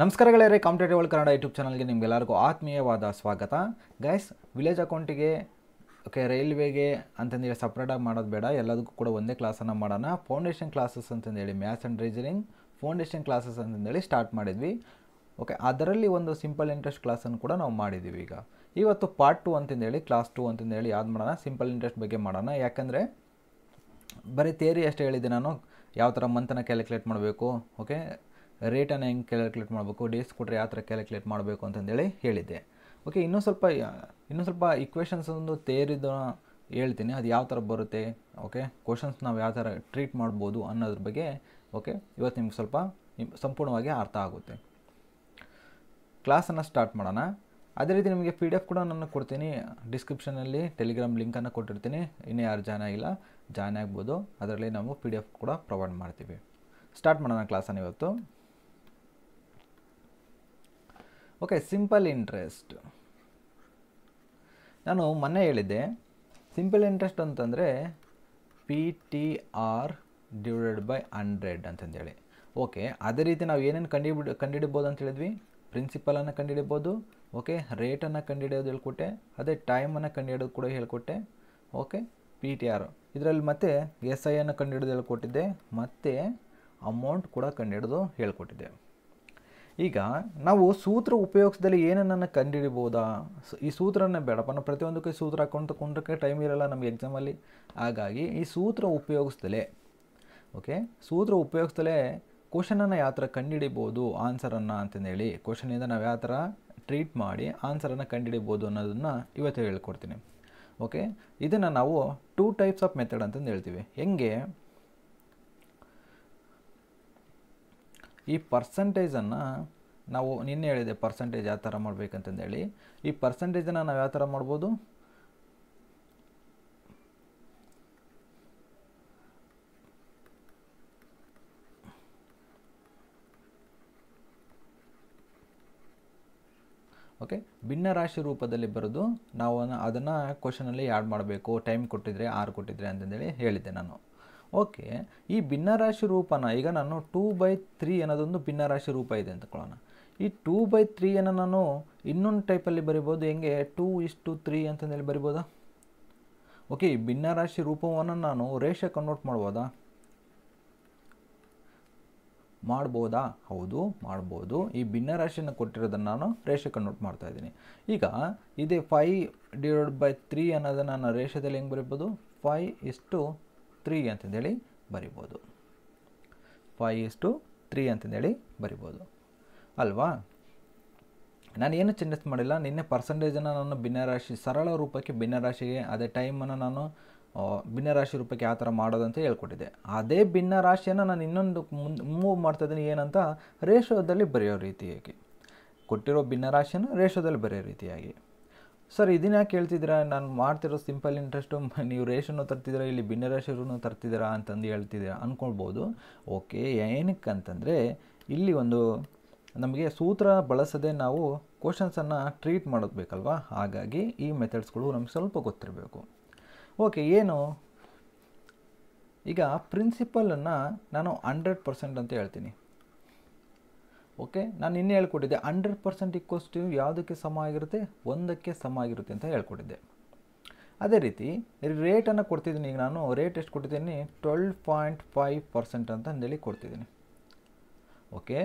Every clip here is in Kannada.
ನಮಸ್ಕಾರಗಳೇ ಕಾಂಪಿಟೇಟಿವ್ ವರ್ಲ್ಡ್ ಕನ್ನಡ ಯೂಟ್ಯೂಬ್ ಚಾನಲ್ಗೆ ನಿಮಗೆಲ್ಲರಿಗೂ ಆತ್ಮೀಯವಾದ ಸ್ವಾಗತ. ಗೈಸ್ ವಿಲೇಜ್ ಅಕೌಂಟಿಗೆ ಓಕೆ ರೈಲ್ವೆಗೆ ಅಂತಂದೇಳಿ ಸಪ್ರೇಟಾಗಿ ಮಾಡೋದು ಬೇಡ. ಎಲ್ಲದಕ್ಕೂ ಕೂಡ ಒಂದೇ ಕ್ಲಾಸನ್ನು ಮಾಡೋಣ. ಫೌಂಡೇಶನ್ ಕ್ಲಾಸಸ್ ಅಂತಂದೇಳಿ maths and reasoning foundation classes ಅಂತಂದೇಳಿ ಸ್ಟಾರ್ಟ್ ಮಾಡಿದ್ವಿ. ಓಕೆ ಅದರಲ್ಲಿ ಒಂದು ಸಿಂಪಲ್ ಇಂಟ್ರೆಸ್ಟ್ ಕ್ಲಾಸನ್ನು ಕೂಡ ನಾವು ಮಾಡಿದ್ದೀವಿ ಈಗ. ಇವತ್ತು ಪಾರ್ಟ್ ಟು ಅಂತಂದೇಳಿ ಕ್ಲಾಸ್ ಟು ಅಂತಂದೇಳಿ ಯಾವ್ದು ಮಾಡೋಣ? ಸಿಂಪಲ್ ಇಂಟ್ರೆಸ್ಟ್ ಬಗ್ಗೆ ಮಾಡೋಣ. ಯಾಕಂದರೆ, ಬರೀ ಥಿಯರಿ ಅಷ್ಟೇ ಹೇಳಿದ್ದೆ ನಾನು. ಯಾವ ಥರ ಮಂತನ್ನು ಕ್ಯಾಲ್ಕುಲೇಟ್ ಮಾಡಬೇಕು ಓಕೆ ರೇಟನ್ನು ಹೆಂಗೆ ಕ್ಯಾಲ್ಕುಲೇಟ್ ಮಾಡಬೇಕು ಡೇಸ್ ಕೊಟ್ಟರೆ ಯಾವ ಥರ ಕ್ಯಾಲ್ಕುಲೇಟ್ ಮಾಡಬೇಕು ಅಂತಂದೇಳಿ ಹೇಳಿದ್ದೆ. ಓಕೆ ಇನ್ನೂ ಸ್ವಲ್ಪ ಇನ್ನೂ ಸ್ವಲ್ಪ ಇಕ್ವೇಷನ್ಸ್ ಒಂದು ತೇರಿದ ಹೇಳ್ತೀನಿ. ಅದು ಯಾವ ಥರ ಬರುತ್ತೆ ಓಕೆ ಕ್ವಶನ್ಸ್ ನಾವು ಯಾವ ಥರ ಟ್ರೀಟ್ ಮಾಡ್ಬೋದು ಅನ್ನೋದ್ರ ಬಗ್ಗೆ ಓಕೆ ಇವತ್ತು ನಿಮ್ಗೆ ಸ್ವಲ್ಪ ಸಂಪೂರ್ಣವಾಗಿ ಅರ್ಥ ಆಗುತ್ತೆ. ಕ್ಲಾಸನ್ನು ಸ್ಟಾರ್ಟ್ ಮಾಡೋಣ. ಅದೇ ರೀತಿ ನಿಮಗೆ ಪಿ ಡಿ ಎಫ್ ಕೂಡ ನಾನು ಕೊಡ್ತೀನಿ. ಡಿಸ್ಕ್ರಿಪ್ಷನಲ್ಲಿ ಟೆಲಿಗ್ರಾಮ್ ಲಿಂಕನ್ನು ಕೊಟ್ಟಿರ್ತೀನಿ. ಇನ್ನೂ ಯಾರು ಜಾಯ್ನ್ ಆಗಿಲ್ಲ ಜಾಯ್ನ್ ಆಗ್ಬೋದು. ಅದರಲ್ಲಿ ನಾವು ಪಿ ಡಿ ಎಫ್ ಕೂಡ ಪ್ರೊವೈಡ್ ಮಾಡ್ತೀವಿ. ಸ್ಟಾರ್ಟ್ ಮಾಡೋಣ ಕ್ಲಾಸನ್ನು ಇವತ್ತು. ಓಕೆ ಸಿಂಪಲ್ ಇಂಟ್ರೆಸ್ಟ್ ನಾನು ಮೊನ್ನೆ ಹೇಳಿದ್ದೆ ಸಿಂಪಲ್ ಇಂಟ್ರೆಸ್ಟ್ ಅಂತಂದರೆ P T R divided by hundred ಅಂತಂದೇಳಿ. ಓಕೆ ಅದೇ ರೀತಿ ನಾವು ಏನೇನು ಕಂಡುಹಿಡಿ ಕಂಡುಹಿಡಿಬೋದು ಅಂತ ಹೇಳಿದ್ವಿ? ಪ್ರಿನ್ಸಿಪಲನ್ನು ಕಂಡುಹಿಡಿಬೋದು ಓಕೆ ರೇಟನ್ನು ಕಂಡುಹಿಡಿಯೋದು ಹೇಳ್ಕೊಟ್ಟೆ, ಅದೇ ಟೈಮನ್ನು ಕಂಡುಹಿಡಿಯೋದು ಕೂಡ ಹೇಳ್ಕೊಟ್ಟೆ ಓಕೆ ಪಿ ಟಿ ಆರ್ ಇದರಲ್ಲಿ ಮತ್ತೆ ಎಸ್ ಐ ಅನ್ನು ಕಂಡುಹಿಡಿದು ಹೇಳ್ಕೊಟ್ಟಿದ್ದೆ, ಮತ್ತು ಅಮೌಂಟ್ ಕೂಡ ಕಂಡುಹಿಡಿದು ಹೇಳ್ಕೊಟ್ಟಿದ್ದೆ. ಈಗ ನಾವು ಸೂತ್ರ ಉಪಯೋಗಿಸ್ದಲ್ಲಿ ಏನನ್ನ ಕಂಡುಹಿಡಿಬೋದಾ ಈ ಸೂತ್ರನೇ ಬೇಡಪ್ಪ. ನಾವು ಪ್ರತಿಯೊಂದಕ್ಕೂ ಈ ಸೂತ್ರ ಹಾಕೊಂಡು ಕುಂಡ್ರಕ್ಕೆ ಟೈಮ್ ಇರಲ್ಲ ನಮಗೆ ಎಕ್ಸಾಮಲ್ಲಿ ಹಾಗಾಗಿ ಈ ಸೂತ್ರ ಉಪಯೋಗಿಸ್ದಲೇ ಓಕೆ ಸೂತ್ರ ಉಪಯೋಗಿಸ್ದಲೇ ಕ್ವಶನನ್ನು ಯಾವ ಥರ ಕಂಡುಹಿಡಿಬೋದು ಆನ್ಸರನ್ನು ಅಂತಂದೇಳಿ ಕ್ವಶನಿಂದ ನಾವು ಯಾವ ಥರ ಟ್ರೀಟ್ ಮಾಡಿ ಆನ್ಸರನ್ನು ಕಂಡುಹಿಡಿಬೋದು ಅನ್ನೋದನ್ನು ಇವತ್ತು ಹೇಳ್ಕೊಡ್ತೀನಿ ಓಕೆ ಇದನ್ನು ನಾವು ಟೂ ಟೈಪ್ಸ್ ಆಫ್ ಮೆಥಡ್ ಅಂತಂದು ಹೇಳ್ತೀವಿ ಹೆಂಗೆ? ಈ ಪರ್ಸಂಟೇಜನ್ನು ನಾವು ನಿನ್ನೆ ಹೇಳಿದೆ ಪರ್ಸಂಟೇಜ್ ಯಾವ ಥರ ಮಾಡಬೇಕಂತಂದೇಳಿ. ಈ ಪರ್ಸಂಟೇಜನ್ನು ನಾವು ಯಾವ ಥರ ಮಾಡ್ಬೋದು? ಓಕೆ ಭಿನ್ನರಾಶಿ ರೂಪದಲ್ಲಿ ಬರೆದು ನಾವು ಅದನ್ನು ಕ್ವಶನಲ್ಲಿ ಆ್ಯಡ್ ಮಾಡಬೇಕು. ಟೈಮ್ ಕೊಟ್ಟಿದ್ರೆ ಆರು ಕೊಟ್ಟಿದ್ರೆ ಅಂತಂದೇಳಿ ಹೇಳಿದ್ದೆ ನಾನು. ಓಕೆ, ಈ ಭಿನ್ನರಾಶಿ ರೂಪನ, ಈಗ ನಾನು ಟೂ ಬೈ ತ್ರೀ ಅನ್ನೋದೊಂದು ಭಿನ್ನರಾಶಿ ರೂಪ ಇದೆ ಅಂತಕೊಳ್ಳೋಣ ಈ ಟೂ ಬೈ ತ್ರೀಯನ್ನು ನಾನು ಇನ್ನೊಂದು ಟೈಪಲ್ಲಿ ಬರಿಬೋದು, ಹೆಂಗೆ? ಟೂ ಇಷ್ಟು ತ್ರೀ ಅಂತಂದೇಳಿ ಬರಿಬೋದಾ? ಓಕೆ, ಈ ಭಿನ್ನರಾಶಿ ರೂಪವನ್ನು ನಾನು ರೇಷ ಕನ್ವರ್ಟ್ ಮಾಡ್ಬೋದಾ? ಮಾಡ್ಬೋದಾ? ಹೌದು, ಮಾಡ್ಬೋದು. ಈ ಭಿನ್ನರಾಶಿಯನ್ನು ಕೊಟ್ಟಿರೋದನ್ನು ನಾನು ರೇಷ ಕನ್ವರ್ಟ್ ಮಾಡ್ತಾ ಇದ್ದೀನಿ. ಈಗ ಇದೇ ಫೈ ಡಿವೈಡ್ ಬೈ ತ್ರೀ ಅನ್ನೋದನ್ನು ನಾನು ರೇಷದಲ್ಲಿ ಹೆಂಗೆ ಬರಿಬೋದು? ಫೈ ಇಷ್ಟು ತ್ರೀ ಅಂತಂದೇಳಿ ಬರಿಬೋದು. ಫೈ ಇಷ್ಟು ತ್ರೀ ಅಂತಂದೇಳಿ ಬರಿಬೋದು. ಅಲ್ವಾ? ನಾನು ಏನು ಚೇಂಜಸ್ ಮಾಡಿಲ್ಲ, ನಿನ್ನೆ ಪರ್ಸೆಂಟೇಜನ್ನು ನಾನು ಭಿನ್ನರಾಶಿ, ಸರಳ ರೂಪಕ್ಕೆ ಭಿನ್ನರಾಶಿಗೆ, ಅದೇ ಟೈಮನ್ನು ನಾನು ಭಿನ್ನರಾಶಿ ರೂಪಕ್ಕೆ ಆ ಥರ ಮಾಡೋದು ಅಂತ ಹೇಳ್ಕೊಟ್ಟಿದ್ದೆ. ಅದೇ ಭಿನ್ನರಾಶಿಯನ್ನು ನಾನು ಇನ್ನೊಂದು ಮುಂದೆ ಮೂವ್ ಮಾಡ್ತಾ ಇದ್ದೀನಿ ಏನಂತ ರೇಷೋದಲ್ಲಿ ಬರೆಯೋ ರೀತಿಯಾಗಿ. ಕೊಟ್ಟಿರೋ ಭಿನ್ನರಾಶಿಯನ್ನು ರೇಷೋದಲ್ಲಿ ಬರೆಯೋ ರೀತಿಯಾಗಿ. ಸರ್, ಇದನ್ನ ಯಾಕೆ ನಾನು ಮಾಡ್ತಿರೋ ಸಿಂಪಲ್ ಇಂಟ್ರೆಸ್ಟು ನೀವು ರೇಷನ್ನು ತರ್ತಿದ್ದೀರಾ, ಇಲ್ಲಿ ಭಿನ್ನರಾಶಿಯನ್ನು ತರ್ತಿದ್ದೀರಾ ಅಂತಂದು ಹೇಳ್ತಿದ್ದೀರಾ ಅಂದ್ಕೊಳ್ಬೋದು ಓಕೆ ಏನಕ್ಕೆ ಅಂತಂದರೆ ಇಲ್ಲಿ ಒಂದು ನಮಗೆ ಸೂತ್ರ ಬಳಸದೆ ನಾವು ಕ್ವಶನ್ಸನ್ನು ಟ್ರೀಟ್ ಮಾಡೋದು ಹಾಗಾಗಿ ಈ ಮೆಥಡ್ಸ್ಗಳು ನಮ್ಗೆ ಸ್ವಲ್ಪ ಗೊತ್ತಿರಬೇಕು. ಓಕೆ, ಏನು? ಈಗ ಪ್ರಿನ್ಸಿಪಲನ್ನು ನಾನು ಹಂಡ್ರೆಡ್ ಪರ್ಸೆಂಟ್ ಅಂತ ಹೇಳ್ತೀನಿ. ಓಕೆ ನಾನು ಇನ್ನೇ ಹೇಳ್ಕೊಟ್ಟಿದ್ದೆ ಹಂಡ್ರೆಡ್ ಪರ್ಸೆಂಟ್ ಈಕ್ವಲ್ಸ್ ಟು ಯಾವುದಕ್ಕೆ ಸಮ ಆಗಿರುತ್ತೆ? ಒಂದಕ್ಕೆ ಸಮ ಆಗಿರುತ್ತೆ ಅಂತ ಹೇಳ್ಕೊಟ್ಟಿದ್ದೆ. ಅದೇ ರೀತಿ ರೇಟನ್ನು ಕೊಡ್ತಿದ್ದೀನಿ, ಈಗ ನಾನು ರೇಟ್ ಎಷ್ಟು ಕೊಟ್ಟಿದ್ದೀನಿ? ಟ್ವೆಲ್ ಪಾಯಿಂಟ್ ಫೈವ್ ಪರ್ಸೆಂಟ್ ಅಂತ ಅಂದೇಳಿ ಕೊಡ್ತಿದ್ದೀನಿ. ಓಕೆ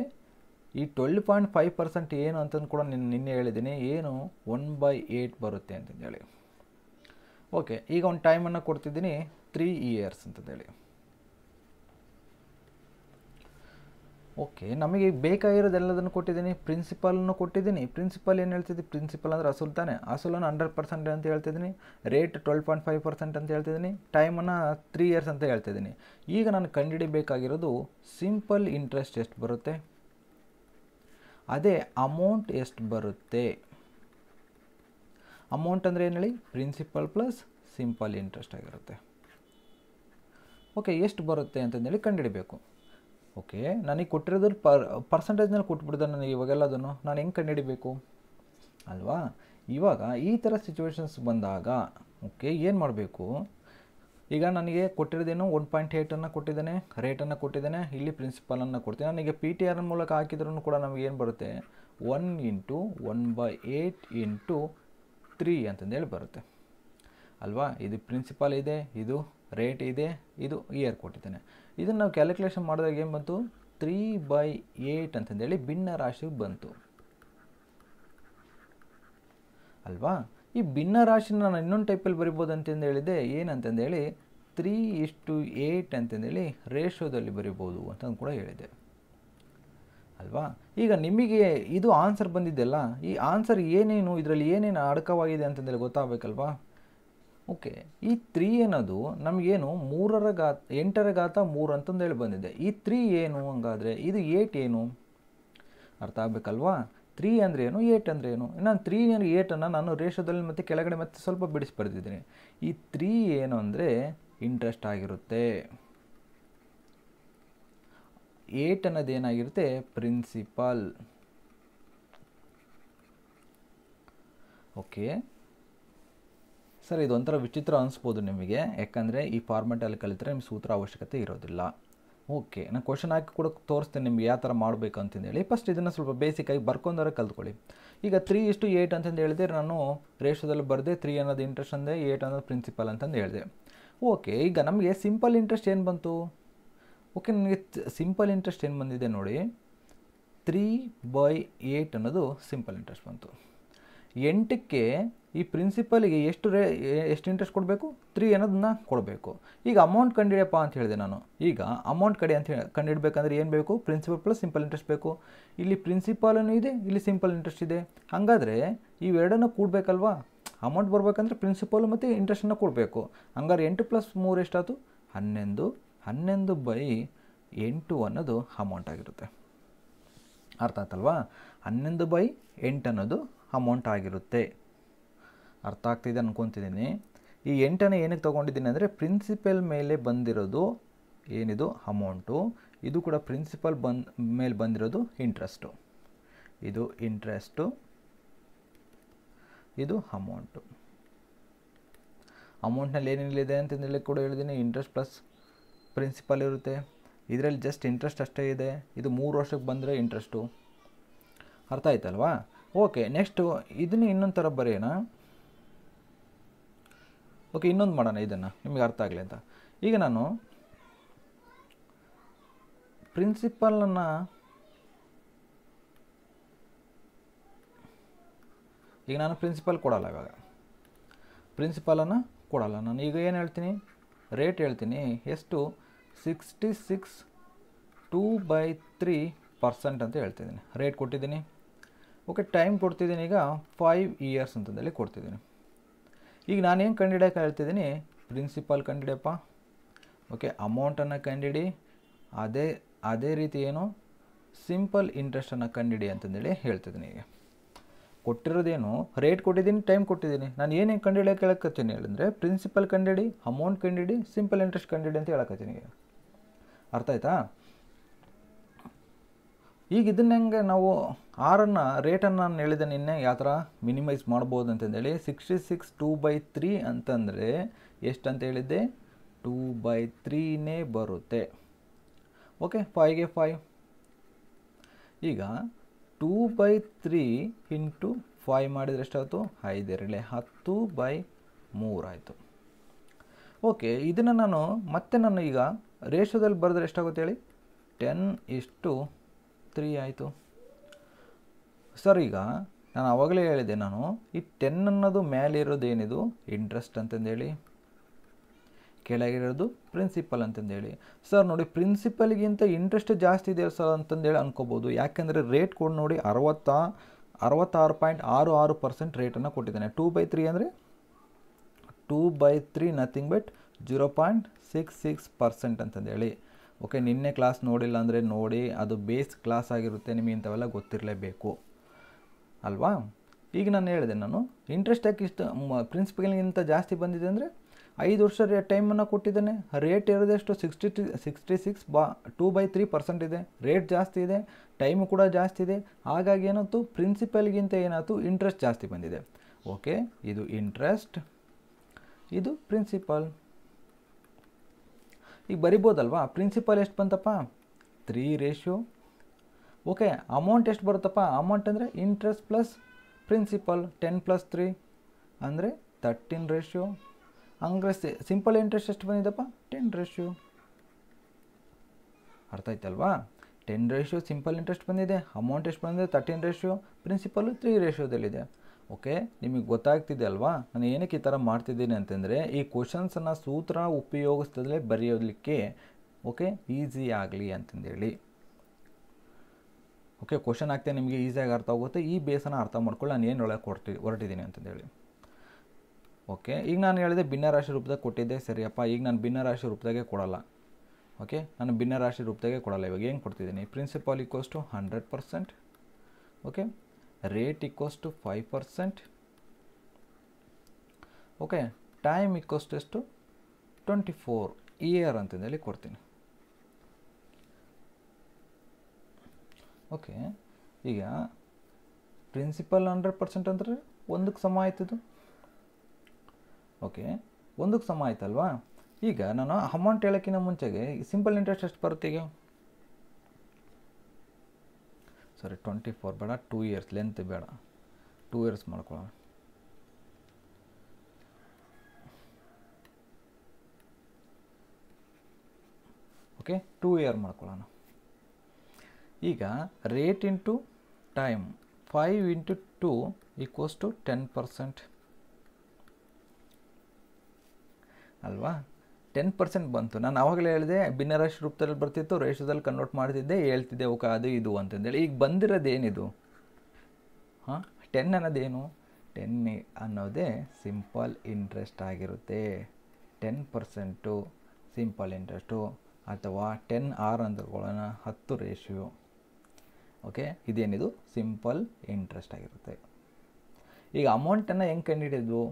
ಈ ಟ್ವೆಲ್ ಪಾಯಿಂಟ್ ಫೈವ್ ಪರ್ಸೆಂಟ್ ಏನು ಅಂತಂದು ಕೂಡ ನಿನ್ನ ನಿನ್ನೆ ಹೇಳಿದ್ದೀನಿ, ಏನು ಒನ್ ಬೈ ಏಯ್ಟ್ ಬರುತ್ತೆ ಅಂತಂದೇಳಿ ಓಕೆ ಈಗ ಒಂದು ಟೈಮನ್ನು ಕೊಡ್ತಿದ್ದೀನಿ ತ್ರೀ ಇಯರ್ಸ್ ಅಂತಂದೇಳಿ ಓಕೆ ನಮಗೆ ಬೇಕಾಗಿರೋದೆಲ್ಲದನ್ನು ಕೊಟ್ಟಿದ್ದೀನಿ. ಪ್ರಿನ್ಸಿಪಲ್ನು ಕೊಟ್ಟಿದ್ದೀನಿ. ಪ್ರಿನ್ಸಿಪಲ್ ಏನು ಹೇಳ್ತಿದ್ದೆ? ಪ್ರಿನ್ಸಿಪಲ್ ಅಂದರೆ ಅಸುಲ್ ತಾನೆ. ಅಸಲನ್ನು ಹಂಡ್ರೆಡ್ ಪರ್ಸೆಂಟ್ ಅಂತ ಹೇಳ್ತಿದ್ದೀನಿ. Rate twelve point five percent ಅಂತ ಹೇಳ್ತಿದ್ದೀನಿ. ಟೈಮನ್ನು ತ್ರೀ ಇಯರ್ಸ್ ಅಂತ ಹೇಳ್ತಿದ್ದೀನಿ. ಈಗ ನಾನು ಕಂಡುಹಿಡಿಬೇಕಾಗಿರೋದು ಸಿಂಪಲ್ ಇಂಟ್ರೆಸ್ಟ್ ಎಷ್ಟು ಬರುತ್ತೆ? ಅದೇ ಅಮೌಂಟ್ ಎಷ್ಟು ಬರುತ್ತೆ? ಅಮೌಂಟ್ ಅಂದರೆ ಏನು ಹೇಳಿ? ಪ್ರಿನ್ಸಿಪಲ್ ಪ್ಲಸ್ ಸಿಂಪಲ್ ಇಂಟ್ರೆಸ್ಟ್ ಆಗಿರುತ್ತೆ. ಓಕೆ ಎಷ್ಟು ಬರುತ್ತೆ ಅಂತಂದೇಳಿ ಕಂಡುಹಿಡಬೇಕು. ಓಕೆ, ನನಗೆ ಕೊಟ್ಟಿರೋದ್ರ ಪರ್, ಪರ್ಸೆಂಟೇಜ್ನಲ್ಲಿ ಕೊಟ್ಬಿಡ್ದೆ ನನಗೆ ಇವಾಗೆಲ್ಲದನ್ನು. ನಾನು ಹೆಂಗೆ ಕಂಡುಹಿಡಿಬೇಕು? ಅಲ್ವಾ? ಇವಾಗ ಈ ಥರ ಸಿಚುವೇಶನ್ಸ್ ಬಂದಾಗ, ಓಕೆ, ಏನು ಮಾಡಬೇಕು? ಈಗ ನನಗೆ ಕೊಟ್ಟಿರೋದೇನು ಒನ್ ಪಾಯಿಂಟ್ ಏಯ್ಟನ್ನು ಕೊಟ್ಟಿದ್ದಾನೆ, ರೇಟನ್ನು ಕೊಟ್ಟಿದ್ದಾನೆ, ಇಲ್ಲಿ ಪ್ರಿನ್ಸಿಪಲನ್ನು ಕೊಡ್ತೀನಿ. ನನಗೆ ಪಿ ಟಿ ಆರ್ ಮೂಲಕ ಹಾಕಿದ್ರೂ ಕೂಡ ನಮಗೆ ಏನು ಬರುತ್ತೆ? One into one by eight into three ಅಂತಂದೇಳಿ ಬರುತ್ತೆ. ಅಲ್ವಾ? ಇದು ಪ್ರಿನ್ಸಿಪಾಲ್ ಇದೆ, ಇದು ರೇಟ್ ಇದೆ, ಇದು ಇಯರ್ ಕೊಟ್ಟಿದ್ದಾನೆ ಇದನ್ನು ನಾವು ಕ್ಯಾಲ್ಕುಲೇಷನ್ ಮಾಡಿದಾಗ ಏನು ಬಂತು? ತ್ರೀ ಬೈ ಏಯ್ಟ್ ಅಂತಂದೇಳಿ ಭಿನ್ನ ರಾಶಿ ಬಂತು. ಅಲ್ವಾ? ಈ ಭಿನ್ನ ರಾಶಿನ ನಾನು ಇನ್ನೊಂದು ಟೈಪಲ್ಲಿ ಬರಿಬೋದು ಅಂತಂದು ಹೇಳಿದೆ ಏನಂತಂದೇಳಿ ತ್ರೀ ಇಷ್ಟು ಏಯ್ಟ್ ಅಂತಂದೇಳಿ ರೇಷೋದಲ್ಲಿ ಬರಿಬೋದು ಅಂತಂದು ಕೂಡ ಹೇಳಿದೆ. ಅಲ್ವಾ? ಈಗ ನಿಮಗೆ ಇದು ಆನ್ಸರ್ ಬಂದಿದ್ದೆಲ್ಲ, ಈ ಆನ್ಸರ್ ಏನೇನು, ಇದರಲ್ಲಿ ಏನೇನು ಅಡಕವಾಗಿದೆ ಅಂತಂದೇಳಿ ಗೊತ್ತಾಗಬೇಕಲ್ವಾ? ಓಕೆ, ಈ ತ್ರೀ ಅನ್ನೋದು ನಮಗೇನು ಮೂರರ ಘಾತ, ಎಂಟರ ಘಾತ ಮೂರು ಅಂತಂದೇಳಿ ಬಂದಿದೆ. ಈ ತ್ರೀ ಏನು ಹಂಗಾದರೆ? ಇದು ಏಟ್ ಏನು? ಅರ್ಥ ಆಗಬೇಕಲ್ವಾ? ತ್ರೀ ಅಂದರೆ ಏನು? ಏಟ್ ಅಂದರೆ ಏನು? ನಾನು ತ್ರೀ ಏನು ಏಟನ್ನು ನಾನು ರೇಷದಲ್ಲಿ ಮತ್ತು ಕೆಳಗಡೆ ಮತ್ತೆ ಸ್ವಲ್ಪ ಬಿಡಿಸಿ ಬರೆದಿದ್ದೀನಿ. ಈ ತ್ರೀ ಏನು ಅಂದರೆ ಇಂಟ್ರೆಸ್ಟ್ ಆಗಿರುತ್ತೆ. ಏಟ್ ಅನ್ನೋದು ಏನಾಗಿರುತ್ತೆ? Principal okay. ಸರ್, ಇದೊಂಥರ ವಿಚಿತ್ರ ಅನಿಸ್ಬೋದು ನಿಮಗೆ. ಯಾಕಂದರೆ ಈ ಫಾರ್ಮೆಟಲ್ಲಿ ಕಲಿತರೆ ನಿಮ್ಗೆ ಸೂತ್ರ ಅವಶ್ಯಕತೆ ಇರೋದಿಲ್ಲ. ಓಕೆ ನಾನು ಕ್ವಶನ್ ಹಾಕಿ ಕೂಡ ತೋರಿಸ್ತೇನೆ ನಿಮ್ಗೆ ಯಾವ ಥರ ಮಾಡಬೇಕು ಅಂತಂದೇಳಿ ಫಸ್ಟ್ ಇದನ್ನು ಸ್ವಲ್ಪ ಬೇಸಿಕಾಗಿ ಬರ್ಕೊಂಡಾರೆ ಕಲ್ತ್ಕೊಳ್ಳಿ. ಈಗ ತ್ರೀ ಇಷ್ಟು ಏಯ್ಟ್ ಅಂತಂದು ಹೇಳಿದೆ ನಾನು ರೇಷದಲ್ಲಿ ಬರೆದೆ ತ್ರೀ ಅನ್ನೋದು ಇಂಟ್ರೆಸ್ಟ್ ಅಂದೆ ಏಯ್ಟ್ ಅನ್ನೋದು ಪ್ರಿನ್ಸಿಪಲ್ ಅಂತಂದು ಹೇಳಿದೆ. ಓಕೆ ಈಗ ನಮಗೆ ಸಿಂಪಲ್ ಇಂಟ್ರೆಸ್ಟ್ ಏನು ಬಂತು? ಓಕೆ ನನಗೆ ಸಿಂಪಲ್ ಇಂಟ್ರೆಸ್ಟ್ ಏನು ಬಂದಿದೆ ನೋಡಿ. ತ್ರೀ ಬೈ ಏಯ್ಟ್ ಅನ್ನೋದು ಸಿಂಪಲ್ ಇಂಟ್ರೆಸ್ಟ್ ಬಂತು. ಎಂಟಕ್ಕೆ ಈ ಪ್ರಿನ್ಸಿಪಲ್ಗೆ ಎಷ್ಟು ರೇ ಎಷ್ಟು ಇಂಟ್ರೆಸ್ಟ್ ಕೊಡಬೇಕು? ತ್ರೀ ಅನ್ನೋದನ್ನ ಕೊಡಬೇಕು. ಈಗ ಅಮೌಂಟ್ ಕಂಡಿಡಿಯಪ್ಪ ಅಂತ ಹೇಳಿದೆ ನಾನು. ಈಗ ಅಮೌಂಟ್ ಕಡೆ ಅಂತ ಹೇಳಿ ಕಂಡಿಡ್ಬೇಕಂದ್ರೆ ಏನು ಬೇಕು? ಪ್ರಿನ್ಸಿಪಲ್ ಪ್ಲಸ್ ಸಿಂಪಲ್ ಇಂಟ್ರೆಸ್ಟ್ ಬೇಕು. ಇಲ್ಲಿ ಪ್ರಿನ್ಸಿಪಾಲೂ ಇದೆ, ಇಲ್ಲಿ ಸಿಂಪಲ್ ಇಂಟ್ರೆಸ್ಟ್ ಇದೆ. ಹಾಗಾದರೆ ಇವೆರಡನ್ನು ಕೂಡಬೇಕಲ್ವಾ? ಅಮೌಂಟ್ ಬರಬೇಕಂದ್ರೆ ಪ್ರಿನ್ಸಿಪಲ್ ಮತ್ತು ಇಂಟ್ರೆಸ್ಟನ್ನು ಕೊಡಬೇಕು. ಹಂಗಾರೆ ಎಂಟು ಪ್ಲಸ್ ಮೂರು ಎಷ್ಟಾಯ್ತು? ಹನ್ನೊಂದು ಹನ್ನೊಂದು ಬೈ ಎಂಟು ಅನ್ನೋದು ಅಮೌಂಟ್ ಆಗಿರುತ್ತೆ. ಅರ್ಥ ಆಯ್ತಲ್ವಾ? ಹನ್ನೊಂದು ಬೈ ಎಂಟು ಅನ್ನೋದು ಅಮೌಂಟ್ ಆಗಿರುತ್ತೆ. ಅರ್ಥ ಆಗ್ತಿದೆ ಅನ್ಕೊತಿದ್ದೀನಿ. ಈ ಎಂಟನೇ ಏನಕ್ಕೆ ತೊಗೊಂಡಿದ್ದೀನಿ ಅಂದರೆ ಪ್ರಿನ್ಸಿಪಲ್ ಮೇಲೆ ಬಂದಿರೋದು ಏನಿದು? ಅಮೌಂಟು ಇದು ಕೂಡ ಪ್ರಿನ್ಸಿಪಲ್ ಬಂದ್, ಮೇಲೆ ಬಂದಿರೋದು ಇಂಟ್ರೆಸ್ಟು ಇದು ಇಂಟ್ರೆಸ್ಟು ಇದು ಅಮೌಂಟು ಅಮೌಂಟ್ನಲ್ಲಿ ಏನೇನಿದೆ ಅಂತಂದೇಳಿ ಕೂಡ ಹೇಳಿದ್ದೀನಿ. ಇಂಟ್ರೆಸ್ಟ್ ಪ್ಲಸ್ ಪ್ರಿನ್ಸಿಪಲ್ ಇರುತ್ತೆ. ಇದರಲ್ಲಿ ಜಸ್ಟ್ ಇಂಟ್ರೆಸ್ಟ್ ಅಷ್ಟೇ ಇದೆ. ಇದು ಮೂರು ವರ್ಷಕ್ಕೆ ಬಂದರೆ ಇಂಟ್ರೆಸ್ಟು ಅರ್ಥ ಆಯ್ತಲ್ವಾ? ಓಕೆ ನೆಕ್ಸ್ಟು ಇದನ್ನು ಇನ್ನೊಂದು ಥರ ಬರೆಯೋಣ. ಓಕೆ, ಇನ್ನೊಂದು ಮಾಡೋಣ ಇದನ್ನು, ನಿಮಗೆ ಅರ್ಥ ಆಗಲಿ ಅಂತ. ಈಗ ನಾನು ಪ್ರಿನ್ಸಿಪಲನ್ನು ಈಗ ನಾನು ಪ್ರಿನ್ಸಿಪಲ್ ಕೊಡಲ್ಲ ಇವಾಗ. ಪ್ರಿನ್ಸಿಪಲನ್ನು ಕೊಡಲ್ಲ. ನಾನು ಈಗ ಏನು ಹೇಳ್ತೀನಿ? ರೇಟ್ ಹೇಳ್ತೀನಿ. ಎಷ್ಟು? Sixty six two by three percent ಅಂತ ಹೇಳ್ತಿದ್ದೀನಿ. ರೇಟ್ ಕೊಟ್ಟಿದ್ದೀನಿ. ಓಕೆ, ಟೈಮ್ ಕೊಡ್ತಿದ್ದೀನಿ ಈಗ ಫೈವ್ ಇಯರ್ಸ್ ಅಂತಂದೇಳಿ ಕೊಡ್ತಿದ್ದೀನಿ. ಈಗ ನಾನೇನು ಕಂಡಿಡಿಯಕ್ಕೆ ಹೇಳ್ತಿದ್ದೀನಿ? ಪ್ರಿನ್ಸಿಪಲ್ ಕಂಡಿಡಿಯಪ್ಪ ಓಕೆ ಅಮೌಂಟನ್ನು ಕಂಡಿಡಿ. ಅದೇ ಅದೇ ರೀತಿ ಏನು? ಸಿಂಪಲ್ ಇಂಟ್ರೆಸ್ಟನ್ನು ಕಂಡಿಡಿ ಅಂತಂದೇಳಿ ಹೇಳ್ತಿದ್ದೀನಿ ಈಗ. ಕೊಟ್ಟಿರೋದೇನು? ರೇಟ್ ಕೊಟ್ಟಿದ್ದೀನಿ ಟೈಮ್ ಕೊಟ್ಟಿದ್ದೀನಿ. ನಾನು ಏನೇನು ಕಂಡಿಡಿಯೋಕೆ ಹೇಳಕತ್ತೀನಿ ಹೇಳಿದ್ರೆ ಪ್ರಿನ್ಸಿಪಲ್ ಕಂಡಿಡಿ ಅಮೌಂಟ್ ಕಂಡಿಡಿ ಸಿಂಪಲ್ ಇಂಟ್ರೆಸ್ಟ್ ಕಂಡಿಡಿ ಅಂತ ಹೇಳಕತ್ತೀನಿ ಈಗ. ಅರ್ಥ ಆಯ್ತಾ? ಈಗ ಇದನ್ನ ಹೆಂಗೆ ನಾವು ಆರನ್ನು ರೇಟನ್ನು ನಾನು ಹೇಳಿದೆ ನಿನ್ನೆ ಯಾವ ಥರ ಮಿನಿಮೈಸ್ ಮಾಡ್ಬೋದು ಅಂತಂದೇಳಿ sixty six two by three ಅಂತಂದರೆ ಎಷ್ಟು ಅಂತ ಹೇಳಿದ್ದೆ? ಟೂ ಬೈ ತ್ರೀನೇ ಬರುತ್ತೆ. ಓಕೆ ಫೈವ್ಗೆ ಫೈವ್ ಈಗ two by three into five ಮಾಡಿದರೆ ಎಷ್ಟಾಯಿತು? ಐದೆರಳೆ ಹತ್ತು ಬೈ ಮೂರಾಯಿತು ಓಕೆ ಇದನ್ನು ನಾನು ಮತ್ತೆ ನಾನು ಈಗ ರೇಷೋದಲ್ಲಿ ಬರೆದ್ರೆ ಎಷ್ಟಾಗುತ್ತೆ ಹೇಳಿ? ಟೆನ್ ಇಷ್ಟು ತ್ರೀ ಆಯಿತು. ಸರ್ ಈಗ ನಾನು ಆವಾಗಲೇ ಹೇಳಿದೆ ನಾನು, ಈ ಟೆನ್ ಅನ್ನೋದು ಮೇಲಿರೋದು ಏನಿದು? ಇಂಟ್ರೆಸ್ಟ್ ಅಂತಂದೇಳಿ, ಕೆಳಗಿರೋದು ಪ್ರಿನ್ಸಿಪಲ್ ಅಂತಂದೇಳಿ. ಸರ್ ನೋಡಿ ಪ್ರಿನ್ಸಿಪಲ್ಗಿಂತ ಇಂಟ್ರೆಸ್ಟ್ ಜಾಸ್ತಿ ಇದೆ ಸರ್ ಅಂತಂದೇಳಿ ಅನ್ಕೋಬೋದು. ಯಾಕೆಂದರೆ ರೇಟ್ ಕೊಡಿ ನೋಡಿ ಅರವತ್ತ, ಅರವತ್ತಾರು ಪಾಯಿಂಟ್ ಆರು ಆರು ಪರ್ಸೆಂಟ್ ರೇಟನ್ನು ಕೊಟ್ಟಿದ್ದಾನೆ. ಟೂ ಬೈ ತ್ರೀ ಅಂದರೆ two by three nothing but zero point six six percent ಅಂತಂದೇಳಿ. ಓಕೆ, ನಿನ್ನೆ ಕ್ಲಾಸ್ ನೋಡಿಲ್ಲ ಅಂದರೆ ನೋಡಿ, ಅದು ಬೇಸ್ ಕ್ಲಾಸ್ ಆಗಿರುತ್ತೆ, ನಿಮಗೆ ಇಂಥವೆಲ್ಲ ಗೊತ್ತಿರಲೇಬೇಕು. ಅಲ್ವಾ? ಈಗ ನಾನು ಹೇಳಿದೆ, ನಾನು ಇಂಟ್ರೆಸ್ಟ್ ಯಾಕೆ ಇಷ್ಟು ಪ್ರಿನ್ಸಿಪಲ್ಗಿಂತ ಜಾಸ್ತಿ ಬಂದಿದೆ ಅಂದರೆ ಐದು ವರ್ಷ ರೇ ಟೈಮನ್ನು ಕೊಟ್ಟಿದ್ದಾನೆ. ರೇಟ್ ಇರೋದೆಷ್ಟು ಸಿಕ್ಸ್ಟಿ ಟಿ ಸಿಕ್ಸ್ಟಿ ಸಿಕ್ಸ್ ಬಾ ಟೂ ಬೈ ತ್ರೀ ಪರ್ಸೆಂಟ್ ಇದೆ. ರೇಟ್ ಜಾಸ್ತಿ ಇದೆ ಟೈಮು ಕೂಡ ಜಾಸ್ತಿ ಇದೆ. ಹಾಗಾಗಿ ಏನಾಯ್ತು? ಪ್ರಿನ್ಸಿಪಲ್ಗಿಂತ ಏನಾಯ್ತು? ಇಂಟ್ರೆಸ್ಟ್ ಜಾಸ್ತಿ ಬಂದಿದೆ. ಓಕೆ, ಇದು ಇಂಟ್ರೆಸ್ಟ್ ಇದು ಪ್ರಿನ್ಸಿಪಲ್ ಈಗ ಬರಿಬೋದಲ್ವಾ? ಪ್ರಿನ್ಸಿಪಲ್ ಎಷ್ಟು ಬಂತಪ್ಪ? ತ್ರೀ ರೇಷಿಯೋ ಓಕೆ ಅಮೌಂಟ್ ಎಷ್ಟು ಬರುತ್ತಪ್ಪ? ಅಮೌಂಟ್ ಅಂದರೆ interest plus principal ten plus three ಅಂದರೆ ತರ್ಟೀನ್ ರೇಷಿಯೋ ಹಂಗೆ ಸಿಂಪಲ್ ಇಂಟ್ರೆಸ್ಟ್ ಎಷ್ಟು ಬಂದಿದೆಪ್ಪ? ಟೆನ್ ರೇಷಿಯೋ ಅರ್ಥ ಆಯ್ತಲ್ವಾ? ಟೆನ್ ರೇಷಿಯೋ ಸಿಂಪಲ್ ಇಂಟ್ರೆಸ್ಟ್ ಬಂದಿದೆ. ಅಮೌಂಟ್ ಎಷ್ಟು ಬಂದಿದೆ? ತರ್ಟೀನ್ ರೇಷಿಯೋ ಪ್ರಿನ್ಸಿಪಲ್ ತ್ರೀ ರೇಷಿಯೋದಲ್ಲಿದೆ ಓಕೆ? ನಿಮಗೆ ಗೊತ್ತಾಗ್ತಿದೆ ಅಲ್ವಾ? ನಾನು ಏನಕ್ಕೆ ಈ ಥರ ಮಾಡ್ತಿದ್ದೀನಿ ಅಂತಂದರೆ, ಈ ಕ್ವಶನ್ಸನ್ನು ಸೂತ್ರ ಉಪಯೋಗಿಸ್ತದಲ್ಲೇ ಬರೆಯೋದಕ್ಕೆ, ಓಕೆ ಈಸಿ ಆಗಲಿ ಅಂತಂದೇಳಿ. ಓಕೆ ಕ್ವಶನ್ ಆಗ್ತಾ ನಿಮಗೆ ಈಸಿಯಾಗಿ ಅರ್ಥ ಆಗುತ್ತೆ. ಈ ಬೇಸನ್ನ ಅರ್ಥ ಮಾಡ್ಕೊಳ್ಳಿ. ನಾನು ಏನು ಒಳಗೆ ಕೊಡ್ತಿ, ಹೊರಟಿದ್ದೀನಿ ಅಂತಂದೇಳಿ. ಓಕೆ, ಈಗ ನಾನು ಹೇಳಿದೆ ಭಿನ್ನರಾಶಿ ರೂಪದಾಗ ಕೊಟ್ಟಿದ್ದೆ. ಸರಿಯಪ್ಪ, ಈಗ ನಾನು ಭಿನ್ನರಾಶಿ ರೂಪದಾಗೆ ಕೊಡಲ್ಲ. ಓಕೆ, ನಾನು ಭಿನ್ನರಾಶಿ ರೂಪದಾಗೆ ಕೊಡಲ್ಲ. ಇವಾಗ ಏನು ಕೊಡ್ತಿದ್ದೀನಿ? Principal equals to hundred percent okay rate equals to five percent okay time equals to ಎಷ್ಟು ಟ್ವೆಂಟಿ ಫೋರ್ ಇಯರ್ ಅಂತಂದೇಳಿ ಕೊಡ್ತೀನಿ. ಓಕೆ ಈಗ ಪ್ರಿನ್ಸಿಪಲ್ ಹಂಡ್ರೆಡ್ ಪರ್ಸೆಂಟ್ ಅಂದರೆ ಒಂದಕ್ಕೆ ಸಮ ಆಯ್ತದು ಓಕೆ ಒಂದಕ್ಕೆ ಸಮ ಆಯ್ತಲ್ವಾ? ಈಗ ನಾನು ಅಮೌಂಟ್ ಹೇಳೋಕ್ಕಿಂತ ಮುಂಚೆಗೆ ಸಿಂಪಲ್ ಇಂಟ್ರೆಸ್ಟ್ ಎಷ್ಟು ಬರುತ್ತೆ ಈಗ? ಸಾರಿ ಟ್ವೆಂಟಿ ಫೋರ್ ಬೇಡ ಟೂ ಇಯರ್ಸ್ ಲೆಂತ್ ಬೇಡ. ಟೂ ಇಯರ್ಸ್ ಮಾಡ್ಕೊಳ್ಳೋಣ. ಓಕೆ ಟೂ ಇಯರ್ ಮಾಡ್ಕೊಳ್ಳೋಣ. ಈಗ rate into time five into two equals to ten percent ಅಲ್ವಾ? ಟೆನ್ ಪರ್ಸೆಂಟ್ ಬಂತು. ನಾನು ಆವಾಗಲೇ ಹೇಳಿದೆ ಭಿನ್ನರಾಶಿ ರೂಪದಲ್ಲಿ ಬರ್ತಿತ್ತು ರೇಷದಲ್ಲಿ ಕನ್ವರ್ಟ್ ಮಾಡ್ತಿದ್ದೆ, ಹೇಳ್ತಿದ್ದೆ, ಓಕೆ, ಅದು ಇದು ಅಂತಂದೇಳಿ. ಈಗ ಬಂದಿರೋದೇನಿದು ಹಾಂ? ಟೆನ್ ಅನ್ನೋದೇನು? ಟೆನ್ ಅನ್ನೋದೇ ಸಿಂಪಲ್ ಇಂಟ್ರೆಸ್ಟ್ ಆಗಿರುತ್ತೆ. ಟೆನ್ ಪರ್ಸೆಂಟು ಸಿಂಪಲ್ ಇಂಟ್ರೆಸ್ಟು ಅಥವಾ ಟೆನ್ ಆರ್ ಅಂತ ಹತ್ತು ರೇಷಿಯೋ ಓಕೆ? ಇದೇನಿದು? ಸಿಂಪಲ್ ಇಂಟ್ರೆಸ್ಟ್ ಆಗಿರುತ್ತೆ. ಈಗ ಅಮೌಂಟನ್ನು ಹೆಂಗೆ ಕಂಡುಹಿಡಿದ್ವು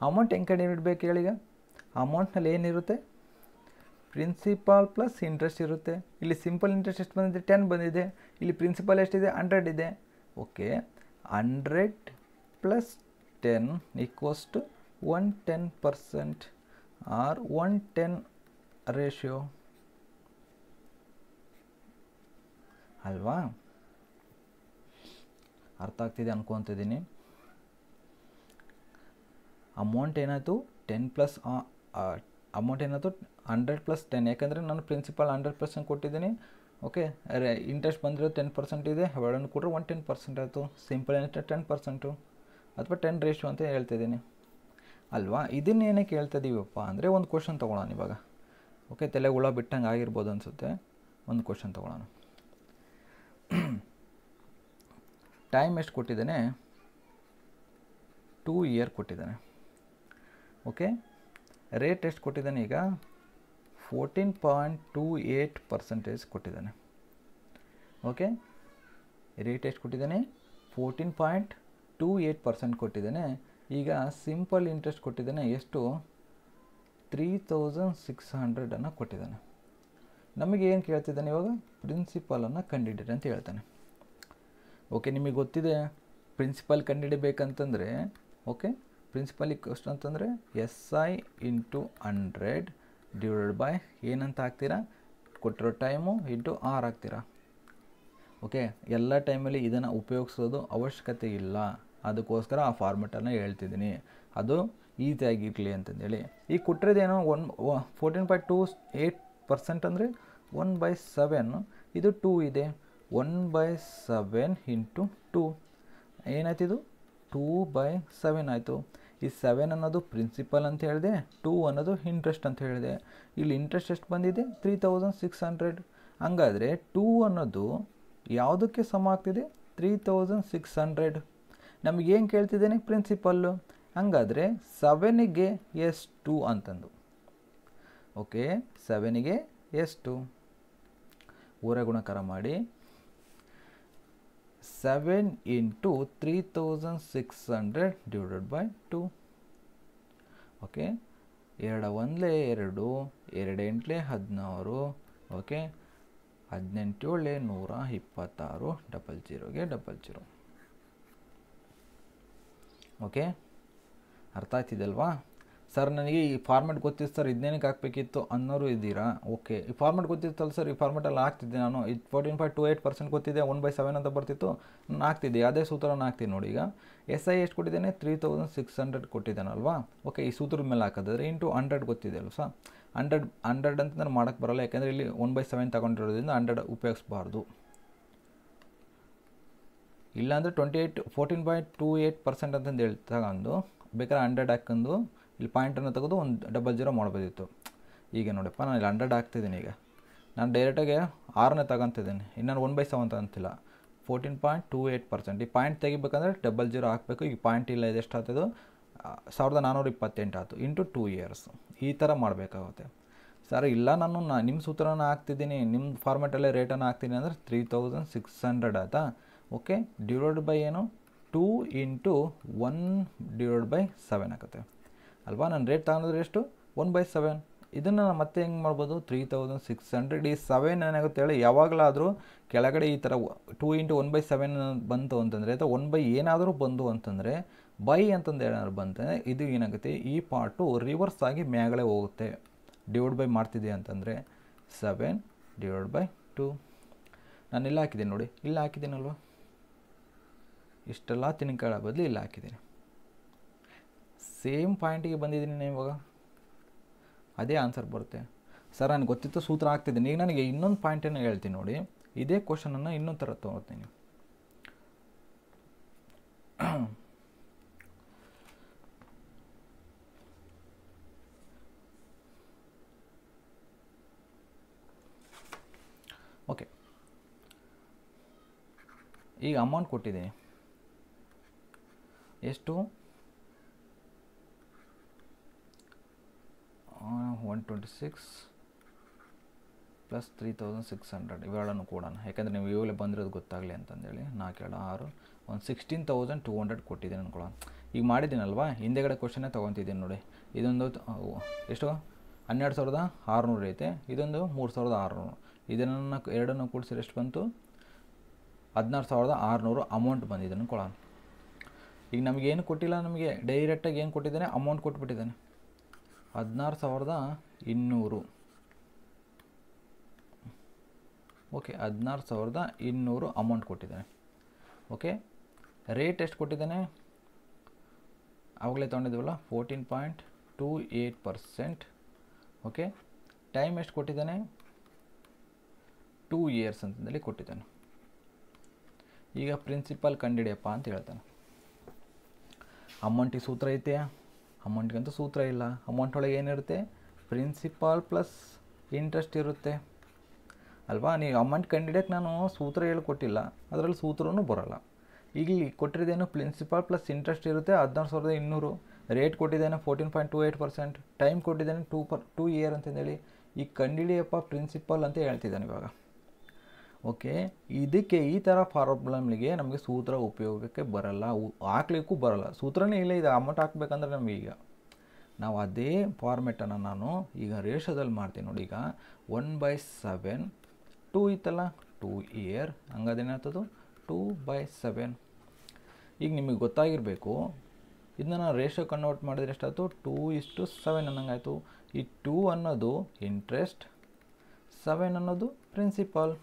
ಅಮೌಂಟ್ ಹೆಂಗೆ ಕಂಡುಹಿಡಬೇಕು ಹೇಳೀಗ ಅಮೌಂಟ್ನಲ್ಲಿ ಏನಿರುತ್ತೆ? ಪ್ರಿನ್ಸಿಪಾಲ್ ಪ್ಲಸ್ ಇಂಟ್ರೆಸ್ಟ್ ಇರುತ್ತೆ. ಇಲ್ಲಿ ಸಿಂಪಲ್ ಇಂಟ್ರೆಸ್ಟ್ ಎಷ್ಟು ಬಂದಿದೆ? ಟೆನ್ ಬಂದಿದೆ. ಇಲ್ಲಿ ಪ್ರಿನ್ಸಿಪಾಲ್ ಎಷ್ಟಿದೆ? ಹಂಡ್ರೆಡ್ ಇದೆ. Okay hundred plus ten equals to one ten percent or one ten ratio ಅಲ್ವಾ? ಅರ್ಥ ಆಗ್ತಿದೆ ಅನ್ಕೊತಿದ್ದೀನಿ. ಅಮೌಂಟ್ ಏನಾಯಿತು? ಟೆನ್ ಪ್ಲಸ್ ಅಮೌಂಟ್ ಏನದು ಹಂಡ್ರೆಡ್ ಪ್ಲಸ್ ಟೆನ್ ಯಾಕಂದರೆ ನಾನು ಪ್ರಿನ್ಸಿಪಲ್ ಹಂಡ್ರೆಡ್ ಪರ್ಸೆಂಟ್ ಕೊಟ್ಟಿದ್ದೀನಿ. ಓಕೆ ಇಂಟ್ರೆಸ್ಟ್ ಬಂದಿರೋ ಟೆನ್ ಪರ್ಸೆಂಟ್ ಇದೆ ಅವೆರಡನ್ನು ಕೊಟ್ಟರೆ ಒನ್ ಟೆನ್ ಪರ್ಸೆಂಟ್ ಆಯಿತು. ಸಿಂಪಲ್ ಏನಿತ್ತು ಟೆನ್ ಪರ್ಸೆಂಟು ಅಥವಾ ಟೆನ್ ರೇಷು ಅಂತ ಹೇಳ್ತಿದ್ದೀನಿ ಅಲ್ವಾ? ಇದನ್ನ ಏನಕ್ಕೆ ಹೇಳ್ತಿದ್ದೀವಪ್ಪ ಅಂದರೆ ಒಂದು ಕ್ವಶನ್ ತೊಗೊಳೋಣ ಇವಾಗ. ಓಕೆ ತಲೆ ಹುಳ ಬಿಟ್ಟಂಗೆ ಆಗಿರ್ಬೋದು ಅನಿಸುತ್ತೆ. ಒಂದು ಕ್ವಶನ್ ತೊಗೊಳೋಣ ಟೈಮ್ ಎಷ್ಟು ಕೊಟ್ಟಿದ್ದಾನೆ? ಟೂ ಇಯರ್ ಕೊಟ್ಟಿದ್ದಾನೆ. ಓಕೆ ರೇಟ್ ಎಷ್ಟು ಕೊಟ್ಟಿದ್ದಾನೆ ಈಗ? Fourteen point two eight percentage ಕೊಟ್ಟಿದ್ದಾನೆ. ಓಕೆ ರೇಟ್ ಎಷ್ಟು ಕೊಟ್ಟಿದ್ದಾನೆ? Fourteen point two eight percent ಕೊಟ್ಟಿದ್ದಾನೆ. ಈಗ ಸಿಂಪಲ್ ಇಂಟ್ರೆಸ್ಟ್ ಕೊಟ್ಟಿದ್ದಾನೆ ಎಷ್ಟು? ತ್ರೀ ತೌಸಂಡ್ ಸಿಕ್ಸ್ ಹಂಡ್ರೆಡನ್ನು ಕೊಟ್ಟಿದ್ದಾನೆ. ನಮಗೆ ಏನು ಕೇಳ್ತಿದ್ದಾನೆ ಇವಾಗ? ಪ್ರಿನ್ಸಿಪಲನ್ನು ಕಂಡುಹಿಡಿರಿ ಅಂತ ಹೇಳ್ತಾನೆ. ಓಕೆ ನಿಮಗೆ ಗೊತ್ತಿದೆ ಪ್ರಿನ್ಸಿಪಲ್ ಕಂಡುಹಿಡಿಬೇಕಂತಂದರೆ ಓಕೆ ಪ್ರಿನ್ಸಿಪಲ್ ಎಷ್ಟು ಅಂತಂದರೆ S I into hundred divided by ಏನಂತ ಹಾಕ್ತೀರಾ? ಕೊಟ್ಟಿರೋ ಟೈಮು ಇಂಟು ಆರ್ ಹಾಕ್ತೀರಾ? ಓಕೆ ಎಲ್ಲ ಟೈಮಲ್ಲಿ ಇದನ್ನು ಉಪಯೋಗಿಸೋದು ಅವಶ್ಯಕತೆ ಇಲ್ಲ. ಅದಕ್ಕೋಸ್ಕರ ಆ ಫಾರ್ಮೆಟನ್ನು ಹೇಳ್ತಿದ್ದೀನಿ. ಅದು ಈಸಿಯಾಗಿರಲಿ ಅಂತಂದೇಳಿ. ಈಗ ಕೊಟ್ಟಿರೋದೇನೋ one fourteen by two eight percent ಅಂದರೆ ಒನ್ ಬೈ ಸೆವೆನ್ ಇದು ಟೂ ಇದೆ. One by seven into two ಏನಾಯ್ತಿದು two by seven ಆಯಿತು. ಈ ಸೆವೆನ್ ಅನ್ನೋದು ಪ್ರಿನ್ಸಿಪಲ್ ಅಂತ ಹೇಳಿದೆ ಟೂ ಅನ್ನೋದು ಇಂಟ್ರೆಸ್ಟ್ ಅಂತ ಹೇಳಿದೆ. ಇಲ್ಲಿ ಇಂಟ್ರೆಸ್ಟ್ ಎಷ್ಟು ಬಂದಿದೆ? ತ್ರೀ ತೌಸಂಡ್ ಸಿಕ್ಸ್ ಹಂಡ್ರೆಡ್ ಹಂಗಾದರೆ ಟೂ ಅನ್ನೋದು ಯಾವುದಕ್ಕೆ ಸಮ ಆಗ್ತಿದೆ? ತ್ರೀ ತೌಸಂಡ್ ಸಿಕ್ಸ್ ಹಂಡ್ರೆಡ್ ನಮಗೇನು ಕೇಳ್ತಿದ್ದೇನೆ? ಪ್ರಿನ್ಸಿಪಲ್ಲು ಹಂಗಾದರೆ ಸೆವೆನಿಗೆ ಎಷ್ಟು ಅಂತಂದು. ಓಕೆ ಸೆವೆನಿಗೆ ಎಷ್ಟು ಊರ ಗುಣಕಾರ ಮಾಡಿ seven into three thousand six hundred divided by two okay ಎರಡು ಒಂದಲೇ ಎರಡು ಎರಡು ಹದಿನಾರು ಓಕೆ ಹದಿನೆಂಟೇಳೆ ನೂರ ಇಪ್ಪತ್ತಾರು ಡಬಲ್ ಜೀರೋಗೆ ಡಬಲ್ ಜೀರೋ ಓಕೆ ಅರ್ಥ ಆಯ್ತಿದಲ್ವಾ? ಸರ್ ನನಗೆ ಈ ಫಾರ್ಮೆಟ್ ಗೊತ್ತಿತ್ತು ಸರ್ ಇದನ್ನೇನಕ್ಕೆ ಹಾಕಬೇಕಿತ್ತು ಅನ್ನೋರು ಇದ್ದೀರಾ? ಓಕೆ ಈ ಫಾರ್ಮೆಟ್ ಗೊತ್ತಿತ್ತಲ್ಲ ಸರ್ ಈ ಫಾರ್ಮೆಟಲ್ಲಿ ಹಾಕ್ತಿದ್ದೆ ನಾನು. ಇದು fourteen point two eight percent ಗೊತ್ತಿದೆ ಒನ್ ಬೈ ಸೆವೆನ್ ಅಂತ ಬರ್ತಿತ್ತು. ನಾನು ಹಾಕ್ತಿದ್ದೆ. ಅದೇ ಸೂತ್ರನ ಹಾಕ್ತೀನಿ ನೋಡಿ ಈಗ. ಎಸ್ ಐ ಎಷ್ಟು ಕೊಟ್ಟಿದ್ದೇನೆ? ತ್ರೀ ತೌಸಂಡ್ ಸಿಕ್ಸ್ ಹಂಡ್ರೆಡ್ ಕೊಟ್ಟಿದ್ದಾನಲ್ವಾ? ಓಕೆ ಈ ಸೂತ್ರದ ಮೇಲೆ ಹಾಕೋದಾದ್ರೆ ಇಂಟು ಹಂಡ್ರೆಡ್ ಗೊತ್ತಿದೆ ಅಲ್ವ ಸರ್ ಹಂಡ್ರೆಡ್ ಹಂಡ್ರೆಡ್ ಅಂತ ನಾನು ಮಾಡೋಕ್ಕೆ ಬರಲ್ಲ, ಯಾಕೆಂದರೆ ಇಲ್ಲಿ ಒನ್ ಬೈ ಸೆವೆನ್ ತಗೊಂಡಿರೋದ್ರಿಂದ ಹಂಡ್ರೆಡ್ ಉಪಯೋಗಿಸ್ಬಾರ್ದು. ಇಲ್ಲಾಂದರೆ twenty eight fourteen point two eight percent ಅಂತಂದು ಹೇಳಿ ತಗೊಂಡು, ಬೇಕಾದ್ರೆ ಹಂಡ್ರೆಡ್ ಹಾಕೊಂಡು ಇಲ್ಲಿ ಪಾಯಿಂಟನ್ನು ತೆಗೆದು ಒಂದು ಡಬಲ್ ಜೀರೋ ಮಾಡ್ಬೋದಿತ್ತು. ಈಗ ನೋಡಪ್ಪ ನಾನು ಇಲ್ಲಿ ಹಂಡ್ರೆಡ್ ಹಾಕ್ತಿದ್ದೀನಿ ಈಗ. ನಾನು ಡೈರೆಕ್ಟಾಗಿ ಆರನೇ ತಗೊತಿದ್ದೀನಿ. ಇನ್ನೊಂದು one by seven ತಗೊಂತಿಲ್ಲ. Fourteen point two eight percent ಈ ಪಾಯಿಂಟ್ ತೆಗಿಬೇಕಂದ್ರೆ ಡಬಲ್ ಜೀರೋ ಹಾಕಬೇಕು. ಈಗ ಪಾಯಿಂಟ್ ಇಲ್ಲ ಇದೆಷ್ಟು ಆಗ್ತದೋ ಸಾವಿರದ ನಾನ್ನೂರ ಇಪ್ಪತ್ತೆಂಟು ಆಯಿತು ಇಂಟು ಟೂ ಇಯರ್ಸ್ ಈ ಥರ ಮಾಡಬೇಕಾಗುತ್ತೆ. ಸರ್, ಇಲ್ಲ, ನಾನು ನಾ ನಿಮ್ಮ ಸೂತ್ರನ ಹಾಕ್ತಿದ್ದೀನಿ. ನಿಮ್ಮ ಫಾರ್ಮೆಟಲ್ಲೇ ರೇಟನ್ನು ಹಾಕ್ತೀನಿ ಅಂದರೆ ತ್ರೀ ತೌಸಂಡ್ ಸಿಕ್ಸ್ ಹಂಡ್ರೆಡ್ ಆಯಿತಾ? ಓಕೆ ಡಿವೈಡ್ ಬೈ ಏನು? Two into one divide by seven ಆಗುತ್ತೆ. ಅಲ್ವಾ? ನಾನು ರೇಟ್ ತಗೊಂಡ್ರೆ ಎಷ್ಟು? ಒನ್ ಬೈ ಸೆವೆನ್ ಇದನ್ನು ನಾನು ಮತ್ತೆ ಹೆಂಗೆ ಮಾಡ್ಬೋದು? ತ್ರೀ ತೌಸಂಡ್ ಸಿಕ್ಸ್ ಹಂಡ್ರೆಡ್ ಈ ಸೆವೆನ್ ಏನಾಗುತ್ತೆ ಹೇಳಿ, ಯಾವಾಗಲಾದರೂ ಕೆಳಗಡೆ ಈ ಥರ two into one by seven ಬಂತು ಅಂತಂದರೆ, ಅಥವಾ ಒನ್ ಬೈ ಏನಾದರೂ ಬಂದು ಅಂತಂದರೆ ಬೈ ಅಂತಂದು ಏನಾದ್ರು ಬಂತಂದರೆ ಇದು ಏನಾಗುತ್ತೆ? ಈ ಪಾರ್ಟು ರಿವರ್ಸ್ ಆಗಿ ಮ್ಯಾಗಳೆ ಹೋಗುತ್ತೆ. ಡಿವೈಡ್ ಬೈ ಮಾಡ್ತಿದೆ ಅಂತಂದರೆ ಸೆವೆನ್ ಡಿವೈಡ್ ಬೈ ಟು ನಾನು ಇಲ್ಲ ಹಾಕಿದ್ದೀನಿ ನೋಡಿ. ಇಲ್ಲ ಹಾಕಿದ್ದೀನಲ್ವ? ಇಷ್ಟೆಲ್ಲ ತಿನ್ಕಾಳ ಬದಲು ಇಲ್ಲ ಹಾಕಿದ್ದೀನಿ. ಸೇಮ್ ಪಾಯಿಂಟಿಗೆ ಬಂದಿದ್ದೀನಿ ಇವಾಗ? ಅದೇ ಆನ್ಸರ್ ಬರುತ್ತೆ. ಸರ್ ನನಗೆ ಗೊತ್ತಿತ್ತು, ಸೂತ್ರ ಆಗ್ತಿದ್ದೀನಿ ಈಗ ನನಗೆ ಇನ್ನೊಂದು ಪಾಯಿಂಟನ್ನು ಹೇಳ್ತೀನಿ ನೋಡಿ. ಇದೇ ಕ್ವಶನನ್ನು ಇನ್ನೊಂದು ಥರ ತೊಗೊತೀನಿ. ಓಕೆ ಈಗ ಅಮೌಂಟ್ ಕೊಟ್ಟಿದ್ದೀನಿ ಎಷ್ಟು? One six plus three thousand six hundred ಇವೆರಡನ್ನು ಕೊಡೋಣ ಯಾಕಂದರೆ ನೀವು ಇವಾಗಲೇ ಬಂದಿರೋದು ಗೊತ್ತಾಗಲಿ ಅಂತಂದೇಳಿ. ನಾಲ್ಕೇಳು ಆರು, ಒಂದು ಸಿಕ್ಸ್ಟೀನ್ ತೌಸಂಡ್ ಟೂ ಹಂಡ್ರೆಡ್ ಕೊಟ್ಟಿದ್ದೀನಿ ಅನ್ಕೊಳ್ಳೋಣ. ಈಗ ಮಾಡಿದ್ದೀನಲ್ವಾ? ಹಿಂದೆಗಡೆ ಕ್ವಶನೇ ತೊಗೊತಿದ್ದೀನಿ ನೋಡಿ. ಇದೊಂದು ಎಷ್ಟು? ಹನ್ನೆರಡು ಸಾವಿರದ ಆರುನೂರು ಐತೆ. ಇದೊಂದು ಮೂರು ಸಾವಿರದ ಆರುನೂರು. ಇದನ್ನು ಎರಡನ್ನು ಕೂಡಿಸಿದ್ರೆ ಎಷ್ಟು ಬಂತು? ಹದಿನಾರು ಸಾವಿರದ ಆರುನೂರು ಅಮೌಂಟ್ ಬಂದಿದೆ ಅನ್ಕೊಳ್ಳೋಣ. ಈಗ ನಮಗೇನು ಕೊಟ್ಟಿಲ್ಲ ನಮಗೆ? ಡೈರೆಕ್ಟಾಗಿ ಏನು ಕೊಟ್ಟಿದ್ದಾನೆ? ಅಮೌಂಟ್ ಕೊಟ್ಬಿಟ್ಟಿದ್ದಾನೆ. ಹದಿನಾರು ಸಾವಿರದ ಇನ್ನೂರು. ಓಕೆ ಹದಿನಾರು ಸಾವಿರದ ಇನ್ನೂರು ಅಮೌಂಟ್ ಕೊಟ್ಟಿದ್ದಾನೆ. ಓಕೆ ರೇಟ್ ಎಷ್ಟು ಕೊಟ್ಟಿದ್ದಾನೆ? ಆವಾಗಲೇ ತೊಗೊಂಡಿದ್ದೀವಲ್ಲ fourteen point two eight percent okay time ಎಷ್ಟು ಕೊಟ್ಟಿದ್ದಾನೆ? ಟೂ ಇಯರ್ಸ್ ಅಂತಂದೇಳಿ ಕೊಟ್ಟಿದ್ದಾನೆ. ಈಗ ಪ್ರಿನ್ಸಿಪಲ್ ಕಂಡಿಡಿಯಪ್ಪ ಅಂತ ಹೇಳ್ತಾನೆ. ಅಮೌಂಟಿಗೆ ಸೂತ್ರ ಐತೆ ಅಮೌಂಟಿಗಂತೂ ಸೂತ್ರ ಇಲ್ಲ. ಅಮೌಂಟ್ ಒಳಗೆ ಏನಿರುತ್ತೆ? ಪ್ರಿನ್ಸಿಪಾಲ್ ಪ್ಲಸ್ ಇಂಟ್ರೆಸ್ಟ್ ಇರುತ್ತೆ. ಅಲ್ವಾ? ನೀವು ಅಮೌಂಟ್ ಕಂಡಿಡಿಯೋಕ್ಕೆ ನಾನು ಸೂತ್ರ ಹೇಳ್ಕೊಟ್ಟಿಲ್ಲ. ಅದರಲ್ಲಿ ಸೂತ್ರವೂ ಬರೋಲ್ಲ. ಈಗ ಇಲ್ಲಿ ಕೊಟ್ಟಿರೋದೇನು ಪ್ರಿನ್ಸಿಪಾಲ್ ಪ್ಲಸ್ ಇಂಟ್ರೆಸ್ಟ್ ಇರುತ್ತೆ, ಹದಿನಾರು ಸಾವಿರದ ಇನ್ನೂರು. ರೇಟ್ ಕೊಟ್ಟಿದ್ದೇನೆ fourteen point two eight percent time ಕೊಟ್ಟಿದ್ದೇನೆ ಟೂ ಪರ್ ಟೂ ಇಯರ್ ಅಂತಂದೇಳಿ. ಈಗ ಕಂಡಿಡಿಯಪ್ಪ ಪ್ರಿನ್ಸಿಪಾಲ್ ಅಂತ ಹೇಳ್ತಿದ್ದಾನೆ ಇವಾಗ. ಓಕೆ? ಇದಕ್ಕೆ ಈ ಥರ ಪ್ರಾಬ್ಲಮ್ಗೆ ನಮಗೆ ಸೂತ್ರ ಉಪಯೋಗಕ್ಕೆ ಬರಲ್ಲ. ಹಾಕ್ಲಿಕ್ಕೂ ಬರಲ್ಲ. ಸೂತ್ರನೇ ಇಲ್ಲ, ಇದು ಅಮೌಂಟ್ ಹಾಕ್ಬೇಕಂದ್ರೆ ನಮಗೆ ಈಗ. ನಾವು ಅದೇ ಫಾರ್ಮೆಟನ್ನು ನಾನು ಈಗ ರೇಷದಲ್ಲಿ ಮಾಡ್ತೀನಿ ನೋಡಿ ಈಗ. ಒನ್ ಬೈ ಸೆವೆನ್ ಟೂ ಇತ್ತಲ್ಲ? ಟೂ ಇಯರ್ ಹಂಗದೇನಾಗ್ತದು ಟೂ ಬೈ ಸೆವೆನ್ ಈಗ ನಿಮಗೆ ಗೊತ್ತಾಗಿರಬೇಕು, ಇದನ್ನ ನಾನು ರೇಷೋ ಕನ್ವರ್ಟ್ ಮಾಡಿದ್ರೆ ಎಷ್ಟಾಯ್ತು? ಟೂ ಇಷ್ಟು ಸೆವೆನ್ ಅನ್ನಂಗಾಯ್ತು. ಈ ಟೂ ಅನ್ನೋದು ಇಂಟ್ರೆಸ್ಟ್ ಸೆವೆನ್ ಅನ್ನೋದು ಪ್ರಿನ್ಸಿಪಾಲ್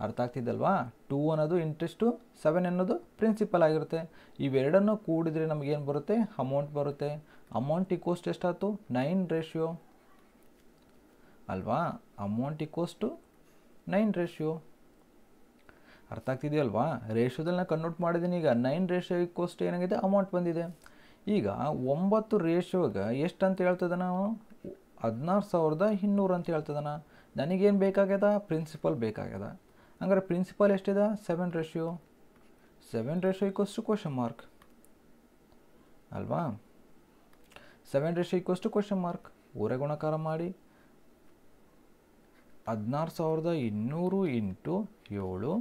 ಅರ್ಥ ಆಗ್ತಿದ್ದಲ್ವಾ ಟೂ ಅನ್ನೋದು ಇಂಟ್ರೆಸ್ಟು ಸೆವೆನ್ ಅನ್ನೋದು ಪ್ರಿನ್ಸಿಪಲ್ ಆಗಿರುತ್ತೆ. ಇವೆರಡನ್ನು ಕೂಡಿದರೆ ನಮಗೇನು ಬರುತ್ತೆ? ಅಮೌಂಟ್ ಬರುತ್ತೆ. ಅಮೌಂಟ್ ಇಕ್ಕೋಸ್ಟ್ ಎಷ್ಟಾಯ್ತು? ನೈನ್ ರೇಷಿಯೋ ಅಲ್ವಾ? ಅಮೌಂಟ್ ಇಕ್ಕೋಸ್ಟು ನೈನ್ ರೇಷಿಯೋ ಅರ್ಥ ಆಗ್ತಿದೆಯಲ್ವಾ? ರೇಷಿಯೋದಲ್ಲಿ ನಾನು ಕನ್ವರ್ಟ್ ಮಾಡಿದ್ದೀನಿ. ಈಗ ನೈನ್ ರೇಷಿಯೋ ಇಕ್ಕೋಸ್ಟ್ ಏನಾಗಿದೆ? ಅಮೌಂಟ್ ಬಂದಿದೆ. ಈಗ ಒಂಬತ್ತು ರೇಷಿಯೋಗೆ ಎಷ್ಟು ಅಂತ ಹೇಳ್ತದ ನಾವು ಹದಿನಾರು ಸಾವಿರದ ಇನ್ನೂರು ಅಂತ ಹೇಳ್ತದನ. ನನಗೇನು ಬೇಕಾಗ್ಯದ? ಪ್ರಿನ್ಸಿಪಲ್ ಬೇಕಾಗ್ಯದ. ಹಂಗಾರೆ ಪ್ರಿನ್ಸಿಪಲ್ ಎಷ್ಟಿದೆ? Seven ratio seven ratio equals to question mark ಅಲ್ವಾ? Seven ratio equals to question mark ಊರೆ ಗುಣಕಾರ ಮಾಡಿ. ಹದಿನಾರು ಸಾವಿರದ ಇನ್ನೂರು ಇಂಟು ಏಳು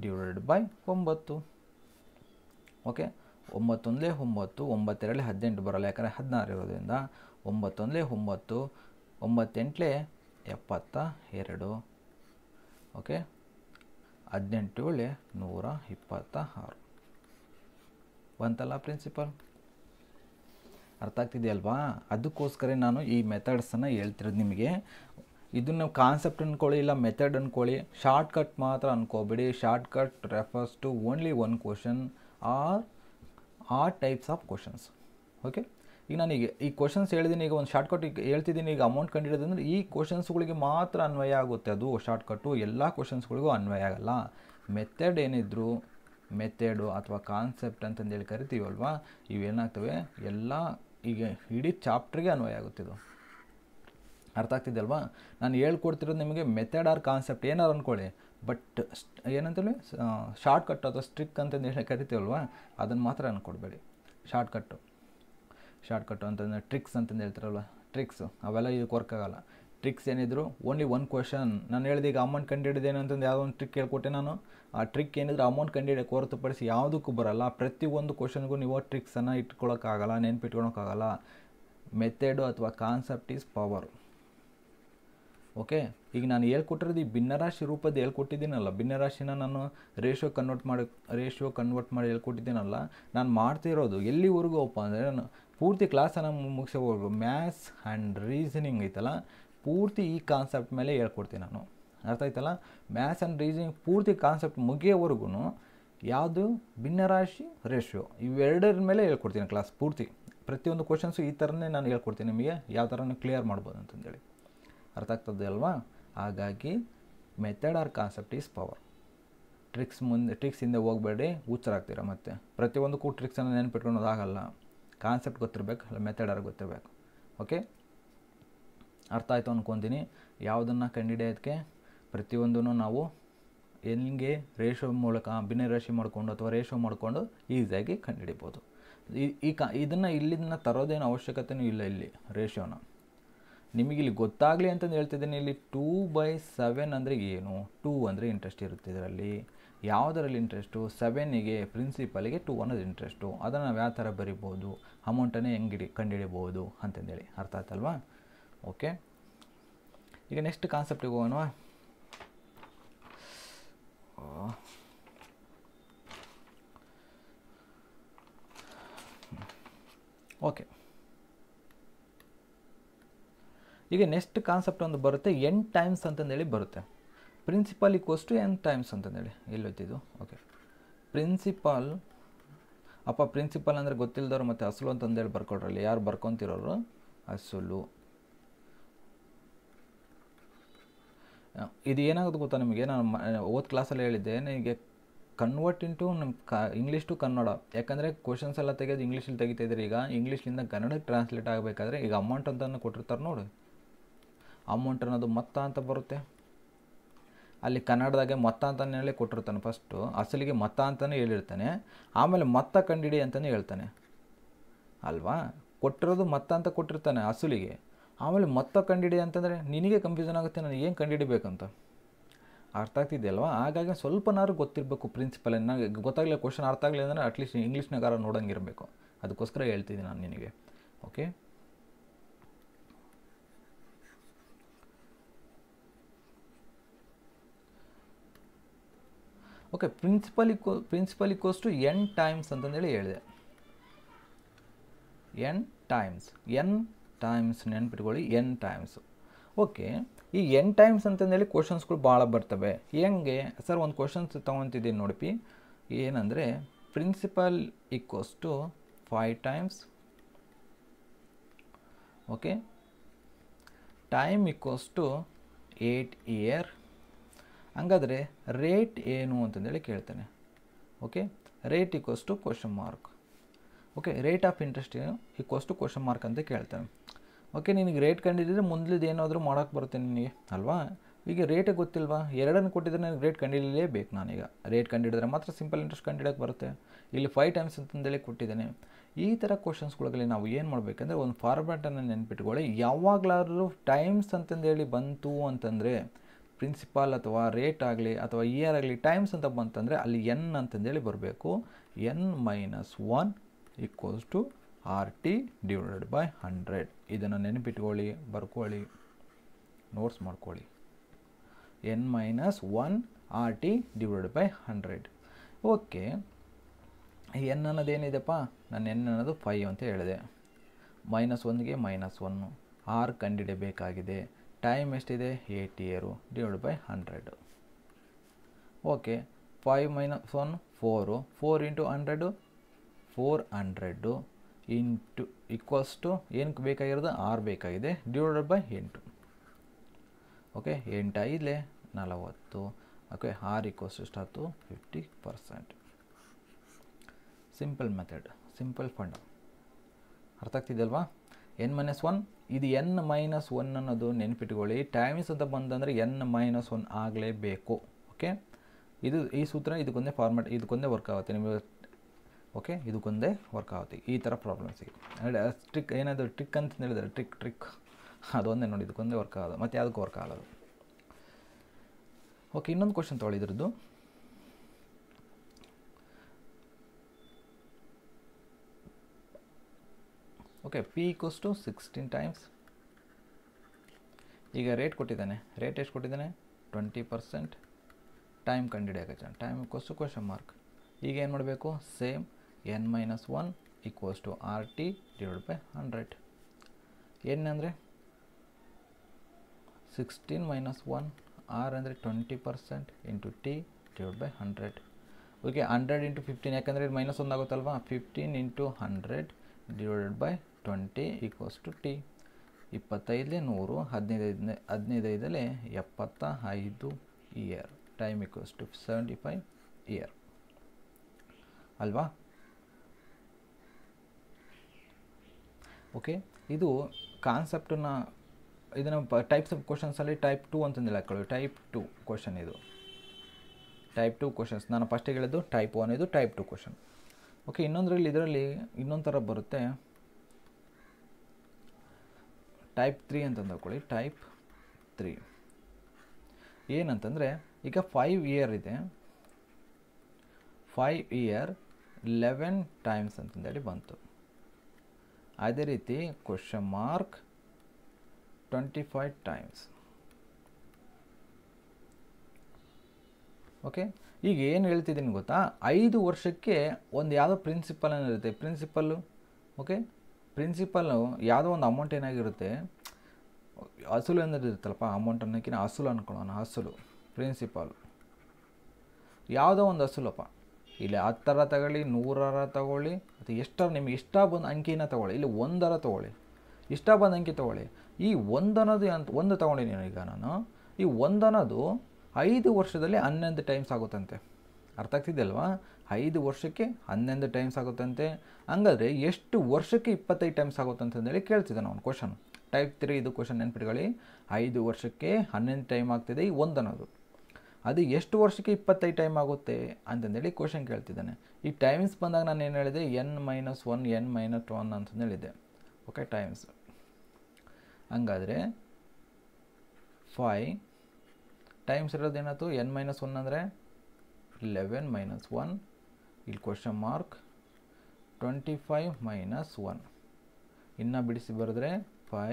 ಡಿವೈಡೆಡ್ ಬೈ ಒಂಬತ್ತು. ಓಕೆ ಒಂಬತ್ತೊಂದಲೇ ಒಂಬತ್ತು, ಒಂಬತ್ತೆರಡಲೇ ಹದಿನೆಂಟು ಬರಲ್ಲ. ಯಾಕಂದರೆ ಹದಿನಾರು ಇರೋದ್ರಿಂದ ಒಂಬತ್ತೊಂದಲೇ ಒಂಬತ್ತು, ಒಂಬತ್ತೆಂಟಲೇ ಎಪ್ಪತ್ತ ಎರಡು. ಓಕೆ ಹದಿನೆಂಟು ಏಳೆ ನೂರ ಇಪ್ಪತ್ತ ಆರು ಬಂತಲ್ಲ ಪ್ರಿನ್ಸಿಪಲ್ ಅರ್ಥ ಆಗ್ತಿದೆಯಲ್ವಾ? ಅದಕ್ಕೋಸ್ಕರ ನಾನು ಈ ಮೆಥಡ್ಸನ್ನು ಹೇಳ್ತಿರೋದು ನಿಮಗೆ. ಇದನ್ನು ಕಾನ್ಸೆಪ್ಟ್ ಅಂದ್ಕೊಳ್ಳಿ ಇಲ್ಲ ಮೆಥಡ್ ಅಂದ್ಕೊಳ್ಳಿ ಶಾರ್ಟ್ ಕಟ್ ಮಾತ್ರ ಅಂದ್ಕೋಬೇಡಿ shortcut refers to only one question or or types of questions okay ಈಗ ನಾನೀಗ ಈ ಕ್ವಶನ್ಸ್ ಹೇಳಿದ್ದೀನಿ ಈಗ ಒಂದು ಶಾರ್ಟ್ಕಟ್ ಈಗ ಹೇಳ್ತಿದ್ದೀನಿ ಈಗ ಅಮೌಂಟ್ ಕಂಡಿಡೋದಂದ್ರೆ ಈ ಕ್ವಶನ್ಸ್ಗಳಿಗೆ ಮಾತ್ರ ಅನ್ವಯ ಆಗುತ್ತೆ. ಅದು ಶಾರ್ಟ್ಕಟ್ಟು ಎಲ್ಲ ಕ್ವಶನ್ಸ್ಗಳಿಗೂ ಅನ್ವಯ ಆಗಲ್ಲ. ಮೆಥಡ್ ಏನಿದ್ರು ಮೆಥಡು ಅಥವಾ ಕಾನ್ಸೆಪ್ಟ್ ಅಂತಂದೇಳಿ ಕರಿತೀವಲ್ವಾ, ಇವೇನಾಗ್ತವೆ? ಎಲ್ಲ ಈಗ ಇಡೀ ಚಾಪ್ಟ್ರಿಗೆ ಅನ್ವಯ ಆಗುತ್ತೆ ಇದು. ಅರ್ಥ ಆಗ್ತಿದೆಯಲ್ವಾ ನಾನು ಹೇಳ್ಕೊಡ್ತಿರೋದು ನಿಮಗೆ ಮೆಥಡ್ ಆರ್ ಕಾನ್ಸೆಪ್ಟ್ ಏನಾರು ಅಂದ್ಕೊಳ್ಳಿ ಬಟ್ ಏನಂತೇಳಿ? ಹೇಳಿ ಕಟ್ ಅಥವಾ ಸ್ಟ್ರಿಕ್ ಅಂತಂದೇಳಿ ಹೇಳಿ ಕರಿತೀವಲ್ವಾ? ಅದನ್ನು ಮಾತ್ರ ಅನ್ಕೊಡ್ಬೇಡಿ. ಶಾರ್ಟ್ ಕಟ್ಟು ಶಾರ್ಟ್ ಕಟ್ಟು ಅಂತಂದರೆ ಟ್ರಿಕ್ಸ್ ಅಂತಂದು ಹೇಳ್ತಾರಲ್ಲ ಟ್ರಿಕ್ಸ್ ಅವೆಲ್ಲ ಇದಕ್ಕೆ ವರ್ಕ್ ಆಗಲ್ಲ. ಟ್ರಿಕ್ಸ್ ಏನಿದ್ರು ಓನ್ಲಿ ಒನ್ ಕ್ವಶನ್ ನಾನು ಹೇಳಿದೆ ಈಗ ಅಮೌಂಟ್ ಕಂಡುಹಿಡಿದೇನು ಅಂತಂದು ಯಾವುದೋ ಒಂದು ಟ್ರಿಕ್ ಹೇಳ್ಕೊಟ್ಟೆ ನಾನು. ಆ ಟ್ರಿಕ್ ಏನಿದ್ರು ಅಮೌಂಟ್ ಕಂಡುಹಿಡಿಯೋಕೆ ಹೊರತುಪಡಿಸಿ ಯಾವುದಕ್ಕೂ ಬರಲ್ಲ. ಪ್ರತಿಯೊಂದು ಕ್ವಶನ್ಗೂ ನೀವು ಟ್ರಿಕ್ಸನ್ನು ಇಟ್ಕೊಳ್ಳೋಕ್ಕಾಗಲ್ಲ ನೆನ್ಪಿಟ್ಕೊಳಕ್ಕಾಗಲ್ಲ ಮೆಥಡು ಅಥವಾ ಕಾನ್ಸೆಪ್ಟ್ ಈಸ್ ಪವರ್ ಓಕೆ ಈಗ ನಾನು ಹೇಳ್ಕೊಟ್ಟಿರೋದು ಈ ಭಿನ್ನರಾಶಿ ರೂಪದ ಹೇಳ್ಕೊಟ್ಟಿದ್ದೀನಲ್ಲ, ಭಿನ್ನರಾಶಿನ ನಾನು ರೇಷಿಯೋ ಕನ್ವರ್ಟ್ ಮಾಡಿ ರೇಷಿಯೋ ಕನ್ವರ್ಟ್ ಮಾಡಿ ಹೇಳ್ಕೊಟ್ಟಿದ್ದೀನಲ್ಲ, ನಾನು ಮಾಡ್ತಿರೋದು ಎಲ್ಲಿವರೆಗೂ ಅಪ್ಪ ಅಂದರೆ ನಾನು ಪೂರ್ತಿ ಕ್ಲಾಸನ್ನು ಮುಗಿಸೋವರೆಗೂ ಮ್ಯಾಥ್ಸ್ ಆ್ಯಂಡ್ ರೀಸನಿಂಗ್ ಐತಲ್ಲ? ಪೂರ್ತಿ ಈ ಕಾನ್ಸೆಪ್ಟ್ ಮೇಲೆ ಹೇಳ್ಕೊಡ್ತೀನಿ ನಾನು. ಅರ್ಥ ಆಯ್ತಲ್ಲ? ಮ್ಯಾಥ್ಸ್ ಆ್ಯಂಡ್ ರೀಸನಿಂಗ್ ಪೂರ್ತಿ ಕಾನ್ಸೆಪ್ಟ್ ಮುಗಿಯೋವರೆಗೂ ಯಾವುದು? ಭಿನ್ನರಾಶಿ ರೇಷಿಯೋ ಇವೆರಡರ ಮೇಲೆ ಹೇಳ್ಕೊಡ್ತೀನಿ ಕ್ಲಾಸ್ ಪೂರ್ತಿ. ಪ್ರತಿಯೊಂದು ಕ್ವಶನ್ಸು ಈ ಥರನೇ ನಾನು ಹೇಳ್ಕೊಡ್ತೀನಿ ನಿಮಗೆ. ಯಾವ ಥರ ಕ್ಲಿಯರ್ ಮಾಡ್ಬೋದು ಅಂತಂದೇಳಿ. ಅರ್ಥ ಆಗ್ತದೆ ಅಲ್ವಾ? ಹಾಗಾಗಿ method or concept is power tricks ಮುಂದೆ ಟ್ರಿಕ್ಸ್ ಹಿಂದೆ ಹೋಗಬೇಡಿ. ಹುಚ್ಚರಾಗ್ತೀರ ಮತ್ತೆ? ಪ್ರತಿಯೊಂದಕ್ಕೂ ಟ್ರಿಕ್ಸನ್ನು ನೆನ್ಪಿಟ್ಕೊಳೋದಾಗಲ್ಲ. ಕಾನ್ಸೆಪ್ಟ್ ಗೊತ್ತಿರಬೇಕು, ಅಲ್ಲ ಮೆಥಡ್ ಆರ್ ಗೊತ್ತಿರಬೇಕು. ಓಕೆ ಅರ್ಥ ಆಯಿತು ಅಂದ್ಕೊತೀನಿ ಯಾವುದನ್ನು ಕಂಡಿಡಿಯೋದಕ್ಕೆ ಪ್ರತಿಯೊಂದೂ ನಾವು ಹೆಂಗೆ ರೇಷೋ ಮೂಲಕ ಭಿನ್ನ ರಾಶಿ ಮಾಡಿಕೊಂಡು ಅಥವಾ ರೇಷೋ ಮಾಡಿಕೊಂಡು ಈಸಿಯಾಗಿ ಕಂಡುಹಿಡಿಬೋದು. ಈ ಈ ಕ, ಇದನ್ನು ಇಲ್ಲಿಂದ ತರೋದೇನು ಅವಶ್ಯಕತೆಯೂ ಇಲ್ಲ ಇಲ್ಲಿ ರೇಷೋನ ನಿಮಗೆ ಇಲ್ಲಿ ಗೊತ್ತಾಗಲಿ ಅಂತಂದು ಹೇಳ್ತಿದ್ದೀನಿ, ಇಲ್ಲಿ ಟೂ ಬೈ ಸೆವೆನ್ ಅಂದರೆ ಏನು? ಟೂ ಅಂದರೆ ಇಂಟ್ರೆಸ್ಟ್ ಇರುತ್ತೆ ಇದರಲ್ಲಿ. ಯಾವುದರಲ್ಲಿ ಇಂಟ್ರೆಸ್ಟು ಸೆವೆನಿಗೆ ಪ್ರಿನ್ಸಿಪಲ್ಗೆ ಟೂ ಅನ್ನೋದು ಇಂಟ್ರೆಸ್ಟು ಅದನ್ನು ನಾವು ಯಾವ ಥರ ಬರಿಬೋದು? ಅಮೌಂಟನ್ನೇ ಹೆಂಗೆ ಹಿಡಿ ಕಂಡುಹಿಡಿಬೋದು ಅಂತಂದೇಳಿ. ಅರ್ಥ ಆಯ್ತಲ್ವಾ? ಓಕೆ ಈಗ ನೆಕ್ಸ್ಟ್ ಕಾನ್ಸೆಪ್ಟಿಗೆ ಹೋಗೋಣ ಓಕೆ ಈಗ ನೆಕ್ಸ್ಟ್ ಕಾನ್ಸೆಪ್ಟ್ ಒಂದು ಬರುತ್ತೆ ಎನ್ ಟೈಮ್ಸ್ ಅಂತಂದೇಳಿ ಬರುತ್ತೆ. Principal equals to N times ಅಂತಂದೇಳಿ. ಎಲ್ಲೋಯ್ತಿದ್ದು ಓಕೆ ಪ್ರಿನ್ಸಿಪಾಲ್ ಅಪ್ಪ ಪ್ರಿನ್ಸಿಪಾಲ್ ಅಂದರೆ ಗೊತ್ತಿಲ್ಲದವ್ರು ಮತ್ತು ಅಸಲು ಅಂತಂದೇಳಿ ಬರ್ಕೊಡ್ರಲ್ಲಿ ಯಾರು ಬರ್ಕೊತಿರೋರು? ಅಸಲು. ಇದು ಏನಾಗುತ್ತೆ ಗೊತ್ತಾ ನಿಮಗೆ? ನಾನು ಓದ್ ಕ್ಲಾಸಲ್ಲಿ ಹೇಳಿದ್ದೆ ನನಗೆ ಕನ್ವರ್ಟ್ ಇಂಟು ನಮ್ಮ ಕ ಇಂಗ್ಲೀಷ್ ಟು ಕನ್ನಡ ಯಾಕಂದರೆ ಕ್ವಶನ್ಸ್ ಎಲ್ಲ ತೆಗೆದು ಇಂಗ್ಲೀಷಲ್ಲಿ ತೆಗಿತಾ ಇದ್ದಾರೆ. ಈಗ ಇಂಗ್ಲೀಷ್ಲಿಂದ ಕನ್ನಡಕ್ಕೆ ಟ್ರಾನ್ಸ್ಲೇಟ್ ಆಗಬೇಕಾದ್ರೆ ಈಗ ಅಮೌಂಟ್ ಅಂತಲೂ ಕೊಟ್ಟಿರ್ತಾರೆ ನೋಡಿ. ಅಮೌಂಟ್ ಅನ್ನೋದು ಮೊತ್ತ ಅಂತ ಬರುತ್ತೆ. ಅಲ್ಲಿ ಕನ್ನಡದಾಗೆ ಮೊತ್ತ ಅಂತಲೇ ಕೊಟ್ಟಿರ್ತಾನೆ ಫಸ್ಟು ಅಸಲಿಗೆ ಮೊತ್ತ ಅಂತಲೇ ಹೇಳಿರ್ತಾನೆ. ಆಮೇಲೆ ಮೊತ್ತ ಕಂಡಿಡಿ ಅಂತಲೇ ಹೇಳ್ತಾನೆ. ಅಲ್ವಾ? ಕೊಟ್ಟಿರೋದು ಮೊತ್ತ ಅಂತ ಕೊಟ್ಟಿರ್ತಾನೆ ಅಸಲಿಗೆ. ಆಮೇಲೆ ಮೊತ್ತ ಕಂಡಿಡಿ ಅಂತಂದರೆ ನಿನಗೆ ಕನ್ಫ್ಯೂಷನ್ ಆಗುತ್ತೆ, ನನಗೆ ಏನು ಕಂಡುಹಿಡಿಬೇಕಂತ ಅರ್ಥ ಆಗ್ತಿದೆಯಲ್ವಾ ಹಾಗಾಗಿ ಸ್ವಲ್ಪನಾದ್ರು ಗೊತ್ತಿರಬೇಕು ಪ್ರಿನ್ಸಿಪಲ್ ನನಗೆ ಗೊತ್ತಾಗಲಿಲ್ಲ ಕ್ವಶನ್ ಅರ್ಥ ಆಗಲಿ ಅಂದರೆ ಅಟ್ಲೀಸ್ಟ್ ಇಂಗ್ಲೀಷ್ನಾಗಾರ ನೋಡೋಂಗಿರಬೇಕು. ಅದಕ್ಕೋಸ್ಕರ ಹೇಳ್ತಿದ್ದೀನಿ ನಾನು ನಿನಗೆ. Okay okay principal ಇಕ್ವ principal equals to N times ಅಂತಂದೇಳಿ ಹೇಳಿದೆ. ಎನ್ ಟೈಮ್ಸ್ ಎನ್ ಟೈಮ್ಸ್ ನೆನ್ಪಿಟ್ಕೊಳ್ಳಿ ಎನ್ ಟೈಮ್ಸ್ ಓಕೆ ಈ ಎನ್ ಟೈಮ್ಸ್ ಅಂತಂದೇಳಿ ಕ್ವಶನ್ಸ್ಗಳು ಭಾಳ ಬರ್ತವೆ. ಹೆಂಗೆ? ಸರ್ ಒಂದು ಕ್ವಶನ್ಸ್ ತೊಗೊತಿದ್ದೀನಿ ನೋಡಿಪಿ. ಏನಂದರೆ principal equals to five times okay time equals to eight year ಹಂಗಾದರೆ ರೇಟ್ ಏನು ಅಂತಂದೇಳಿ ಕೇಳ್ತಾನೆ. Okay rate equals to question mark okay rate of interest ಏನು ಈಕ್ವಸ್ ಟು ಕ್ವಶನ್ ಮಾರ್ಕ್ ಅಂತ ಕೇಳ್ತಾನೆ. ಓಕೆ ನಿನಗೆ ರೇಟ್ ಕಂಡಿದ್ದರೆ ಮುಂದ್ಲಿದ್ದು ಏನಾದರೂ ಮಾಡೋಕ್ಕೆ ಬರುತ್ತೆ ನಿನಗೆ ಅಲ್ವಾ? ಈಗ ರೇಟೇ ಗೊತ್ತಿಲ್ವಾ? ಎರಡನ್ನು ಕೊಟ್ಟಿದ್ರೆ ನನಗೆ ರೇಟ್ ಕಂಡಿಡಲೇಬೇಕು ನಾನೀಗ. ರೇಟ್ ಕಂಡಿಡಿದ್ರೆ ಮಾತ್ರ ಸಿಂಪಲ್ ಇಂಟ್ರೆಸ್ಟ್ ಕಂಡಿಡೋಕ್ಕೆ ಬರುತ್ತೆ. ಇಲ್ಲಿ ಫೈವ್ ಟೈಮ್ಸ್ ಅಂತಂದೇಳಿ ಕೊಟ್ಟಿದ್ದೇನೆ. ಈ ಥರ ಕ್ವಶನ್ಸ್ಗಳಲ್ಲಿ ನಾವು ಏನು ಮಾಡಬೇಕಂದ್ರೆ ಒಂದು ಫಾರ್ಮ್ಯಾಟನ್ನು ನೆನ್ಪಿಟ್ಕೊಳ್ಳಿ. ಯಾವಾಗಲಾದ್ರೂ ಟೈಮ್ಸ್ ಅಂತಂದೇಳಿ ಬಂತು ಅಂತಂದರೆ ಪ್ರಿನ್ಸಿಪಾಲ್ ಅಥವಾ ರೇಟ್ ಆಗಲಿ ಅಥವಾ ಇಯರ್ ಆಗಲಿ ಟೈಮ್ಸ್ ಅಂತ ಬಂತಂದರೆ ಅಲ್ಲಿ ಎನ್ ಅಂತಂದೇಳಿ ಬರಬೇಕು. N minus one equals to R T divided by hundred ಇದನ್ನು ನೆನಪಿಟ್ಕೊಳ್ಳಿ, ಬರ್ಕೊಳ್ಳಿ ನೋಟ್ಸ್ ಮಾಡ್ಕೊಳ್ಳಿ. N minus one R T divided by hundred okay N ಅನ್ನೋದು ಏನಿದೆಪ್ಪ? ನಾನು ಎನ್ ಅನ್ನೋದು ಫೈವ್ ಅಂತ ಹೇಳಿದೆ. ಮೈನಸ್ ಒನ್ಗೆ ಮೈನಸ್ ಒನ್ನು ಆರ್ ಕಂಡಿಡಿಯಬೇಕಾಗಿದೆ ಟೈಮ್ ಎಷ್ಟಿದೆ? Eight year divide by hundred. Okay, five minus one, four. Four into hundred, four hundred into equals to ಏನಕ್ಕೆ ಬೇಕಾಗಿರೋದು? ಆರು ಬೇಕಾಗಿದೆ ಡಿವೈಡೆಡ್ ಬೈ ಎಂಟು. ಓಕೆ, ಎಂಟು ಐದಲೇ ನಲವತ್ತು. ಓಕೆ, ಆರ್ ಈಕ್ವಲ್ಸ್ ಎಷ್ಟಾಯ್ತು fifty percent. Simple method, simple fund. ಅರ್ಥ ಆಗ್ತಿದೆಯಲ್ವಾ ಎನ್ ಮೈನಸ್ ಒನ್ ಇದು ಎನ್ ಮೈನಸ್ ಒನ್ ಅನ್ನೋದು ನೆನಪಿಟ್ಕೊಳ್ಳಿ. ಟೈಮ್ಸ್ ಅಂತ ಬಂತಂದರೆ ಎನ್ ಮೈನಸ್ ಒನ್ ಆಗಲೇಬೇಕು. ಓಕೆ ಇದು ಈ ಸೂತ್ರ ಇದಕ್ಕೊಂದೇ ಫಾರ್ಮೆಟ್ ಇದಕ್ಕೊಂದೇ ವರ್ಕ್ ಆಗುತ್ತೆ. ನಿಮಗೆ ಓಕೆ ಇದಕ್ಕೊಂದೇ ವರ್ಕ್ ಆಗುತ್ತೆ. ಈ ಥರ ಪ್ರಾಬ್ಲಮ್ಸಿಗೆ ಟ್ರಿಕ್ ಏನಾದರೂ ಟ್ರಿಕ್ ಅಂತ ಹೇಳಿದರೆ ಟ್ರಿಕ್ ಟ್ರಿಕ್ ಅದೊಂದೇ ನೋಡಿ, ಇದಕ್ಕೊಂದೇ ವರ್ಕ್ ಆಗೋದು. ಮತ್ತು ಯಾವುದಕ್ಕೂ ವರ್ಕ್ ಆಗೋದು? ಓಕೆ ಇನ್ನೊಂದು ಕ್ವಶನ್ ತೊಗೊಳ್ಳಿ okay P equals to sixteen times ಈಗ ರೇಟ್ ಕೊಟ್ಟಿದ್ದಾನೆ. ರೇಟ್ ಎಷ್ಟು ಕೊಟ್ಟಿದ್ದಾನೆ? Twenty percent time ಕಂಡುಹಿಡಿಯೋಕೆ time equals to question mark ಈಗ ಏನು ಮಾಡಬೇಕು? Same N minus one equals to R T divide by hundred N ಅಂದರೆ? ಸಿಕ್ಸ್ಟೀನ್ ಮೈನಸ್ ಒನ್ ಆರ್ ಅಂದರೆ twenty percent into T divide by hundred okay hundred into fifteen ಯಾಕಂದರೆ ಇದು ಮೈನಸ್ ಒಂದು ಆಗುತ್ತಲ್ವಾ? Fifteen into hundred divided by twenty equals to T ಇಪ್ಪತ್ತೈದಲೇ ನೂರು, ಹದಿನೈದೈದನೇ, ಹದಿನೈದೈದಲೇ ಎಪ್ಪತ್ತ ಐದು year time equals to seventy five year ಅಲ್ವಾ ಓಕೆ ಇದು ಕಾನ್ಸೆಪ್ಟನ್ನ ಇದನ್ನು ಟೈಪ್ಸ್ ಆಫ್ ಕ್ವಶನ್ಸಲ್ಲಿ ಟೈಪ್ ಟು ಅಂತಂದಿಲ್ಲ ಹಾಕೊಳ್ಳಿ ಟೈಪ್ ಟು ಕ್ವಶನ್ ಇದು. ಟೈಪ್ ಟು ಕ್ವಶನ್ಸ್ ನಾನು ಫಸ್ಟಿಗೆ ಹೇಳಿದ್ದು ಟೈಪ್ ಒನ್ ಇದು ಟೈಪ್ ಟು ಕ್ವಶನ್ ಓಕೆ ಇನ್ನೊಂದರಲ್ಲಿ, ಇದರಲ್ಲಿ ಇನ್ನೊಂದು ಥರ ಬರುತ್ತೆ. ಟೈಪ್ ತ್ರೀ ಅಂತ ಅಂದ್ಕೊಳ್ಳಿ, ಟೈಪ್ ತ್ರೀ. ಏನಂತಂದರೆ, ಈಗ ಫೈವ್ ಇಯರ್ ಇದೆ. ಫೈವ್ ಇಯರ್ ಲೆವೆನ್ ಟೈಮ್ಸ್ ಅಂತಂದೇಳಿ ಬಂತು. ಅದೇ ರೀತಿ question mark twenty five times okay ಈಗ ಏನು ಹೇಳ್ತಿದ್ದೀನಿ ಗೊತ್ತಾ? ಐದು ವರ್ಷಕ್ಕೆ ಒಂದು ಯಾವುದೋ ಪ್ರಿನ್ಸಿಪಲ್ ಏನಿರುತ್ತೆ. ಪ್ರಿನ್ಸಿಪಲ್ಲು ಓಕೆ ಪ್ರಿನ್ಸಿಪಲ್ಲು ಯಾವುದೋ ಒಂದು ಅಮೌಂಟ್ ಏನಾಗಿರುತ್ತೆ, ಅಸುಲು ಅನ್ನೋದು ಇರುತ್ತಲ್ಲಪ್ಪ ಅಮೌಂಟ್ ಅನ್ನೋಕ್ಕಿಂತ ಅಸುಲು ಅನ್ಕೊಳ್ಳೋಣ, ಅಸುಲು ಪ್ರಿನ್ಸಿಪಲ್ ಯಾವುದೋ ಒಂದು ಅಸುಲಪ್ಪ. ಇಲ್ಲಿ ಹತ್ತರ ತಗೊಳ್ಳಿ, ನೂರರ ತಗೊಳ್ಳಿ ಅಥವಾ ಎಷ್ಟರ ನಿಮ್ಗೆ ಇಷ್ಟ ಬಂದ ಅಂಕಿನ ತಗೊಳ್ಳಿ, ಇಲ್ಲಿ ಒಂದರ ತಗೊಳ್ಳಿ, ಇಷ್ಟ ಬಂದ ಅಂಕಿ ತಗೊಳ್ಳಿ. ಈ ಒಂದನ್ನೋದು ಅಂತ ಒಂದು ತೊಗೊಂಡಿದ್ದೀನಿ ಈಗ ನಾನು. ಈ ಒಂದನ್ನೋದು ಐದು ವರ್ಷದಲ್ಲಿ ಹನ್ನೊಂದು ಟೈಮ್ಸ್ ಆಗುತ್ತಂತೆ. ಅರ್ಥ ಆಗ್ತಿದೆಯಲ್ವಾ ಐದು ವರ್ಷಕ್ಕೆ ಹನ್ನೊಂದು ಟೈಮ್ಸ್ ಆಗುತ್ತಂತೆ. ಹಂಗಾದ್ರೆ ಎಷ್ಟು ವರ್ಷಕ್ಕೆ ಇಪ್ಪತ್ತೈದು ಟೈಮ್ಸ್ ಆಗುತ್ತೆ ಅಂತಂದೇಳಿ ಕೇಳ್ತಿದ್ದಾನೆ ಅವ್ನು ಕ್ವಶನ್ ಟೈಪ್ ತ್ರೀ ಇದು ಕ್ವಶನ್ ನೆನ್ಪಿಟ್ಕೊಳ್ಳಿ. ಐದು ವರ್ಷಕ್ಕೆ ಹನ್ನೊಂದು ಟೈಮ್ ಆಗ್ತಿದೆ, ಈ ಒಂದು ಅನ್ನೋದು. ಅದು ಎಷ್ಟು ವರ್ಷಕ್ಕೆ ಇಪ್ಪತ್ತೈದು ಟೈಮ್ ಆಗುತ್ತೆ ಅಂತಂದೇಳಿ ಕ್ವಶನ್ ಕೇಳ್ತಿದ್ದಾನೆ. ಈ ಟೈಮ್ಸ್ ಬಂದಾಗ ನಾನು ಏನು ಹೇಳಿದೆ? N minus one N minus one ಅಂತಂದು ಹೇಳಿದ್ದೆ. ಓಕೆ ಟೈಮ್ಸ್ ಹಂಗಾದರೆ ಫೈ ಟೈಮ್ಸ್ ಇರೋದೇನಾಯ್ತು ಎನ್ ಮೈನಸ್ ಒನ್ ಅಂದರೆ ಲೆವೆನ್ ಮೈನಸ್ ಒನ್ ಇಲ್ಲಿ question mark twenty five minus one ಇನ್ನು ಬಿಡಿಸಿ ಬರೆದ್ರೆ ಫೈ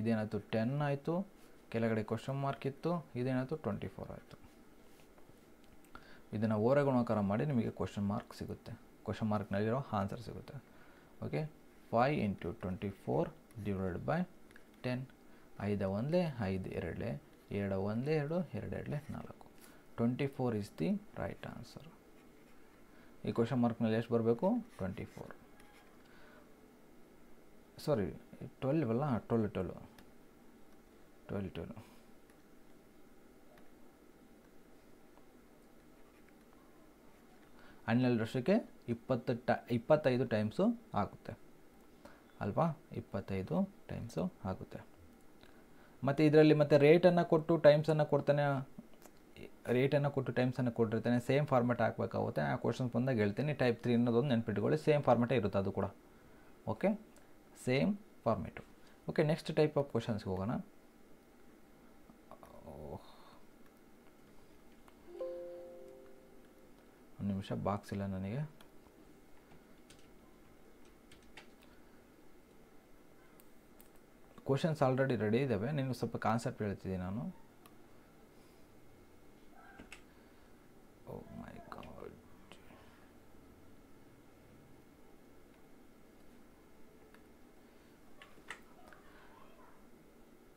ಇದೇನಾಯಿತು ಟೆನ್ ಆಯಿತು. ಕೆಳಗಡೆ ಕ್ವಶನ್ ಮಾರ್ಕ್ ಇತ್ತು, ಇದೇನಾಯಿತು ಟ್ವೆಂಟಿ ಫೋರ್ ಆಯಿತು. ಇದನ್ನು ಓರೆ ಗುಣಾಕಾರ ಮಾಡಿ ನಿಮಗೆ ಕ್ವಶನ್ ಮಾರ್ಕ್ ಸಿಗುತ್ತೆ. ಕ್ವಶನ್ ಮಾರ್ಕ್ನಲ್ಲಿರೋ ಆನ್ಸರ್ ಸಿಗುತ್ತೆ. Okay five into twenty four divide by ten ಐದ ಒಂದೇ ಐದು ಎರಡೇ ಎರಡು ಒಂದೇ ಎರಡು, ಎರಡೆರಡಲೆ ನಾಲ್ಕು. Twenty four is the right answer ಈ ಕ್ವಶನ್ ಮಾರ್ಕ್ನಲ್ಲಿ ಎಷ್ಟು ಬರಬೇಕು? ಟ್ವೆಂಟಿ ಫೋರ್ ಸಾರಿ ಟ್ವೆಲ್ವ್ ಅಲ್ಲ? ಟ್ವೆಲ್ ಟ್ವೆಲ್ ಟ್ವೆಲ್ ಟ್ವೆಲ್ ಹನ್ನೆರಡು ವರ್ಷಕ್ಕೆ ಇಪ್ಪತ್ತು ಟ, ಇಪ್ಪತ್ತೈದು ಟೈಮ್ಸು ಆಗುತ್ತೆ. ಅಲ್ವಾ? ಇಪ್ಪತ್ತೈದು ಟೈಮ್ಸು ಆಗುತ್ತೆ. ಮತ್ತು ಇದರಲ್ಲಿ ಮತ್ತೆ ರೇಟನ್ನು ಕೊಟ್ಟು ಟೈಮ್ಸನ್ನು ಕೊಡ್ತಾನೆ ರೇಟನ್ನು ಕೊಟ್ಟು ಟೈಮ್ಸನ್ನು ಕೊಟ್ಟಿರ್ತಾನೆ ಸೇಮ್ ಫಾರ್ಮೆಟ್ ಹಾಕಬೇಕಾಗುತ್ತೆ. ಆ ಕ್ವಶನ್ಸ್ ಬಂದಾಗ ಹೇಳ್ತೀನಿ ಟೈಪ್ ತ್ರೀ ಅನ್ನೋದೊಂದು ನೆನ್ಪಿಟ್ಕೊಳ್ಳಿ ಸೇಮ್ ಫಾರ್ಮೆಟೇ ಇರುತ್ತೆ ಅದು ಕೂಡ. Okay same format okay next type of ಕ್ವಶನ್ಸ್ಗೆ ಹೋಗೋಣ. ಒಂದು ನಿಮಿಷ ಬಾಕ್ಸ್ ಇಲ್ಲ ನನಗೆ. ಕ್ವಶನ್ಸ್ ಆಲ್ರೆಡಿ ರೆಡಿ ಇದ್ದಾವೆ ನಿನಗೆ ಸ್ವಲ್ಪ ಕಾನ್ಸೆಪ್ಟ್ ಹೇಳ್ತಿದ್ದೀನಿ ನಾನು.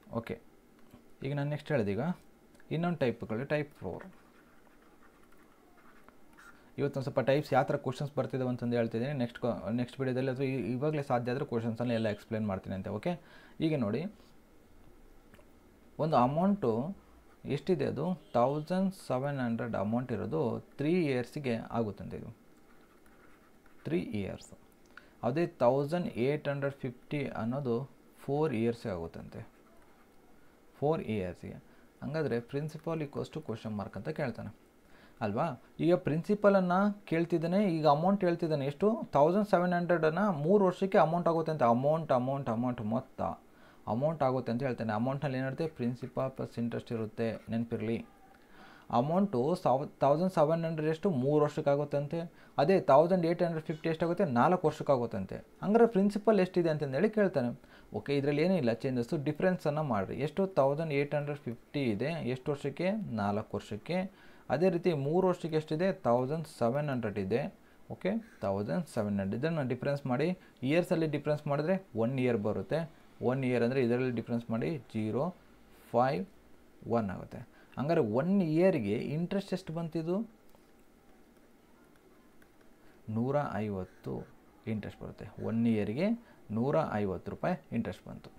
ಓಕೆ ಈಗ ನಾನು ನೆಕ್ಸ್ಟ್ ಹೇಳಿದೆ ಈಗ. ಇನ್ನೊಂದು ಟೈಪ್ಗಳು ಟೈಪ್ ಫೋರ್ ಇವತ್ತೊಂದು ಸ್ವಲ್ಪ ಟೈಪ್ಸ್ ಯಾವ ಥರ ಕ್ವಶನ್ಸ್ ಬರ್ತಿದ್ದಾವೆ ಅಂತಂದು ಹೇಳ್ತಿದ್ದೀನಿ ನೆಕ್ಸ್ಟ್ ನೆಕ್ಸ್ಟ್ ವೀಡಿಯೋದಲ್ಲಿ ಅಥವಾ ಇವಾಗಲೇ ಸಾಧ್ಯ ಆದರೆ ಕ್ವಶನ್ಸನ್ನು ಎಲ್ಲ ಎಕ್ಸ್ಪ್ಲೇನ್ ಮಾಡ್ತೀನಿ ಅಂತ ಓಕೆ ಈಗ ನೋಡಿ. ಒಂದು ಅಮೌಂಟು ಎಷ್ಟಿದೆ ಅದು? ತೌಸಂಡ್ ಸೆವೆನ್ ಹಂಡ್ರೆಡ್ ಅಮೌಂಟ್ ಇರೋದು ತ್ರೀ ಇಯರ್ಸಿಗೆ ಆಗುತ್ತಂತೆ ಇದು. ತ್ರೀ ಇಯರ್ಸ್ ಅದೇ ತೌಸಂಡ್ ಏಯ್ಟ್ ಹಂಡ್ರೆಡ್ ಫಿಫ್ಟಿ ಅನ್ನೋದು ಫೋರ್ ಇಯರ್ಸೇ ಆಗುತ್ತಂತೆ ಫೋರ್ ಇಯರ್ಸಿಗೆ ಹಂಗಾದರೆ principal equals to question mark ಅಂತ ಕೇಳ್ತಾನೆ. ಅಲ್ವಾ? ಈಗ ಪ್ರಿನ್ಸಿಪಲನ್ನು ಕೇಳ್ತಿದ್ದಾನೆ, ಈಗ ಅಮೌಂಟ್ ಹೇಳ್ತಿದ್ದಾನೆ. ಎಷ್ಟು? ತೌಸಂಡ್ ಸೆವೆನ್ ಹಂಡ್ರೆಡನ್ನು ಮೂರು ವರ್ಷಕ್ಕೆ ಅಮೌಂಟ್ ಆಗುತ್ತೆ ಅಂತ. ಅಮೌಂಟ್ ಅಮೌಂಟ್ ಅಮೌಂಟ್ ಮೊತ್ತ. ಅಮೌಂಟ್ ಆಗುತ್ತೆ ಅಂತ ಹೇಳ್ತಾನೆ. ಅಮೌಂಟ್ನಲ್ಲಿ ಏನಿರುತ್ತೆ ಪ್ರಿನ್ಸಿಪಾಲ್ ಪ್ಲಸ್ ಇಂಟ್ರೆಸ್ಟ್ ಇರುತ್ತೆ. ನೆನಪಿರಲಿ. ಅಮೌಂಟು ಸಾವ್ ತೌಸಂಡ್ ಸೆವೆನ್ ಹಂಡ್ರೆಡ್ ಎಷ್ಟು? ಮೂರು ವರ್ಷಕ್ಕಾಗುತ್ತಂತೆ ಅದೇ ತೌಸಂಡ್ ಏಯ್ಟ್ ಹಂಡ್ರೆಡ್ ಫಿಫ್ಟಿ ಎಷ್ಟಾಗುತ್ತೆ? ನಾಲ್ಕು ವರ್ಷಕ್ಕಾಗುತ್ತಂತೆ ಹಂಗಾರೆ ಪ್ರಿನ್ಸಿಪಲ್ ಎಷ್ಟಿದೆ ಅಂತಂದೇಳಿ ಕೇಳ್ತಾನೆ. ಓಕೆ ಇದರಲ್ಲಿ ಏನಿಲ್ಲ ಚೇಂಜಸ್ಸು ಡಿಫ್ರೆನ್ಸನ್ನು ಮಾಡಿರಿ. ಎಷ್ಟು? ತೌಸಂಡ್ ಏಯ್ಟ್ ಹಂಡ್ರೆಡ್ ಫಿಫ್ಟಿ ಇದೆ. ಎಷ್ಟು ವರ್ಷಕ್ಕೆ? ನಾಲ್ಕು ವರ್ಷಕ್ಕೆ. ಅದೇ ರೀತಿ ಮೂರು ವರ್ಷಕ್ಕೆ ಎಷ್ಟಿದೆ? ತೌಸಂಡ್ ಸೆವೆನ್ ಹಂಡ್ರೆಡ್ ಇದೆ. ಓಕೆ ತೌಸಂಡ್ ಸೆವೆನ್ ಹಂಡ್ರೆಡ್ ಇದನ್ನು ಡಿಫ್ರೆನ್ಸ್ ಮಾಡಿ ಇಯರ್ಸಲ್ಲಿ ಡಿಫ್ರೆನ್ಸ್ ಮಾಡಿದ್ರೆ ಒನ್ ಇಯರ್ ಬರುತ್ತೆ. ಒನ್ ಇಯರ್ ಅಂದರೆ ಇದರಲ್ಲಿ ಡಿಫ್ರೆನ್ಸ್ ಮಾಡಿ ಜೀರೋ ಫೈವ್ ಒನ್ ಆಗುತ್ತೆ. ಹಂಗಾರೆ ಒನ್ ಇಯರ್ಗೆ ಇಂಟ್ರೆಸ್ಟ್ ಎಷ್ಟು ಬಂತಿದು? ನೂರ ಐವತ್ತು ಇಂಟ್ರೆಸ್ಟ್ ಬರುತ್ತೆ. ಒನ್ ಇಯರ್ಗೆ ನೂರ ಐವತ್ತು ರೂಪಾಯಿ ಇಂಟ್ರೆಸ್ಟ್ ಬಂತು.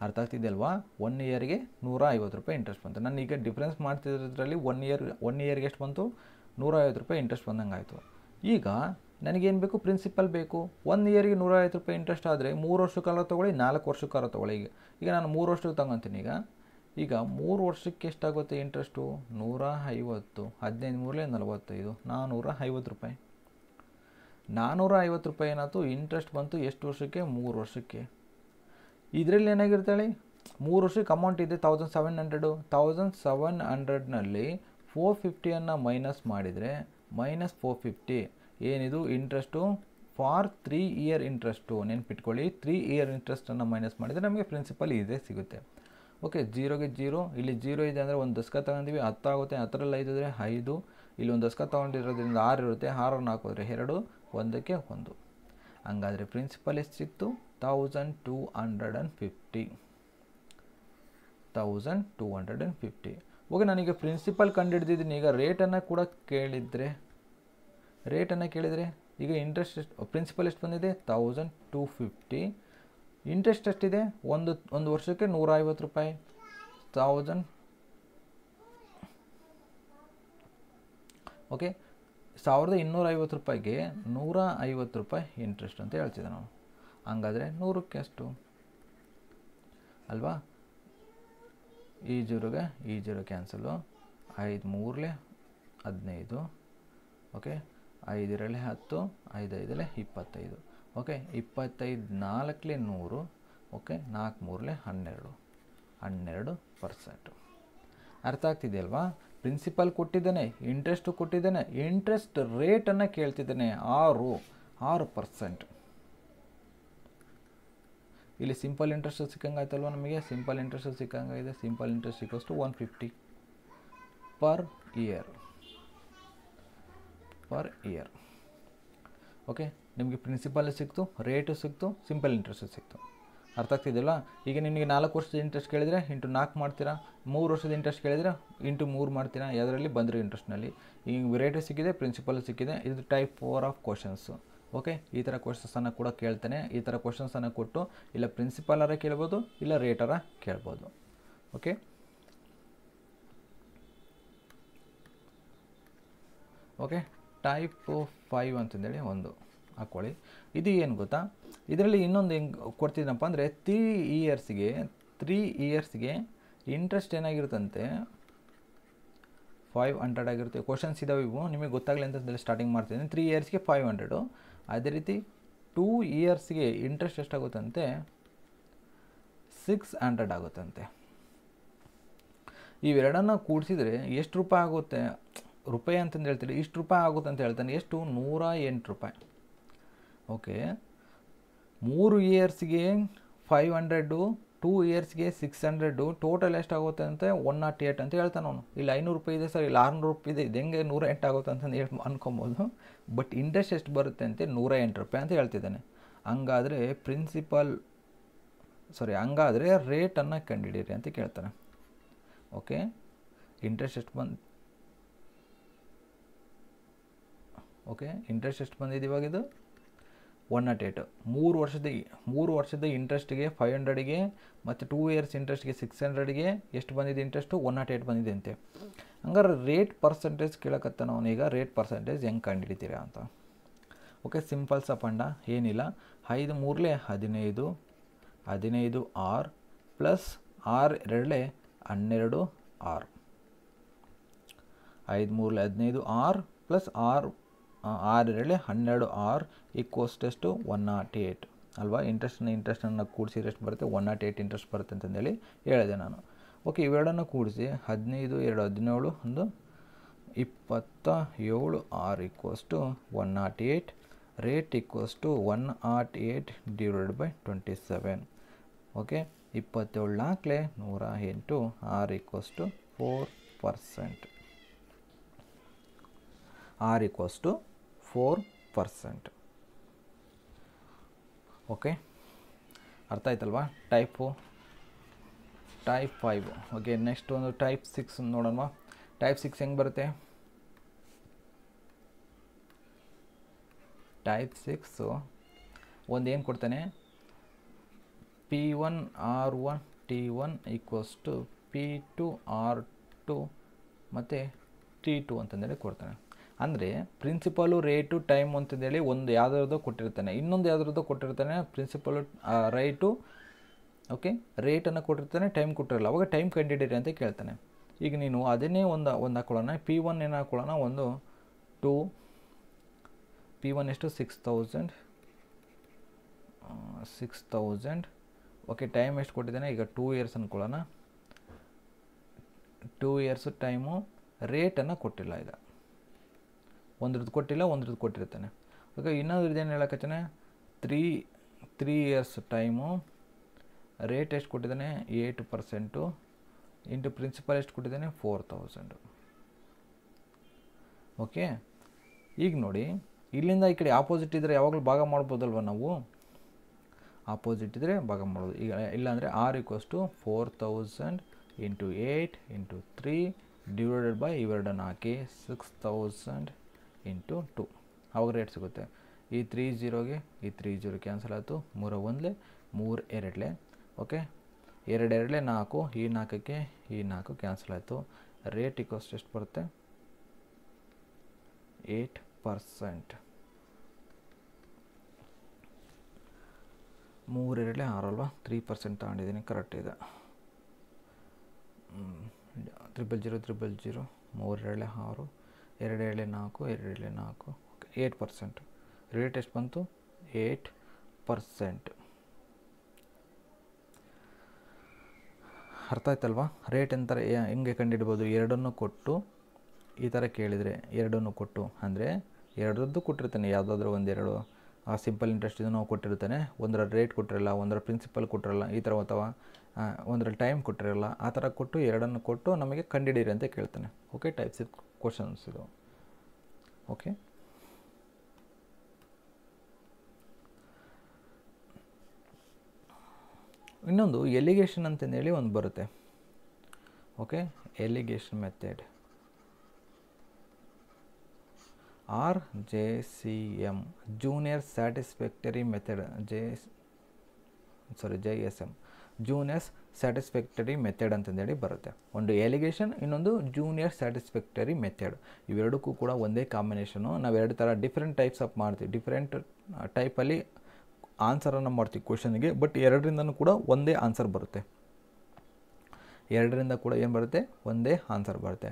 ಅರ್ಥ ಆಗ್ತಿದೆಯಲ್ವಾ? ಒನ್ ಇಯರ್ಗೆ ನೂರ ಐವತ್ತು ರೂಪಾಯಿ ಇಂಟ್ರೆಸ್ಟ್ ಬಂತು. ನಾನು ಈಗ ಡಿಫ್ರೆನ್ಸ್ ಮಾಡ್ತಿರೋದ್ರಲ್ಲಿ ಒನ್ ಇಯರ್ ಒನ್ ಇಯರ್ಗೆ ಎಷ್ಟು ಬಂತು? ನೂರ ಐವತ್ತು ರೂಪಾಯಿ ಇಂಟ್ರೆಸ್ಟ್ ಬಂದಂಗೆ ಆಯಿತು ಈಗ ನನಗೇನು ಬೇಕು? ಪ್ರಿನ್ಸಿಪಲ್ ಬೇಕು. ಒನ್ ಇಯರ್ಗೆ ನೂರ ಐವತ್ತು ರೂಪಾಯಿ ಇಂಟ್ರೆಸ್ಟ್ ಆದರೆ ಮೂರು ವರ್ಷಕ್ಕಾಲ ತೊಗೊಳ್ಳಿ, ನಾಲ್ಕು ವರ್ಷಕ್ಕಾರ ತೊಗೊಳ್ಳಿ. ಈಗ ಈಗ ನಾನು ಮೂರು ವರ್ಷಕ್ಕೆ ತಗೊತೀನಿ ಈಗ. ಈಗ ಮೂರು ವರ್ಷಕ್ಕೆ ಎಷ್ಟಾಗುತ್ತೆ ಇಂಟ್ರೆಸ್ಟು ನೂರ ಐವತ್ತು ಹದಿನೈದು ಮೂರಲೇ ನಲವತ್ತೈದು ನಾನ್ನೂರ ಐವತ್ತು ರೂಪಾಯಿ. ನಾನ್ನೂರ ಐವತ್ತು ರೂಪಾಯಿ ಏನಾಯ್ತು? ಇಂಟ್ರೆಸ್ಟ್ ಬಂತು ಎಷ್ಟು ವರ್ಷಕ್ಕೆ? ಮೂರು ವರ್ಷಕ್ಕೆ. ಇದರಲ್ಲಿ ಏನಾಗಿರ್ತಾಳೆ? ಮೂರು ವರ್ಷಕ್ಕೆ ಅಮೌಂಟ್ ಇದೆ thousand seven hundred thousand seven ಹಂಡ್ರೆಡ್ನಲ್ಲಿ four ಫಿಫ್ಟಿಯನ್ನು ಮೈನಸ್ ಮಾಡಿದರೆ ಮೈನಸ್ ಫೋರ್ ಫಿಫ್ಟಿ ಏನಿದು? Interest for three year interest ನೆನ್ಪಿಟ್ಕೊಳ್ಳಿ ತ್ರೀ ಇಯರ್ ಇಂಟ್ರೆಸ್ಟನ್ನು ಮೈನಸ್ ಮಾಡಿದರೆ ನಮಗೆ ಪ್ರಿನ್ಸಿಪಲ್ ಇದೇ, ಸಿಗುತ್ತೆ. ಓಕೆ ಜೀರೋಗೆ ಜೀರೋ ಇಲ್ಲಿ ಜೀರೋ ಇದೆ ಅಂದರೆ ಒಂದು ದಸ್ಕ ತಗೊಂಡಿವಿ, ಹತ್ತಾಗುತ್ತೆ, ಹತ್ತರಲ್ಲಿ ಐದು ಇದ್ದರೆ ಐದು. ಇಲ್ಲಿ ಒಂದು ದಸ್ಕ ತೊಗೊಂಡಿರೋದ್ರಿಂದ ಆರು ಇರುತ್ತೆ, ಆರನ್ನು ಹಾಕಿದ್ರೆ ಎರಡು. ಒಂದಕ್ಕೆ ಒಂದು. ಹಂಗಾದರೆ ಪ್ರಿನ್ಸಿಪಲ್ ಎಷ್ಟು ಸಿಕ್ತು? Thousand two hundred and fifty thousand two hundred and fifty okay ನನಗೆ ಪ್ರಿನ್ಸಿಪಲ್ ಕಂಡುಹಿಡ್ದಿದ್ದೀನಿ. ಈಗ ರೇಟನ್ನು ಕೂಡ ಕೇಳಿದರೆ ರೇಟನ್ನು ಕೇಳಿದರೆ ಈಗ ಇಂಟ್ರೆಸ್ಟ್ ಎಷ್ಟು ಪ್ರಿನ್ಸಿಪಲ್ ಎಷ್ಟು ಬಂದಿದೆ? ತೌಸಂಡ್ ಟೂ ಫಿಫ್ಟಿ ಇಂಟ್ರೆಸ್ಟ್ ಎಷ್ಟಿದೆ? ಒಂದು ಒಂದು ವರ್ಷಕ್ಕೆ ನೂರ ಐವತ್ತು ರೂಪಾಯಿ. ತೌಸಂಡ್ ಓಕೆ ಸಾವಿರದ ಇನ್ನೂರ ಐವತ್ತು ರೂಪಾಯಿಗೆ ನೂರ ಐವತ್ತು ರೂಪಾಯಿ ಇಂಟ್ರೆಸ್ಟ್ ಅಂತ ಹೇಳ್ತಿದ್ದೆ ನಾವು ಹಂಗಾದರೆ ನೂರಕ್ಕೆ ಎಷ್ಟು ಅಲ್ವಾ? ಈ ಜೀರೋಗೆ, ಈ ಜೀರೋ ಕ್ಯಾನ್ಸಲು ಐದು ಮೂರಲೆ ಹದಿನೈದು. ಓಕೆ ಐದರಲ್ಲಿ ಹತ್ತು, ಐದು ಐದಲೆ ಇಪ್ಪತ್ತೈದು. ಓಕೆ ಇಪ್ಪತ್ತೈದು ನಾಲ್ಕಲೆ ನೂರು. ಓಕೆ ನಾಲ್ಕು ಮೂರಲೆ ಹನ್ನೆರಡು. ಹನ್ನೆರಡು ಪರ್ಸೆಂಟು ಅರ್ಥ ಆಗ್ತಿದೆಯಲ್ವಾ ಪ್ರಿನ್ಸಿಪಲ್ ಕೊಟ್ಟಿದ್ದಾನೆ ಇಂಟ್ರೆಸ್ಟು ಕೊಟ್ಟಿದ್ದಾನೆ ಇಂಟ್ರೆಸ್ಟ್ ರೇಟನ್ನು ಕೇಳ್ತಿದ್ದಾನೆ, ಆರು ಆರು ಪರ್ಸೆಂಟ್ ಇಲ್ಲಿ ಸಿಂಪಲ್ ಇಂಟ್ರೆಸ್ಟ್ ಸಿಕ್ಕಂಗಾಯ್ತಲ್ವ ನಮಗೆ? ಸಿಂಪಲ್ ಇಂಟ್ರೆಸ್ಟ್ ಸಿಕ್ಕಂಗಾಗಿದೆ simple interest ಸಿಕ್ಕಷ್ಟು one fifty per year per year okay ನಿಮಗೆ ಪ್ರಿನ್ಸಿಪಲ್ ಸಿಕ್ತು ರೇಟು ಸಿಕ್ತು ಸಿಂಪಲ್ ಇಂಟ್ರೆಸ್ಟ್ ಸಿಕ್ತು. ಅರ್ಥ ಆಗ್ತಿದೆಯಲ್ಲ ಈಗ ನಿಮಗೆ ನಾಲ್ಕು ವರ್ಷದ ಇಂಟ್ರೆಸ್ಟ್ ಕೇಳಿದರೆ ಇಂಟು ನಾಲ್ಕು ಮಾಡ್ತೀರಾ? ಮೂರು ವರ್ಷದ ಇಂಟ್ರೆಸ್ಟ್ ಕೇಳಿದರೆ ಇಂಟು ಮೂರು ಮಾಡ್ತೀರಾ? ಯಾವುದರಲ್ಲಿ ಬಂದರು ಇಂಟ್ರೆಸ್ಟ್ನಲ್ಲಿ ಈಗ ವೆರೈಟಿ ಸಿಕ್ಕಿದೆ ಪ್ರಿನ್ಸಿಪಲ್ ಸಿಕ್ಕಿದೆ. ಇದು type four of questions okay ಈ ಥರ ಕ್ವಶನ್ಸನ್ನು ಕೂಡ ಕೇಳ್ತಾನೆ. ಈ ಥರ ಕ್ವಶನ್ಸನ್ನು ಕೊಟ್ಟು ಇಲ್ಲ ಪ್ರಿನ್ಸಿಪಾಲರ ಕೇಳ್ಬೋದು, ಇಲ್ಲ ರೇಟರ ಕೇಳ್ಬೋದು. ಓಕೆ ಓಕೆ ಟೈಪ್ ಫೈವ್ ಅಂತಂದೇಳಿ ಒಂದು ಹಾಕ್ಕೊಳ್ಳಿ ಇದು ಏನು ಗೊತ್ತಾ? ಇದರಲ್ಲಿ ಇನ್ನೊಂದು ಹೆಂಗೆ ಕೊಡ್ತಿದ್ದನಪ್ಪ ಅಂದರೆ ತ್ರೀ ಇಯರ್ಸ್ಗೆ ತ್ರೀ ಇಯರ್ಸ್ಗೆ ಇಂಟ್ರೆಸ್ಟ್ ಏನಾಗಿರುತ್ತಂತೆ? ಫೈವ್ ಹಂಡ್ರೆಡ್ ಆಗಿರುತ್ತೆ. ಕ್ವಶನ್ಸ್ ಇದಾವೆ ಇವು. ನಿಮಗೆ ಗೊತ್ತಾಗಲಿ ಅಂತ ಸ್ಟಾರ್ಟಿಂಗ್ ಮಾಡ್ತೀನಿ ತ್ರೀ ಇಯರ್ಸ್ಗೆ ಫೈವ್ ಹಂಡ್ರೆಡು ಅದೇ ರೀತಿ ಟೂ ಇಯರ್ಸ್ಗೆ ಇಂಟ್ರೆಸ್ಟ್ ಎಷ್ಟಾಗುತ್ತಂತೆ? ಸಿಕ್ಸ್ ಹಂಡ್ರೆಡ್ ಆಗುತ್ತಂತೆ. ಇವೆರಡನ್ನು ಕೂಡಿಸಿದರೆ ಎಷ್ಟು ರೂಪಾಯಿ ಆಗುತ್ತೆ? ರೂಪಾಯಿ ಅಂತಂದು ಹೇಳ್ತೀರಿ ಇಷ್ಟು ರೂಪಾಯಿ ಆಗುತ್ತೆ ಅಂತ ಹೇಳ್ತಾನೆ. ಎಷ್ಟು? ನೂರ ಎಂಟು ರೂಪಾಯಿ. ಓಕೆ ಮೂರು ಇಯರ್ಸ್ಗೆ ಫೈವ್ ಹಂಡ್ರೆಡು ಟೂ ಇಯರ್ಸ್ಗೆ ಸಿಕ್ಸ್ ಹಂಡ್ರೆಡು ಟೋಟಲ್ ಎಷ್ಟಾಗುತ್ತೆ ಅಂತ ಒನ್ ನಾಟ್ ಏಟ್ ಅಂತ ಹೇಳ್ತಾನೆ ಅವನು. ಇಲ್ಲಿ, ಐನೂರು ರೂಪಾಯಿ ಇದೆ ಸರ್, ಇಲ್ಲಿ, ಆರುನೂರು ರೂಪಾಯಿ ಇದೆ, ಇದು ಹೆಂಗೆ ನೂರ ಎಂಟು ಆಗುತ್ತೆ ಅಂತಂದು ಹೇಳಿ ಅನ್ಕೊಬೋದು. ಬಟ್ ಇಂಟ್ರೆಸ್ಟ್ ಎಷ್ಟು ಬರುತ್ತೆ ಅಂತ ನೂರ ಎಂಟು ರೂಪಾಯಿ ಅಂತ ಹೇಳ್ತಿದ್ದಾನೆ. ಹಂಗಾದರೆ ಪ್ರಿನ್ಸಿಪಲ್ ಸಾರಿ ಹಂಗಾದರೆ ರೇಟನ್ನು ಕಂಡುಹಿಡೀರಿ ಅಂತ ಕೇಳ್ತಾನೆ. ಓಕೆ ಇಂಟ್ರೆಸ್ಟ್ ಎಷ್ಟು ಬಂದು ಓಕೆ ಇಂಟ್ರೆಸ್ಟ್ ಎಷ್ಟು ಬಂದಿದೆ ಇವಾಗ ಇದು? ಒನ್ ನಾಟ್ ಏಯ್ಟ್ ಮೂರು ವರ್ಷದ ಮೂರು ವರ್ಷದ ಇಂಟ್ರೆಸ್ಟ್ಗೆ ಫೈವ್ ಹಂಡ್ರೆಡ್ಗೆ ಮತ್ತು ಟೂ ಇಯರ್ಸ್ ಇಂಟ್ರೆಸ್ಟ್ಗೆ ಸಿಕ್ಸ್ ಹಂಡ್ರೆಡ್ಗೆ ಎಷ್ಟು ಬಂದಿದೆ ಇಂಟ್ರೆಸ್ಟು ಒನ್ ನಾಟ್ ಏಯ್ಟ್ ಬಂದಿದೆ ಅಂತೆ. ಹಂಗಾರೆ ರೇಟ್ ಪರ್ಸೆಂಟೇಜ್ ಕೇಳಕತ್ತಾನ ಅವನೀಗ ರೇಟ್ ಪರ್ಸೆಂಟೇಜ್ ಹೆಂಗೆ ಕಂಡುಹಿಡಿತೀರಾ ಅಂತ. ಓಕೆ ಸಿಂಪಲ್ ಸಪಂಡ, ಏನಿಲ್ಲ. ಐದು ಮೂರಲೆ ಹದಿನೈದು ಹದಿನೈದು ಆರ್ ಪ್ಲಸ್ ಆರ್ ಎರಡಲೆ ಹನ್ನೆರಡು ಆರ್. ಐದು ಮೂರಲೆ ಹದಿನೈದು ಆರ್ ಪ್ಲಸ್ ಆರ್ ಆರ್ ಎರಡಲೆ ಹನ್ನೆರಡು R equals test one nought eight ಅಲ್ವಾ? ಇಂಟ್ರೆಸ್ಟ್ನ ಇಂಟ್ರೆಸ್ಟನ್ನು ಕೂಡಿಸಿ ಎಷ್ಟು ಬರುತ್ತೆ ಒನ್ ನಾಟ್ ಏಯ್ಟ್ ಇಂಟ್ರೆಸ್ಟ್ ಬರುತ್ತೆ ಅಂತಂದೇಳಿ ಹೇಳಿದೆ ನಾನು. ಓಕೆ ಇವೆರಡನ್ನು ಕೂಡಿಸಿ, ಹದಿನೈದು, ಎರಡು, ಹದಿನೇಳು, ಒಂದು, ಇಪ್ಪತ್ತ ಏಳು, R equals to one nought eight rate equals to one nought eight divide by twenty seven okay ಇಪ್ಪತ್ತೇಳು ನಾಲ್ಕಲೆ ನೂರ ಎಂಟು, R equals to four percent R equals to four percent okay ಅರ್ಥ ಆಯ್ತಲ್ವಾ? Type type five okay next ಒಂದು ಟೈಪ್ ಸಿಕ್ಸ್ ನೋಡೋಣ ಟೈಪ್ ಸಿಕ್ಸ್ ಹೆಂಗೆ ಬರುತ್ತೆ? ಟೈಪ್ ಸಿಕ್ಸು ಒಂದು ಏನು ಕೊಡ್ತಾನೆ? P one R one T one equals to P two R two ಮತ್ತು ಟಿ ಟು ಅಂತಂದೇಳಿ ಕೊಡ್ತಾನೆ. ಅಂದರೆ ಪ್ರಿನ್ಸಿಪಲು ರೇಟು ಟೈಮ್ ಅಂತಂದೇಳಿ ಒಂದು ಯಾವ್ದಾರದೋ ಕೊಟ್ಟಿರ್ತಾನೆ. ಇನ್ನೊಂದು ಯಾವುದಾದ್ರದ್ದು ಕೊಟ್ಟಿರ್ತಾನೆ ಪ್ರಿನ್ಸಿಪಲು ರೈಟು ಓಕೆ ರೇಟನ್ನು ಕೊಟ್ಟಿರ್ತಾನೆ ಟೈಮ್ ಕೊಟ್ಟಿರಲ್ಲ. ಅವಾಗ ಟೈಮ್ ಕಂಡಿಡೀರಿ ಅಂತ ಕೇಳ್ತಾನೆ. ಈಗ ನೀನು ಅದನ್ನೇ ಒಂದು ಒಂದು ಹಾಕೊಳ್ಳೋಣ. ಪಿ ಒನ್ ಏನು ಹಾಕೊಳ್ಳೋಣ? ಒಂದು ಟು ಪಿ ಒನ್ ಎಷ್ಟು? Six thousand six thousand okay time ಎಷ್ಟು ಕೊಟ್ಟಿದ್ದಾನೆ? ಈಗ ಟೂ ಇಯರ್ಸ್ ಅಂದ್ಕೊಳ್ಳೋಣ ಟೂ ಇಯರ್ಸ್ ಟೈಮು ರೇಟನ್ನು ಕೊಟ್ಟಿಲ್ಲ ಈಗ. ಒಂದ್ರದ್ದು ಕೊಟ್ಟಿಲ್ಲ, ಒಂದ್ರದ್ದು ಕೊಟ್ಟಿರ್ತಾನೆ. ಓಕೆ ಇನ್ನೊಂದ್ರದ್ದು ಏನು ಹೇಳಕತ್ತಾನೆ three three years time rate ಎಷ್ಟು ಕೊಟ್ಟಿದ್ದಾನೆ? ಏಯ್ಟ್ ಪರ್ಸೆಂಟು ಇಂಟು ಪ್ರಿನ್ಸಿಪಲ್ ಎಷ್ಟು ಕೊಟ್ಟಿದ್ದಾನೆ? ಫೋರ್ ತೌಸಂಡು ಓಕೆ ಈಗ ನೋಡಿ, ಇಲ್ಲಿಂದ ಈ ಕಡೆ ಆಪೋಸಿಟ್ ಇದ್ದರೆ ಯಾವಾಗಲೂ ಭಾಗ ಮಾಡ್ಬೋದಲ್ವ ನಾವು? ಆಪೋಸಿಟ್ ಇದ್ದರೆ ಭಾಗ ಮಾಡೋದು ಈಗ ಇಲ್ಲಾಂದರೆ R equals to four thousand into eight into three divided by ಇವೆರಡನ್ನು ಹಾಕಿ ಸಿಕ್ಸ್ ತೌಸಂಡ್ ಇಂಟು ಟು ಅವಾಗ ರೇಟ್ ಸಿಗುತ್ತೆ. ಈ ತ್ರೀ ಜೀರೋಗೆ ಈ ತ್ರೀ ಜೀರೋ ಕ್ಯಾನ್ಸಲ್ ಆಯಿತು. ಮೂರು ಒಂದಲೇ, ಮೂರು ಎರಡಲೆ. ಓಕೆ ಎರಡು ಎರಡಲೆ ನಾಲ್ಕು, ಈ ನಾಲ್ಕಕ್ಕೆ ಈ ನಾಲ್ಕು ಕ್ಯಾನ್ಸಲ್ ಆಯಿತು. ರೇಟ್ ಇಕೋಸ್ಟ್ ಎಷ್ಟು ಬರುತ್ತೆ. ಏಯ್ಟ್ ಪರ್ಸೆಂಟ್ ಮೂರು ಎರಡಲೆ ಆರಲ್ವಾ ತ್ರೀ ಪರ್ಸೆಂಟ್ ತಗೊಂಡಿದ್ದೀನಿ. ಕರೆಕ್ಟ್ ಇದೆ. ತ್ರಿಬಲ್ ಜೀರೋ ತ್ರಿಬಲ್ ಜೀರೋ ಮೂರು ಎರಡಲೆ ಆರು. ಎರಡು ಏಳೆ ನಾಲ್ಕು, ಎರಡು ಏಳೆ ನಾಲ್ಕು ಓಕೆ ಏಯ್ಟ್ ಪರ್ಸೆಂಟ್ ರೇಟ್ ಎಷ್ಟು ಬಂತು? ಏಯ್ಟ್ ಪರ್ಸೆಂಟ್ ಅರ್ಥ ಆಯ್ತಲ್ವಾ? ರೇಟ್ ಎಂತಾರೆ ಹೆಂಗೆ ಕಂಡಿಡ್ಬೋದು? ಎರಡನ್ನು ಕೊಟ್ಟು, ಈ ಥರ ಕೇಳಿದರೆ ಎರಡನ್ನು ಕೊಟ್ಟು, ಅಂದರೆ ಎರಡರದ್ದು ಕೊಟ್ಟಿರ್ತಾನೆ, ಯಾವುದಾದ್ರೂ ಒಂದೆರಡು. ಆ ಸಿಂಪಲ್ ಇಂಟ್ರೆಸ್ಟ್ ಇದು ನಾವು ಕೊಟ್ಟಿರ್ತಾನೆ, ಒಂದರ ರೇಟ್ ಕೊಟ್ಟಿರಲ್ಲ, ಒಂದರ ಪ್ರಿನ್ಸಿಪಲ್ ಕೊಟ್ಟಿರಲ್ಲ, ಈ ಥರ ಅಥವಾ ಒಂದರ ಟೈಮ್ ಕೊಟ್ಟಿರಲ್ಲ, ಆ ಥರ ಕೊಟ್ಟು ಎರಡನ್ನು ಕೊಟ್ಟು ನಮಗೆ ಕಂಡಿಡೀರಿ ಅಂತ ಕೇಳ್ತಾನೆ. ಓಕೆ ಟೈಪ್ಸ್ ಇಫ್ ಕ್ವಶನ್ಸ್ ಇದು ಓಕೆ ಇನ್ನೊಂದು ಎಲಿಗೇಷನ್ ಅಂತಂದೇಳಿ ಒಂದು ಬರುತ್ತೆ. Okay alligation method. R J C M junior satisfactory method J sorry J S M juniors satisfactory method ಅಂತಂದೇಳಿ ಬರುತ್ತೆ. ಒಂದು ಎಲಿಗೇಷನ್ ಇನ್ನೊಂದು ಜೂನಿಯರ್ ಸ್ಯಾಟಿಸ್ಫ್ಯಾಕ್ಟರಿ ಮೆಥಡ್ ಇವೆರಡಕ್ಕೂ ಕೂಡ ಒಂದೇ ಕಾಂಬಿನೇಷನು ನಾವು ಎರಡು ಥರ ಡಿಫ್ರೆಂಟ್ ಟೈಪ್ಸ್ ಆಫ್ ಮಾಡ್ತೀವಿ. ಡಿಫ್ರೆಂಟ್ ಟೈಪಲ್ಲಿ ಆನ್ಸರನ್ನು ಮಾಡ್ತೀವಿ ಕ್ವಶನ್ಗೆ ಬಟ್ ಎರಡರಿಂದನೂ ಕೂಡ ಒಂದೇ ಆನ್ಸರ್ ಬರುತ್ತೆ. ಎರಡರಿಂದ ಕೂಡ ಏನು ಬರುತ್ತೆ? ಒಂದೇ ಆನ್ಸರ್ ಬರುತ್ತೆ.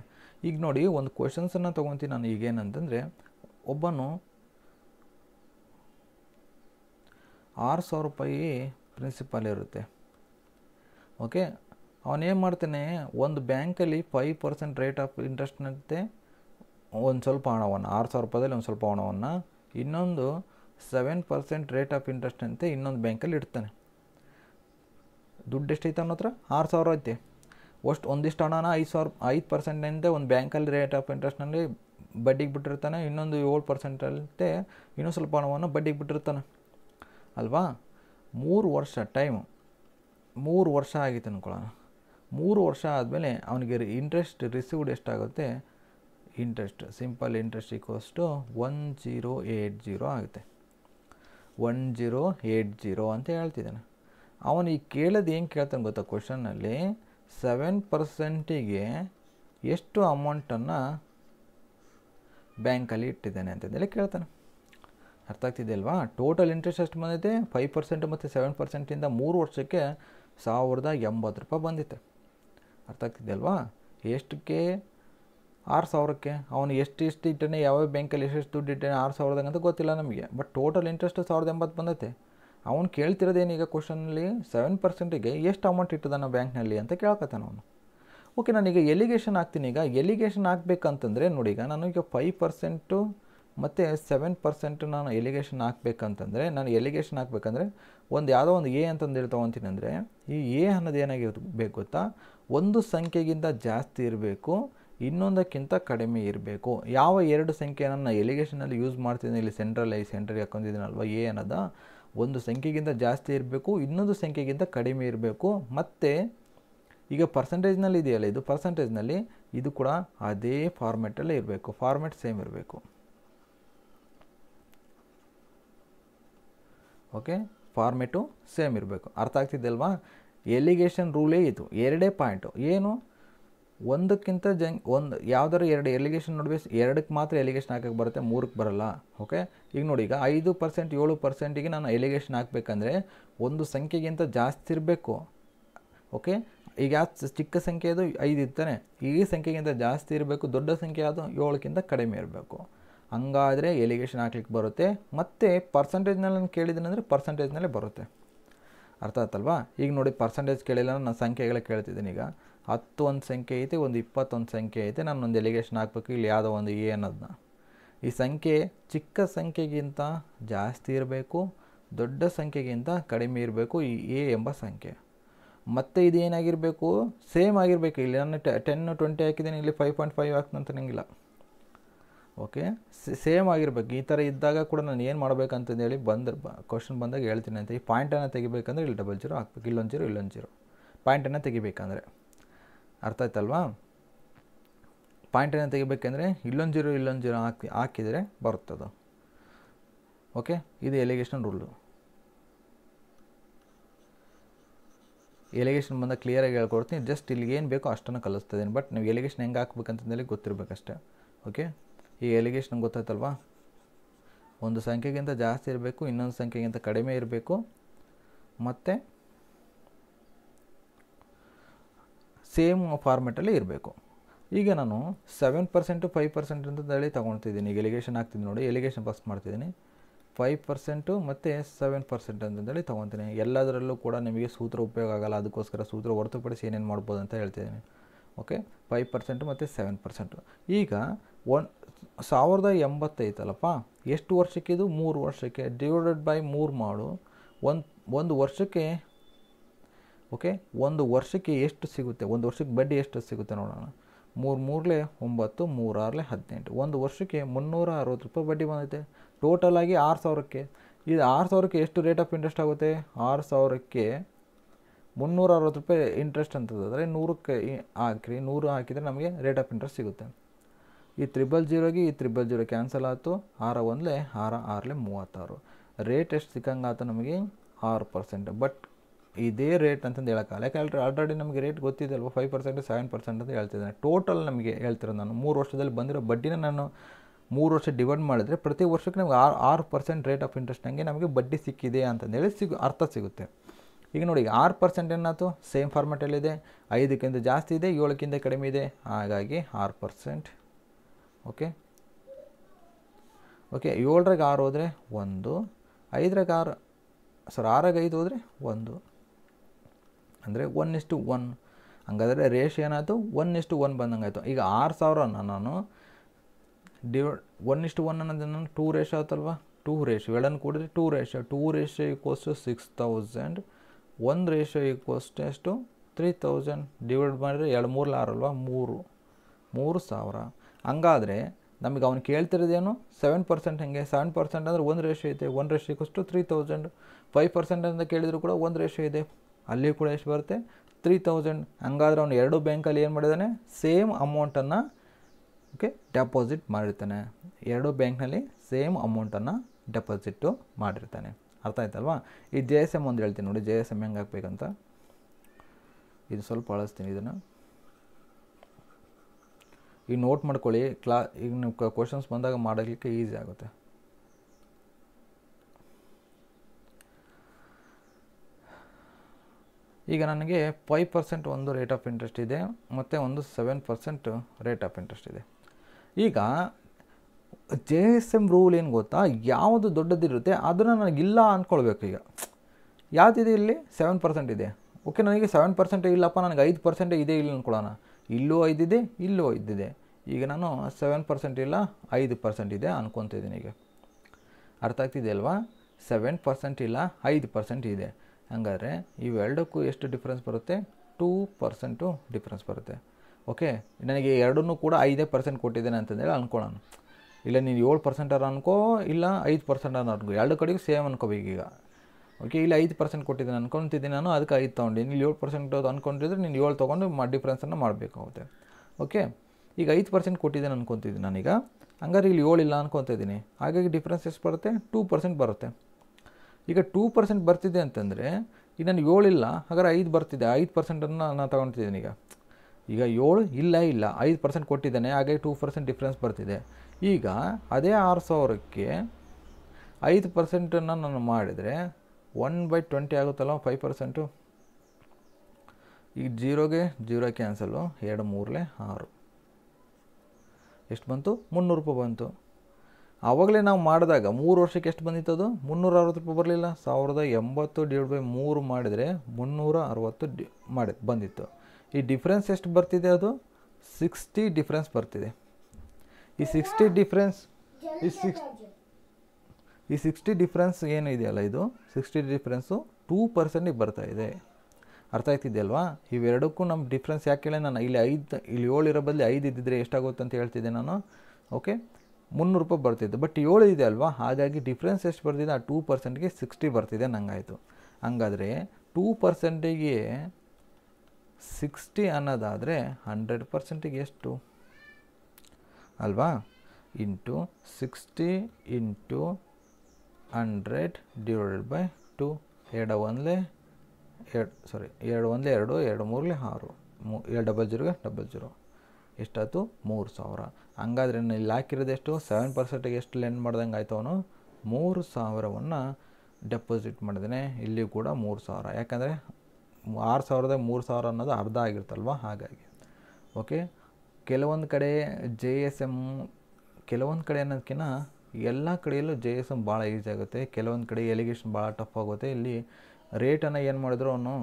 ಈಗ ನೋಡಿ, ಒಂದು ಕ್ವಶನ್ಸನ್ನು ತೊಗೊತೀನಿ ನಾನು ಈಗೇನಂತಂದರೆ, ಒಬ್ಬನು ಆರು ಸಾವಿರ ರೂಪಾಯಿ ಪ್ರಿನ್ಸಿಪಲ್ ಇರುತ್ತೆ. ಓಕೆ ಅವನೇನು ಮಾಡ್ತಾನೆ, ಒಂದು ಬ್ಯಾಂಕಲ್ಲಿ ಫೈವ್ ಪರ್ಸೆಂಟ್ ರೇಟ್ ಆಫ್ ಇಂಟ್ರೆಸ್ಟ್ನಂತೆ ಒಂದು ಸ್ವಲ್ಪ ಹಣವನ್ನು, ಆರು ಸಾವಿರ ರೂಪಾಯಿದಲ್ಲಿ ಒಂದು ಸ್ವಲ್ಪ ಹಣವನ್ನು, ಇನ್ನೊಂದು seven percent rate of interest ಅಂತೆ ಇನ್ನೊಂದು ಬ್ಯಾಂಕಲ್ಲಿ ಇಡ್ತಾನೆ. ದುಡ್ಡು ಎಷ್ಟೈತೆ ಅವನ ಹತ್ರ? ಆರು ಸಾವಿರ ಐತೆ. ಅಷ್ಟು, ಒಂದಿಷ್ಟು ಹಣನ ಐದು ಸಾವಿರ, ಐದು ಪರ್ಸೆಂಟಿಂದ ಒಂದು ಬ್ಯಾಂಕಲ್ಲಿ ರೇಟ್ ಆಫ್ ಇಂಟ್ರೆಸ್ಟ್ನಲ್ಲಿ ಬಡ್ಡಿಗೆ ಬಿಟ್ಟಿರ್ತಾನೆ, ಇನ್ನೊಂದು ಏಳು ಪರ್ಸೆಂಟಲ್ಲೇ ಇನ್ನೂ ಸ್ವಲ್ಪ ಹಣವನ್ನು ಬಡ್ಡಿಗೆ ಬಿಟ್ಟಿರ್ತಾನೆ. ಅಲ್ವಾ? ಮೂರು ವರ್ಷ ಟೈಮು ಮೂರು ವರ್ಷ ಆಗಿತ್ತು ಅನ್ಕೊಳ್ಳೋಣ. ಮೂರು ವರ್ಷ ಆದಮೇಲೆ ಅವನಿಗೆ ಇಂಟ್ರೆಸ್ಟ್ ರಿಸೀವ್ಡ್ ಎಷ್ಟಾಗುತ್ತೆ? Interest simple interest equals to one zero eight zero ಆಗುತ್ತೆ. ಒನ್ ಜೀರೋ ಏಯ್ಟ್ ಜೀರೋ ಅಂತ ಹೇಳ್ತಿದ್ದಾನೆ. ಅವನು ಈಗ ಕೇಳೋದು ಏನು ಕೇಳ್ತಾನೆ ಗೊತ್ತಾ ಕ್ವಶನ್ನಲ್ಲಿ ಸೆವೆನ್ ಪರ್ಸೆಂಟಿಗೆ ಎಷ್ಟು ಅಮೌಂಟನ್ನು ಬ್ಯಾಂಕಲ್ಲಿ ಇಟ್ಟಿದ್ದಾನೆ ಅಂತಂದೇಳಿ ಕೇಳ್ತಾನೆ. ಅರ್ಥ ಆಗ್ತಿದೆ ಅಲ್ವಾ? ಟೋಟಲ್ ಇಂಟ್ರೆಸ್ಟ್ ಎಷ್ಟು ಬಂದೈತೆ? ಫೈವ್ ಪರ್ಸೆಂಟ್ ಮತ್ತು ಸೆವೆನ್ ಪರ್ಸೆಂಟಿಂದ ಮೂರು ವರ್ಷಕ್ಕೆ ಸಾವಿರದ ಎಂಬತ್ತು ರೂಪಾಯಿ ಬಂದಿತ್ತು. ಅರ್ಥ ಆಗ್ತಿದೆ ಅಲ್ವಾ? ಎಷ್ಟಕ್ಕೆ? ಆರು ಸಾವಿರಕ್ಕೆ. ಅವನು ಎಷ್ಟು ಎಷ್ಟು ಇಟ್ಟಾನೆ, ಯಾವ ಬ್ಯಾಂಕಲ್ಲಿ ಎಷ್ಟೆಷ್ಟು ದುಡ್ಡು ಇಟ್ಟಾನೆ, ಆರು ಸಾವಿರದಂಗೆ ಅಂತ ಗೊತ್ತಿಲ್ಲ ನಮಗೆ. ಬಟ್ ಟೋಟಲ್ ಇಂಟ್ರೆಸ್ಟ್ ಸಾವಿರದ ಎಂಬತ್ತು ಬಂದೈತೆ. ಅವ್ನು ಕೇಳ್ತಿರೋದೇನೀಗ ಕ್ವಶನಲ್ಲಿ ಸೆವೆನ್ ಪರ್ಸೆಂಟಿಗೆ ಎಷ್ಟು ಅಮೌಂಟ್ ಇಟ್ಟದಾನ ಬ್ಯಾಂಕ್ನಲ್ಲಿ ಅಂತ ಕೇಳ್ಕೊತಾನೆ ಅವನು. ಓಕೆ ನಾನೀಗ ಎಲಿಗೇಷನ್ ಹಾಕ್ತೀನಿ. ಈಗ ಎಲಿಗೇಷನ್ ಹಾಕ್ಬೇಕಂತಂದರೆ ನೋಡಿ, ಈಗ ನಾನು ಈಗ ಫೈವ್ ಪರ್ಸೆಂಟು ಮತ್ತು ಸೆವೆನ್ ಪರ್ಸೆಂಟ್ ನಾನು ಎಲಿಗೇಷನ್ ಹಾಕ್ಬೇಕಂತಂದರೆ, ನಾನು ಎಲಿಗೇಷನ್ ಹಾಕ್ಬೇಕಂದ್ರೆ, ಒಂದು ಯಾವುದೋ ಒಂದು ಎ ಅಂತಂದೇಳಿ ತೊಗೊತೀನಿ ಅಂದರೆ, ಈ ಎ ಅನ್ನೋದು ಏನಾಗಿರ್ಬೇಕು ಗೊತ್ತಾ? ಒಂದು ಸಂಖ್ಯೆಗಿಂತ ಜಾಸ್ತಿ ಇರಬೇಕು, ಇನ್ನೊಂದಕ್ಕಿಂತ ಕಡಿಮೆ ಇರಬೇಕು. ಯಾವ ಎರಡು ಸಂಖ್ಯೆ ನಾನು ಎಲಿಗೇಷನಲ್ಲಿ ಯೂಸ್ ಮಾಡ್ತಿದ್ದೀನಿ, ಇಲ್ಲಿ ಸೆಂಟ್ರಲ್ಲಿ ಸೆಂಟ್ರಿಗೆ ಹಾಕೊಂಡಿದ್ದೀನಲ್ವ ಎ ಅನ್ನೋದ? ಒಂದು ಸಂಖ್ಯೆಗಿಂತ ಜಾಸ್ತಿ ಇರಬೇಕು, ಇನ್ನೊಂದು ಸಂಖ್ಯೆಗಿಂತ ಕಡಿಮೆ ಇರಬೇಕು. ಮತ್ತು, ಈಗ ಪರ್ಸೆಂಟೇಜ್ನಲ್ಲಿ ಇದೆಯಲ್ಲ, ಇದು ಪರ್ಸೆಂಟೇಜ್ನಲ್ಲಿ ಇದು ಕೂಡ ಅದೇ ಫಾರ್ಮೆಟಲ್ಲೇ ಇರಬೇಕು ಫಾರ್ಮೆಟ್ ಸೇಮ್ ಇರಬೇಕು. ಓಕೆ? ಫಾರ್ಮೆಟು ಸೇಮ್ ಇರಬೇಕು. ಅರ್ಥ ಆಗ್ತಿದ್ದಲ್ವಾ ಎಲಿಗೇಷನ್ ರೂಲೇ ಇದು. ಎರಡೇ ಪಾಯಿಂಟು. ಏನು? ಒಂದಕ್ಕಿಂತ ಜಂಗ್ ಒಂದು ಯಾವ್ದಾರು ಎರಡು ಎಲಿಗೇಷನ್ ನೋಡಬೇಕು. ಎರಡಕ್ಕೆ ಮಾತ್ರ ಎಲಿಗೇಷನ್ ಹಾಕಕ್ಕೆ ಬರುತ್ತೆ, ಮೂರಕ್ಕೆ ಬರಲ್ಲ. ಓಕೆ? ಈಗ ನೋಡಿ, ಈಗ ಐದು ಪರ್ಸೆಂಟ್, ಏಳು ಪರ್ಸೆಂಟಿಗೆ ನಾನು ಎಲಿಗೇಷನ್ ಹಾಕಬೇಕಂದ್ರೆ ಒಂದು ಸಂಖ್ಯೆಗಿಂತ ಜಾಸ್ತಿ ಇರಬೇಕು. ಓಕೆ? ಈಗ ಯಾವ ಚಿಕ್ಕ ಸಂಖ್ಯೆ ಅದು ಐದು ಇರ್ತಾನೆ ಈ ಸಂಖ್ಯೆಗಿಂತ ಜಾಸ್ತಿ ಇರಬೇಕು, ದೊಡ್ಡ ಸಂಖ್ಯೆ ಅದು ಏಳಕ್ಕಿಂತ ಕಡಿಮೆ ಇರಬೇಕು. ಹಂಗಾದರೆ ಎಲಿಗೇಷನ್ ಹಾಕ್ಲಿಕ್ಕೆ ಬರುತ್ತೆ. ಮತ್ತು ಪರ್ಸಂಟೇಜ್ನಲ್ಲಿ ನಾನು ಕೇಳಿದ್ದೀನಂದರೆ ಪರ್ಸಂಟೇಜ್ನಲ್ಲೇ ಬರುತ್ತೆ. ಅರ್ಥ ಆಯ್ತಲ್ವಾ? ಈಗ ನೋಡಿ ಪರ್ಸಂಟೇಜ್ ಕೇಳಿಲ್ಲ ನಾನು ಸಂಖ್ಯೆಗಳೇ ಕೇಳ್ತಿದ್ದೀನಿ ಈಗ. ಹತ್ತು ಒಂದು ಸಂಖ್ಯೆ ಐತೆ, ಒಂದು ಇಪ್ಪತ್ತೊಂದು ಸಂಖ್ಯೆ ಐತೆ, ನಾನು ಒಂದು ಎಲಿಗೇಷನ್ ಹಾಕ್ಬೇಕು, ಇಲ್ಲಿ ಯಾವುದೋ ಒಂದು ಎ ಅನ್ನೋದನ್ನ ಈ ಸಂಖ್ಯೆ ಚಿಕ್ಕ ಸಂಖ್ಯೆಗಿಂತ ಜಾಸ್ತಿ ಇರಬೇಕು, ದೊಡ್ಡ ಸಂಖ್ಯೆಗಿಂತ ಕಡಿಮೆ ಇರಬೇಕು ಈ ಎ ಎಂಬ ಸಂಖ್ಯೆ. ಮತ್ತು ಇದು ಏನಾಗಿರಬೇಕು ಸೇಮ್ ಆಗಿರಬೇಕು. ಇಲ್ಲಿ ನಾನು ಟೆನ್ ಟ್ವೆಂಟಿ ಹಾಕಿದ್ದೀನಿ, ಇಲ್ಲಿ ಫೈವ್ ಪಾಯಿಂಟ್ ಫೈವ್ ಹಾಕ್ತಂತ ನಂಗಿಲ್ಲ. ಓಕೆ ಸೇಮ್ ಆಗಿರ್ಬೇಕು. ಈ ಥರ ಇದ್ದಾಗ ಕೂಡ ನಾನು ಏನು ಮಾಡ್ಬೇಕಂತಂದೇಳಿ ಬಂದ್ರೆ ಬ ಕ್ವಶನ್ ಬಂದಾಗ ಹೇಳ್ತೀನಿ ಅಂತ. ಈ ಪಾಯಿಂಟನ್ನು ತೆಗಿಬೇಕಂದ್ರೆ ಇಲ್ಲಿ ಡಬಲ್ ಜೀರೋ ಹಾಕ್ಬೇಕು ಇಲ್ಲೊಂದು ಜೀರೋ ಇಲ್ಲೊಂದು ಜೀರೋ ಪಾಯಿಂಟನ್ನು ತೆಗಿಬೇಕಂದ್ರೆ. ಅರ್ಥ ಆಯ್ತಲ್ವಾ? ಪಾಯಿಂಟನ್ನು ತೆಗಿಬೇಕಂದ್ರೆ ಇಲ್ಲೊಂದು ಜೀರೋ ಇಲ್ಲೊಂದು ಜೀರೋ ಹಾಕಿ, ಹಾಕಿದರೆ ಬರುತ್ತದು ಓಕೆ ಇದು ಎಲಿಗೇಷನ್ ರೂಲು ಎಲಿಗೇಷನ್ ಬಂದಾಗ ಕ್ಲಿಯರಾಗಿ ಹೇಳ್ಕೊಡ್ತೀನಿ. ಜಸ್ಟ್ ಇಲ್ಲಿಗೆ ಏನು ಬೇಕೋ ಅಷ್ಟನ್ನು ಕಲಿಸ್ತಿದ್ದೀನಿ ಬಟ್ ನೀವು ಎಲಿಗೇಷನ್ ಹೆಂಗೆ ಹಾಕ್ಬೇಕಂತಂದೇಳಿ ಗೊತ್ತಿರಬೇಕಷ್ಟೆ. ಓಕೆ ಈ ಎಲಿಗೇಷನ್ ಗೊತ್ತಾಯ್ತಲ್ವಾ? ಒಂದು ಸಂಖ್ಯೆಗಿಂತ ಜಾಸ್ತಿ ಇರಬೇಕು, ಇನ್ನೊಂದು ಸಂಖ್ಯೆಗಿಂತ ಕಡಿಮೆ ಇರಬೇಕು. ಮತ್ತು ಸೇಮ್ ಫಾರ್ಮೆಟಲ್ಲಿ ಇರಬೇಕು. ಈಗ ನಾನು ಸೆವೆನ್ ಪರ್ಸೆಂಟು ಫೈವ್ ಪರ್ಸೆಂಟ್ ಅಂತ ಹೇಳಿ ತೊಗೊಳ್ತಿದ್ದೀನಿ ಈಗ ಎಲಿಗೇಷನ್ ಹಾಕ್ತೀನಿ ನೋಡಿ ಎಲಿಗೇಷನ್ ಫಸ್ಟ್ ಮಾಡ್ತಿದ್ದೀನಿ. ಫೈವ್ ಪರ್ಸೆಂಟು ಮತ್ತು ಸೆವೆನ್ ಪರ್ಸೆಂಟ್ ಅಂತಂದೇಳಿ ತೊಗೊತೀನಿ ಎಲ್ಲದರಲ್ಲೂ ಕೂಡ ನಿಮಗೆ ಸೂತ್ರ ಉಪಯೋಗ ಆಗಲ್ಲ. ಅದಕ್ಕೋಸ್ಕರ ಸೂತ್ರ ಹೊರತುಪಡಿಸಿ ಏನೇನು ಮಾಡ್ಬೋದು ಅಂತ ಹೇಳ್ತಿದ್ದೀನಿ. ಓಕೆ ಫೈವ್ ಪರ್ಸೆಂಟು ಮತ್ತು ಸೆವೆನ್ ಪರ್ಸೆಂಟು ಈಗ ಒನ್ ಸಾವಿರದ ಎಂಬತ್ತೈತಲ್ಲಪ್ಪ ಎಷ್ಟು ವರ್ಷಕ್ಕೆ ಇದು? ಮೂರು ವರ್ಷಕ್ಕೆ. ಡಿವೈಡೆಡ್ ಬೈ ಮೂರು ಮಾಡು. ಒಂದು ಒಂದು ವರ್ಷಕ್ಕೆ ಓಕೆ ಒಂದು ವರ್ಷಕ್ಕೆ ಎಷ್ಟು ಸಿಗುತ್ತೆ? ಒಂದು ವರ್ಷಕ್ಕೆ ಬಡ್ಡಿ ಎಷ್ಟು ಸಿಗುತ್ತೆ ನೋಡೋಣ. ಮೂರು ಮೂರಲೇ ಒಂಬತ್ತು, ಮೂರಾರಲೆ ಹದಿನೆಂಟು. ಒಂದು ವರ್ಷಕ್ಕೆ ಮುನ್ನೂರ ಅರವತ್ತು ರೂಪಾಯಿ ಬಡ್ಡಿ ಬಂದೈತೆ. ಟೋಟಲಾಗಿ ಆರು ಸಾವಿರಕ್ಕೆ. ಇದು ಆರು ಸಾವಿರಕ್ಕೆ ಎಷ್ಟು ರೇಟ್ ಆಫ್ ಇಂಟ್ರೆಸ್ಟ್ ಆಗುತ್ತೆ? ಆರು ಸಾವಿರಕ್ಕೆ ಮುನ್ನೂರ ಅರವತ್ತು ರೂಪಾಯಿ ಇಂಟ್ರೆಸ್ಟ್ ಅಂತಂದರೆ ನೂರಕ್ಕೆ ಹಾಕ್ರಿ. ನೂರು ಹಾಕಿದರೆ ನಮಗೆ ರೇಟ್ ಆಫ್ ಇಂಟ್ರೆಸ್ಟ್ ಸಿಗುತ್ತೆ. ಈ ತ್ರಿಬಲ್ ಜೀರೋಗೆ ಈ ತ್ರಿಬಲ್ ಜೀರೋ ಕ್ಯಾನ್ಸಲ್ ಆಯಿತು. ಆರ ಒಂದಲೇ, ಆರ ಆರಲೆ ಮೂವತ್ತಾರು. ರೇಟ್ ಎಷ್ಟು ಸಿಕ್ಕಂಗಾಯ್ತು ನಮಗೆ? ಆರು ಪರ್ಸೆಂಟ್ ಬಟ್ ಇದೇ ರೇಟ್ ಅಂತಂದು ಹೇಳೋಕ್ಕಾಗಲ್ಲ ಯಾಕಂದ್ರೆ ಆಲ್ರೆಡಿ ನಮಗೆ ರೇಟ್ ಗೊತ್ತಿದೆ ಅಲ್ವಾ ಫೈವ್ ಪರ್ಸೆಂಟ್ ಸೆವೆನ್ ಪರ್ಸೆಂಟ್ ಅಂತ ಹೇಳ್ತಿದ್ದಾನೆ ಟೋಟಲ್ ನಮಗೆ ಹೇಳ್ತಿರೋದು ನಾನು. ಮೂರು ವರ್ಷದಲ್ಲಿ ಬಂದಿರೋ ಬಡ್ಡಿನ ನಾನು ಮೂರು ವರ್ಷ ಡಿವೈಡ್ ಮಾಡಿದರೆ ಪ್ರತಿ ವರ್ಷಕ್ಕೆ ನಮಗೆ ಆರು ಆರು ಪರ್ಸೆಂಟ್ ರೇಟ್ ಆಫ್ ಇಂಟ್ರೆಸ್ಟ್ನಂಗೆ ನಮಗೆ ಬಡ್ಡಿ ಸಿಕ್ಕಿದೆ ಅಂತಂದೇಳಿ ಸಿಗು, ಅರ್ಥ ಸಿಗುತ್ತೆ. ಈಗ ನೋಡಿ ಈಗ ಆರು ಪರ್ಸೆಂಟ್ ಏನಾಯ್ತು? ಸೇಮ್ ಫಾರ್ಮೆಟಲ್ಲಿದೆ ಐದಕ್ಕಿಂತ ಜಾಸ್ತಿ ಇದೆ, ಏಳಕ್ಕಿಂತ ಕಡಿಮೆ ಇದೆ. ಹಾಗಾಗಿ ಆರು ಪರ್ಸೆಂಟ್ ಓಕೆ? ಓಕೆ, ಏಳರಾಗ ಆರು ಹೋದರೆ ಒಂದು, ಐದರಾಗ ಆರು ಸರ್ ಆರಾಗ ಐದು ಹೋದರೆ ಒಂದು. ಅಂದರೆ ಒನ್ ಇಷ್ಟು ಒನ್ ಹಂಗಾದರೆ ರೇಷ್ ಏನಾಯಿತು? ಒನ್ ಇಷ್ಟು ಒನ್ ಬಂದಂಗಾಯಿತು. ಈಗ ಆರು ಸಾವಿರನ ನಾನು ಡಿವೈ ಒನ್ ಇಷ್ಟು ಒನ್ ಅನ್ನೋದು ನಾನು ಟೂ ರೇಷ್ ಆಯ್ತಲ್ವ ಟೂ ರೇಷ್ ಏಳನ್ನು ಕೂಡಿದ್ರೆ two ratio two ratio equals to six thousand ಒಂದು ರೇಷೋ ಈಕ್ವಲ್ಸ್ ಟು ಎಷ್ಟು? ತ್ರೀ ತೌಸಂಡ್ ಡಿವೈಡ್ ಮಾಡಿದರೆ ಎರಡು ಮೂರಲ್ಲಿ ಆರಲ್ವ? ಮೂರು. ಮೂರು ಸಾವಿರ. ಹಂಗಾದರೆ ನಮಗೆ ಅವ್ನು ಕೇಳ್ತಿರೋದೇನು ಸೆವೆನ್ ಪರ್ಸೆಂಟ್ ಹಾಗೆ? ಸೆವೆನ್ ಪರ್ಸೆಂಟ್ ಅಂದರೆ ಒಂದು ರೇಷ್ಯೋ ಇದೆ ಒಂದು ratio equals to three thousand five percent ಅಂತ ಕೇಳಿದರೂ ಕೂಡ ಒಂದು ರೇಷ್ಯೋ ಇದೆ. ಅಲ್ಲಿ ಕೂಡ ಎಷ್ಟು ಬರುತ್ತೆ? ತ್ರೀ ತೌಸಂಡ್ ಹಂಗಾದ್ರೆ ಅವನು ಎರಡು ಬ್ಯಾಂಕಲ್ಲಿ ಏನು ಮಾಡಿದ್ದಾನೆ ಸೇಮ್ ಅಮೌಂಟನ್ನು ಓಕೆ ಡೆಪಾಸಿಟ್ ಮಾಡಿರ್ತಾನೆ. ಎರಡು ಬ್ಯಾಂಕ್ನಲ್ಲಿ ಸೇಮ್ ಅಮೌಂಟನ್ನು ಡೆಪಾಸಿಟ್ಟು ಮಾಡಿರ್ತಾನೆ. ಅರ್ಥ ಆಯ್ತಲ್ವಾ? ಈ ಜೆ ಎಸ್ ಎಂ ಒಂದು ಹೇಳ್ತೀನಿ ನೋಡಿ. ಜೆ ಎಸ್ ಎಂ ಹೆಂಗೆ ಹಾಕ್ಬೇಕಂತ. ಇದು ಸ್ವಲ್ಪ ಅಳಿಸ್ತೀನಿ ಇದನ್ನು. ಈಗ ನೋಟ್ ಮಾಡ್ಕೊಳ್ಳಿ, ಕ್ಲಾ, ಈಗ ನೀವು ಕ್ವಶನ್ಸ್ ಬಂದಾಗ ಮಾಡಲಿಕ್ಕೆ ಈಸಿ ಆಗುತ್ತೆ. ಈಗ ನನಗೆ ಫೈವ್ ಪರ್ಸೆಂಟ್ ಒಂದು ರೇಟ್ ಆಫ್ ಇಂಟ್ರೆಸ್ಟ್ ಇದೆ, ಮತ್ತು ಒಂದು seven percent rate of interest ಇದೆ. ಈಗ ಜೆ ಎಸ್ ಎಂ ರೂಲ್ ಏನು ಗೊತ್ತಾ? ಯಾವುದು ದೊಡ್ಡದಿರುತ್ತೆ, ಅದನ್ನು ನನಗಿಲ್ಲ ಅಂದ್ಕೊಳ್ಬೇಕು ಈಗ. ಯಾವುದಿದೆ ಇಲ್ಲಿ? ಸೆವೆನ್ ಪರ್ಸೆಂಟ್ ಇದೆ. ಓಕೆ ನನಗೆ ಸೆವೆನ್ ಪರ್ಸೆಂಟ್ ಇಲ್ಲಪ್ಪ, ನನಗೆ ಐದು ಪರ್ಸೆಂಟ್ ಇದೆ ಇಲ್ಲ ಅಂದ್ಕೊಳ್ಳೋಣ ಇಲ್ಲೂ ಐದಿದೆ ಇಲ್ಲೂ ಐದಿದೆ. ಈಗ ನಾನು ಸೆವೆನ್ ಪರ್ಸೆಂಟ್ ಇಲ್ಲ, ಐದು ಪರ್ಸೆಂಟ್ ಇದೆ ಅನ್ಕೊತಿದ್ದೀನಿ ಈಗ. ಅರ್ಥ ಆಗ್ತಿದೆ ಅಲ್ವಾ? ಸೆವೆನ್ ಪರ್ಸೆಂಟ್ ಇಲ್ಲ, ಐದು ಪರ್ಸೆಂಟ್ ಇದೆ. ಹಾಗಾದರೆ ಇವೆರಡಕ್ಕೂ ಎಷ್ಟು ಡಿಫ್ರೆನ್ಸ್ ಬರುತ್ತೆ? ಟೂ ಪರ್ಸೆಂಟು ಡಿಫ್ರೆನ್ಸ್ ಬರುತ್ತೆ. ಓಕೆ ನನಗೆ ಎರಡನ್ನೂ ಕೂಡ ಐದೇ ಪರ್ಸೆಂಟ್ ಕೊಟ್ಟಿದ್ದೇನೆ ಅಂತಂದೇಳಿ ಅನ್ಕೊಳ್ಳೋಣ. ಇಲ್ಲ ನೀನು ಏಳು ಪರ್ಸೆಂಟರ ಅನ್ಕೋ, ಇಲ್ಲ ಐದು ಪರ್ಸೆಂಟರ ಅನ್ಕೋ. ಎರಡು ಕಡೆಗೂ ಸೇಮ್ ಅನ್ಕೋಬೇಕು ಈಗ. ಓಕೆ ಇಲ್ಲಿ ಐದು ಪರ್ಸೆಂಟ್ ಕೊಟ್ಟಿದ್ದೀನಿ ಅನ್ಕೊತಿದ್ದೀನಿ ನಾನು, ಅದಕ್ಕೆ ಐದು ತೊಗೊಂಡು. ನೀನು ಏಳು ಪರ್ಸೆಂಟ್ ಅಂದ್ಕೊಂಡಿದ್ರೆ ನೀನು ಏಳು ತೊಗೊಂಡು ಮಾ ಡಿಫ್ರೆನ್ಸನ್ನು ಮಾಡಬೇಕಾಗುತ್ತೆ. ಓಕೆ ಈಗ ಐದು ಪರ್ಸೆಂಟ್ ಕೊಟ್ಟಿದ್ದೇನೆ ಅನ್ಕೊತಿದ್ದೀನಿ ನಾನೀಗ. ಹಂಗಾರೆ ಇಲ್ಲಿ ಏಳಿಲ್ಲ ಅನ್ಕೊತ ಇದ್ದೀನಿ ಹಾಗಾಗಿ ಡಿಫ್ರೆನ್ಸ್ ಎಷ್ಟು ಬರುತ್ತೆ? ಟೂ ಪರ್ಸೆಂಟ್ ಬರುತ್ತೆ. ಈಗ ಟೂ ಪರ್ಸೆಂಟ್ ಬರ್ತಿದೆ ಅಂತಂದರೆ, ಈಗ ನನಗೆ ಏಳಿಲ್ಲ ಹಾಗಾದ್ರೆ ಐದು ಬರ್ತಿದೆ. ಐದು ಪರ್ಸೆಂಟನ್ನು ನಾನು ತೊಗೊತಿದ್ದೀನಿ ಈಗ. ಈಗ ಏಳು ಇಲ್ಲ ಇಲ್ಲ. ಐದು ಪರ್ಸೆಂಟ್ ಕೊಟ್ಟಿದ್ದಾನೆ, ಹಾಗಾಗಿ ಟೂ ಪರ್ಸೆಂಟ್ ಡಿಫ್ರೆನ್ಸ್ ಬರ್ತಿದೆ. ಈಗ ಅದೇ ಆರು ಸಾವಿರಕ್ಕೆ ಐದು ಪರ್ಸೆಂಟನ್ನು ನಾನು ಮಾಡಿದರೆ ಒನ್ ಬೈ ಟ್ವೆಂಟಿ ಆಗುತ್ತಲ್ಲ ಫೈವ್ ಪರ್ಸೆಂಟು ಈಗ ಜೀರೋಗೆ ಜೀರೋ ಕ್ಯಾನ್ಸಲು ಎರಡು ಮೂರಲೆ ಆರು. ಎಷ್ಟು ಬಂತು? ಮುನ್ನೂರು ರೂಪಾಯಿ ಬಂತು. ಆವಾಗಲೇ ನಾವು ಮಾಡಿದಾಗ ಮೂರು ವರ್ಷಕ್ಕೆ ಎಷ್ಟು ಬಂದಿತ್ತು ಅದು? ಮುನ್ನೂರ ಅರವತ್ತು ರೂಪಾಯಿ ಬರಲಿಲ್ಲ. ಸಾವಿರದ ಎಂಬತ್ತು ಡಿವೈಡ್ ಬೈ ಮೂರು ಮಾಡಿದರೆ ಮುನ್ನೂರ ಅರವತ್ತು ಡಿ ಮಾಡಿ ಬಂದಿತ್ತು. ಈ ಡಿಫ್ರೆನ್ಸ್ ಎಷ್ಟು ಬರ್ತಿದೆ ಅದು? ಸಿಕ್ಸ್ಟಿ ಡಿಫ್ರೆನ್ಸ್ ಬರ್ತಿದೆ. ಈ ಸಿಕ್ಸ್ಟಿ ಡಿಫ್ರೆನ್ಸ್, ಈ ಸಿಕ್ಸ್, ಈ ಸಿಕ್ಸ್ಟಿ ಡಿಫ್ರೆನ್ಸ್ ಏನು ಇದೆಯಲ್ಲ ಇದು? ಸಿಕ್ಸ್ಟಿ ಡಿಫ್ರೆನ್ಸು ಟೂ ಪರ್ಸೆಂಟಿಗೆ ಬರ್ತಾ ಇದೆ. ಅರ್ಥ ಆಯ್ತಿದೆಯಲ್ವಾ ಇವೆರಡಕ್ಕೂ ನಮ್ಮ ಡಿಫ್ರೆನ್ಸ್ ಯಾಕೆ ಹೇಳಿ ನಾನು ಇಲ್ಲಿ ಐದು, ಇಲ್ಲಿ ಏಳು ಇರೋ ಬದಲು ಐದು ಇದ್ದಿದ್ರೆ ಎಷ್ಟಾಗುತ್ತೆ ಅಂತ ಹೇಳ್ತಿದ್ದೆ ನಾನು. ಓಕೆ ಮುನ್ನೂರು ರೂಪಾಯಿ ಬರ್ತಿದ್ದೆ ಬಟ್ ಏಳು ಇದೆ ಅಲ್ವಾ? ಹಾಗಾಗಿ ಡಿಫ್ರೆನ್ಸ್ ಎಷ್ಟು ಬರ್ತಿದೆ? ಆ ಟೂ ಪರ್ಸೆಂಟ್ಗೆ ಸಿಕ್ಸ್ಟಿ ಬರ್ತಿದೆ ನಂಗಾಯಿತು. ಹಂಗಾದರೆ ಟೂ ಪರ್ಸೆಂಟಿಗೆ ಸಿಕ್ಸ್ಟಿ ಅನ್ನೋದಾದರೆ ಹಂಡ್ರೆಡ್ ಪರ್ಸೆಂಟಿಗೆ ಎಷ್ಟು? ಅಲ್ವಾ? Into sixty into hundred divided by two ಎರಡು ಒಂದಲೇ ಎರಡು ಸಾರಿ ಎರಡು ಒಂದಲೇ ಎರಡು ಎರಡು ಮೂರಲೇ ಆರು. ಮೂ, ಎರಡು ಡಬಲ್ ಜೀರೋಗೆ ಡಬಲ್ ಜೀರೋ ಎಷ್ಟಾಯಿತು? ಮೂರು ಸಾವಿರ. ಹಂಗಾದ್ರೆ ನಾನು ಇಲ್ಲಿ ಹಾಕಿರೋದು ಎಷ್ಟು? ಸೆವೆನ್ ಪರ್ಸೆಂಟಿಗೆ ಎಷ್ಟು ಲೆಂಡ್ ಮಾಡ್ದಂಗೆ ಆಯಿತು ಅವನು? ಮೂರು ಸಾವಿರವನ್ನು ಡೆಪಾಸಿಟ್ ಮಾಡಿದ್ದಾನೆ ಇಲ್ಲಿ ಕೂಡ ಮೂರು ಸಾವಿರ. ಯಾಕಂದರೆ ಆರು ಸಾವಿರದ ಮೂರು ಸಾವಿರ ಅನ್ನೋದು ಅರ್ಧ ಆಗಿರ್ತಲ್ವ ಹಾಗಾಗಿ. ಓಕೆ ಕೆಲವೊಂದು ಕಡೆ ಜೆ ಎಸ್ ಎಂ ಕೆಲವೊಂದು ಕಡೆ ಅನ್ನೋದಕ್ಕಿಂತ ಎಲ್ಲ ಕಡೆಯಲ್ಲೂ ಜೆ ಎಸ್ ಎಂ ಭಾಳ ಈಸಿ ಆಗುತ್ತೆ. ಕೆಲವೊಂದು ಕಡೆ ಎಲಿಗೇಷನ್ ಭಾಳ ಟಫ್ ಆಗುತ್ತೆ. ಇಲ್ಲಿ ರೇಟನ್ನು ಏನು ಮಾಡಿದ್ರು ಅವನು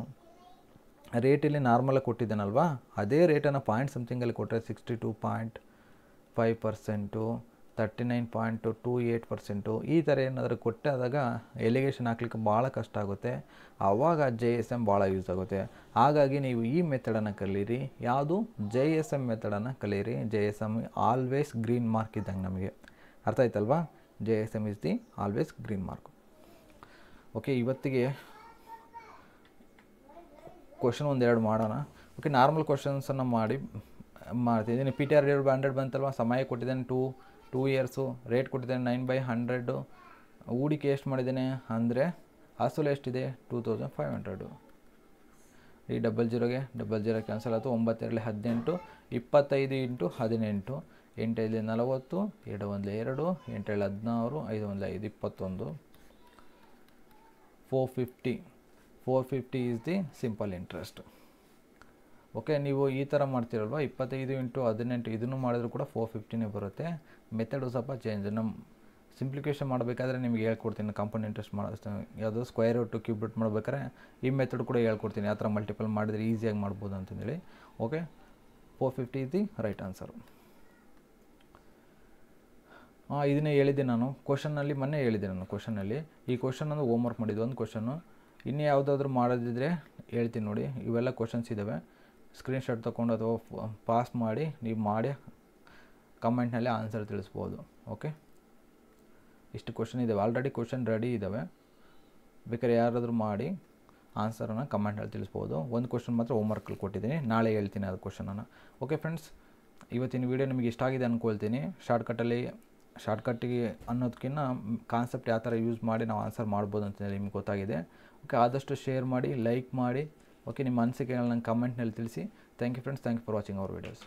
ರೇಟಲ್ಲಿ ನಾರ್ಮಲಾಗಿ ಕೊಟ್ಟಿದ್ದಾನಲ್ವಾ? ಅದೇ ರೇಟನ್ನು ಪಾಯಿಂಟ್ ಸಮಥಿಂಗಲ್ಲಿ ಕೊಟ್ಟರೆ sixty two point five percent thirty nine point two eight percent ಈ ಥರ ಏನಾದರೂ ಕೊಟ್ಟಾದಾಗ ಎಲಿಗೇಷನ್ ಹಾಕ್ಲಿಕ್ಕೆ ಭಾಳ ಕಷ್ಟ ಆಗುತ್ತೆ. ಆವಾಗ ಜೆ ಎಸ್ ಎಂ ಭಾಳ ಯೂಸ್ ಆಗುತ್ತೆ. ಹಾಗಾಗಿ ನೀವು ಈ ಮೆಥಡನ್ನು ಕಲೀರಿ. ಯಾವುದು? ಜೆ ಎಸ್ ಎಂ ಮೆಥಡನ್ನು ಕಲೀರಿ. J S M always green mark ಇದ್ದಂಗೆ ನಮಗೆ. ಅರ್ಥ ಆಯ್ತಲ್ವಾ? J S M is the always green mark okay ಇವತ್ತಿಗೆ ಕ್ವಶನ್ ಒಂದೆರಡು ಮಾಡೋಣ. ಓಕೆ ನಾರ್ಮಲ್ ಕ್ವಶನ್ಸನ್ನು ಮಾಡಿ ಮಾಡ್ತಿದ್ದೀನಿ ಪಿ ಟಿ ಆರ್ ಎರಡು ಹಂಡ್ರೆಡ್ ಬಂತಲ್ವ? ಸಮಯ ಕೊಟ್ಟಿದ್ದೇನೆ ಟೂ ಟೂ ಇಯರ್ಸು ರೇಟ್ ಕೊಟ್ಟಿದ್ದೇನೆ ನೈನ್ ಬೈ ಹಂಡ್ರೆಡು ಹೂಡಿಕೆ ಎಷ್ಟು ಮಾಡಿದ್ದೇನೆ ಅಂದರೆ, ಅಸಲು ಎಷ್ಟಿದೆ? ಟೂ ತೌಸಂಡ್ ಫೈವ್ ಹಂಡ್ರೆಡು ಈ ಡಬಲ್ ಜೀರೋಗೆ ಡಬಲ್ ಜೀರೋ ಕ್ಯಾನ್ಸಲ್ ಆಯಿತು. ಒಂಬತ್ತೆರಡು ಹದಿನೆಂಟು, ಇಪ್ಪತ್ತೈದು ಇಂಟು ಹದಿನೆಂಟು. ಎಂಟೈದು ನಲವತ್ತು ಎರಡು ಒಂದು ಎರಡು ಎಂಟೇಳು ಹದಿನಾರು ಐದು ಒಂದು ಐದು, ಇಪ್ಪತ್ತೊಂದು. Four fifty four fifty is the simple interest okay ನೀವು ಈ ಥರ ಮಾಡ್ತೀರಲ್ವ? ಇಪ್ಪತ್ತೈದು ಇಂಟು ಹದಿನೆಂಟು, ಇದನ್ನು ಮಾಡಿದ್ರು ಕೂಡ ಫೋರ್ ಫಿಫ್ಟಿನೇ ಬರುತ್ತೆ. ಮೆಥಡು ಸ್ವಲ್ಪ ಚೇಂಜ್ ನಮ್ಮ ಸಿಂಪ್ಲಿಕೇಶನ್ ಮಾಡಬೇಕಾದ್ರೆ ನಿಮಗೆ ಹೇಳ್ಕೊಡ್ತೀನಿ. ಕಂಪೌಂಡ್ ಇಂಟ್ರೆಸ್ಟ್ ಮಾಡೋ ಯಾವುದು ಸ್ಕ್ವೇರ್ ರೂಟು ಕ್ಯೂಬ್ ರೂಟ್ ಮಾಡ್ಬೇಕಾದ್ರೆ ಈ ಮೆಥಡ್ ಕೂಡ ಹೇಳ್ಕೊಡ್ತೀನಿ. ಆ ಥರ ಮಲ್ಟಿಪಲ್ ಮಾಡಿದರೆ ಈಸಿಯಾಗಿ ಮಾಡ್ಬೋದು ಅಂತಂದೇಳಿ. Okay four fifty the right answer ಹಾಂ ಇದನ್ನೇ ಹೇಳಿದ್ದೆ ನಾನು. ಕ್ವಶನ್ನಲ್ಲಿ ಮೊನ್ನೆ ಹೇಳಿದ್ದೆ ನಾನು. ಕ್ವಶನಲ್ಲಿ ಈ ಕ್ವಶನ್ ಅಂದರೆ ಹೋಮ್ವರ್ಕ್ ಮಾಡಿದ್ದು. ಒಂದು ಕ್ವಶನ್ನು ಇನ್ನೂ ಯಾವುದಾದ್ರೂ ಮಾಡೋದಿದ್ರೆ ಹೇಳ್ತೀನಿ ನೋಡಿ. ಇವೆಲ್ಲ ಕ್ವಶನ್ಸ್ ಇದ್ದಾವೆ ಸ್ಕ್ರೀನ್ಶಾಟ್ ತೊಗೊಂಡು ಅಥವಾ ಪಾಸ್ ಮಾಡಿ ನೀವು ಮಾಡಿ ಕಮೆಂಟ್ನಲ್ಲಿ ಆನ್ಸರ್ ತಿಳಿಸ್ಬೋದು. ಓಕೆ ಇಷ್ಟು ಕ್ವಶನ್ ಇದ್ದಾವೆ ಆಲ್ರೆಡಿ ಕ್ವಶನ್ ರೆಡಿ ಇದ್ದಾವೆ ಬೇಕಾದ್ರೆ ಯಾರಾದರೂ ಮಾಡಿ ಆನ್ಸರನ್ನು ಕಮೆಂಟಲ್ಲಿ ತಿಳಿಸ್ಬೋದು. ಒಂದು ಕ್ವಶನ್ ಮಾತ್ರ ಹೋಮ್ವರ್ಕಲ್ಲಿ ಕೊಟ್ಟಿದ್ದೀನಿ. ನಾಳೆ ಹೇಳ್ತೀನಿ ಅದು ಕ್ವಶನನ್ನು ಓಕೆ ಫ್ರೆಂಡ್ಸ್ ಇವತ್ತಿನ ವೀಡಿಯೋ ನಿಮಗೆ ಇಷ್ಟ ಆಗಿದೆ ಅಂದ್ಕೊಳ್ತೀನಿ ಶಾರ್ಟ್ಕಟ್ಟಲ್ಲಿ ಶಾರ್ಟ್ಕಟ್ಟಿಗೆ ಅನ್ನೋದಕ್ಕಿಂತ ಕಾನ್ಸೆಪ್ಟ್ ಯಾವ ಥರ ಯೂಸ್ ಮಾಡಿ ನಾವು ಆನ್ಸರ್ ಮಾಡ್ಬೋದು ಅಂತ ನಿಮ್ಗೆ ಗೊತ್ತಾಗಿದೆ. ಓಕೆ, ಆದಷ್ಟು ಶೇರ್ ಮಾಡಿ, ಲೈಕ್ ಮಾಡಿ, ಓಕೆ, ನಿಮ್ಮ ಅನಿಸಿಕೆಗಳನ್ನ ಕಮೆಂಟ್ನಲ್ಲಿ ತಿಳಿಸಿ. Thank you friends, thank you for watching our videos.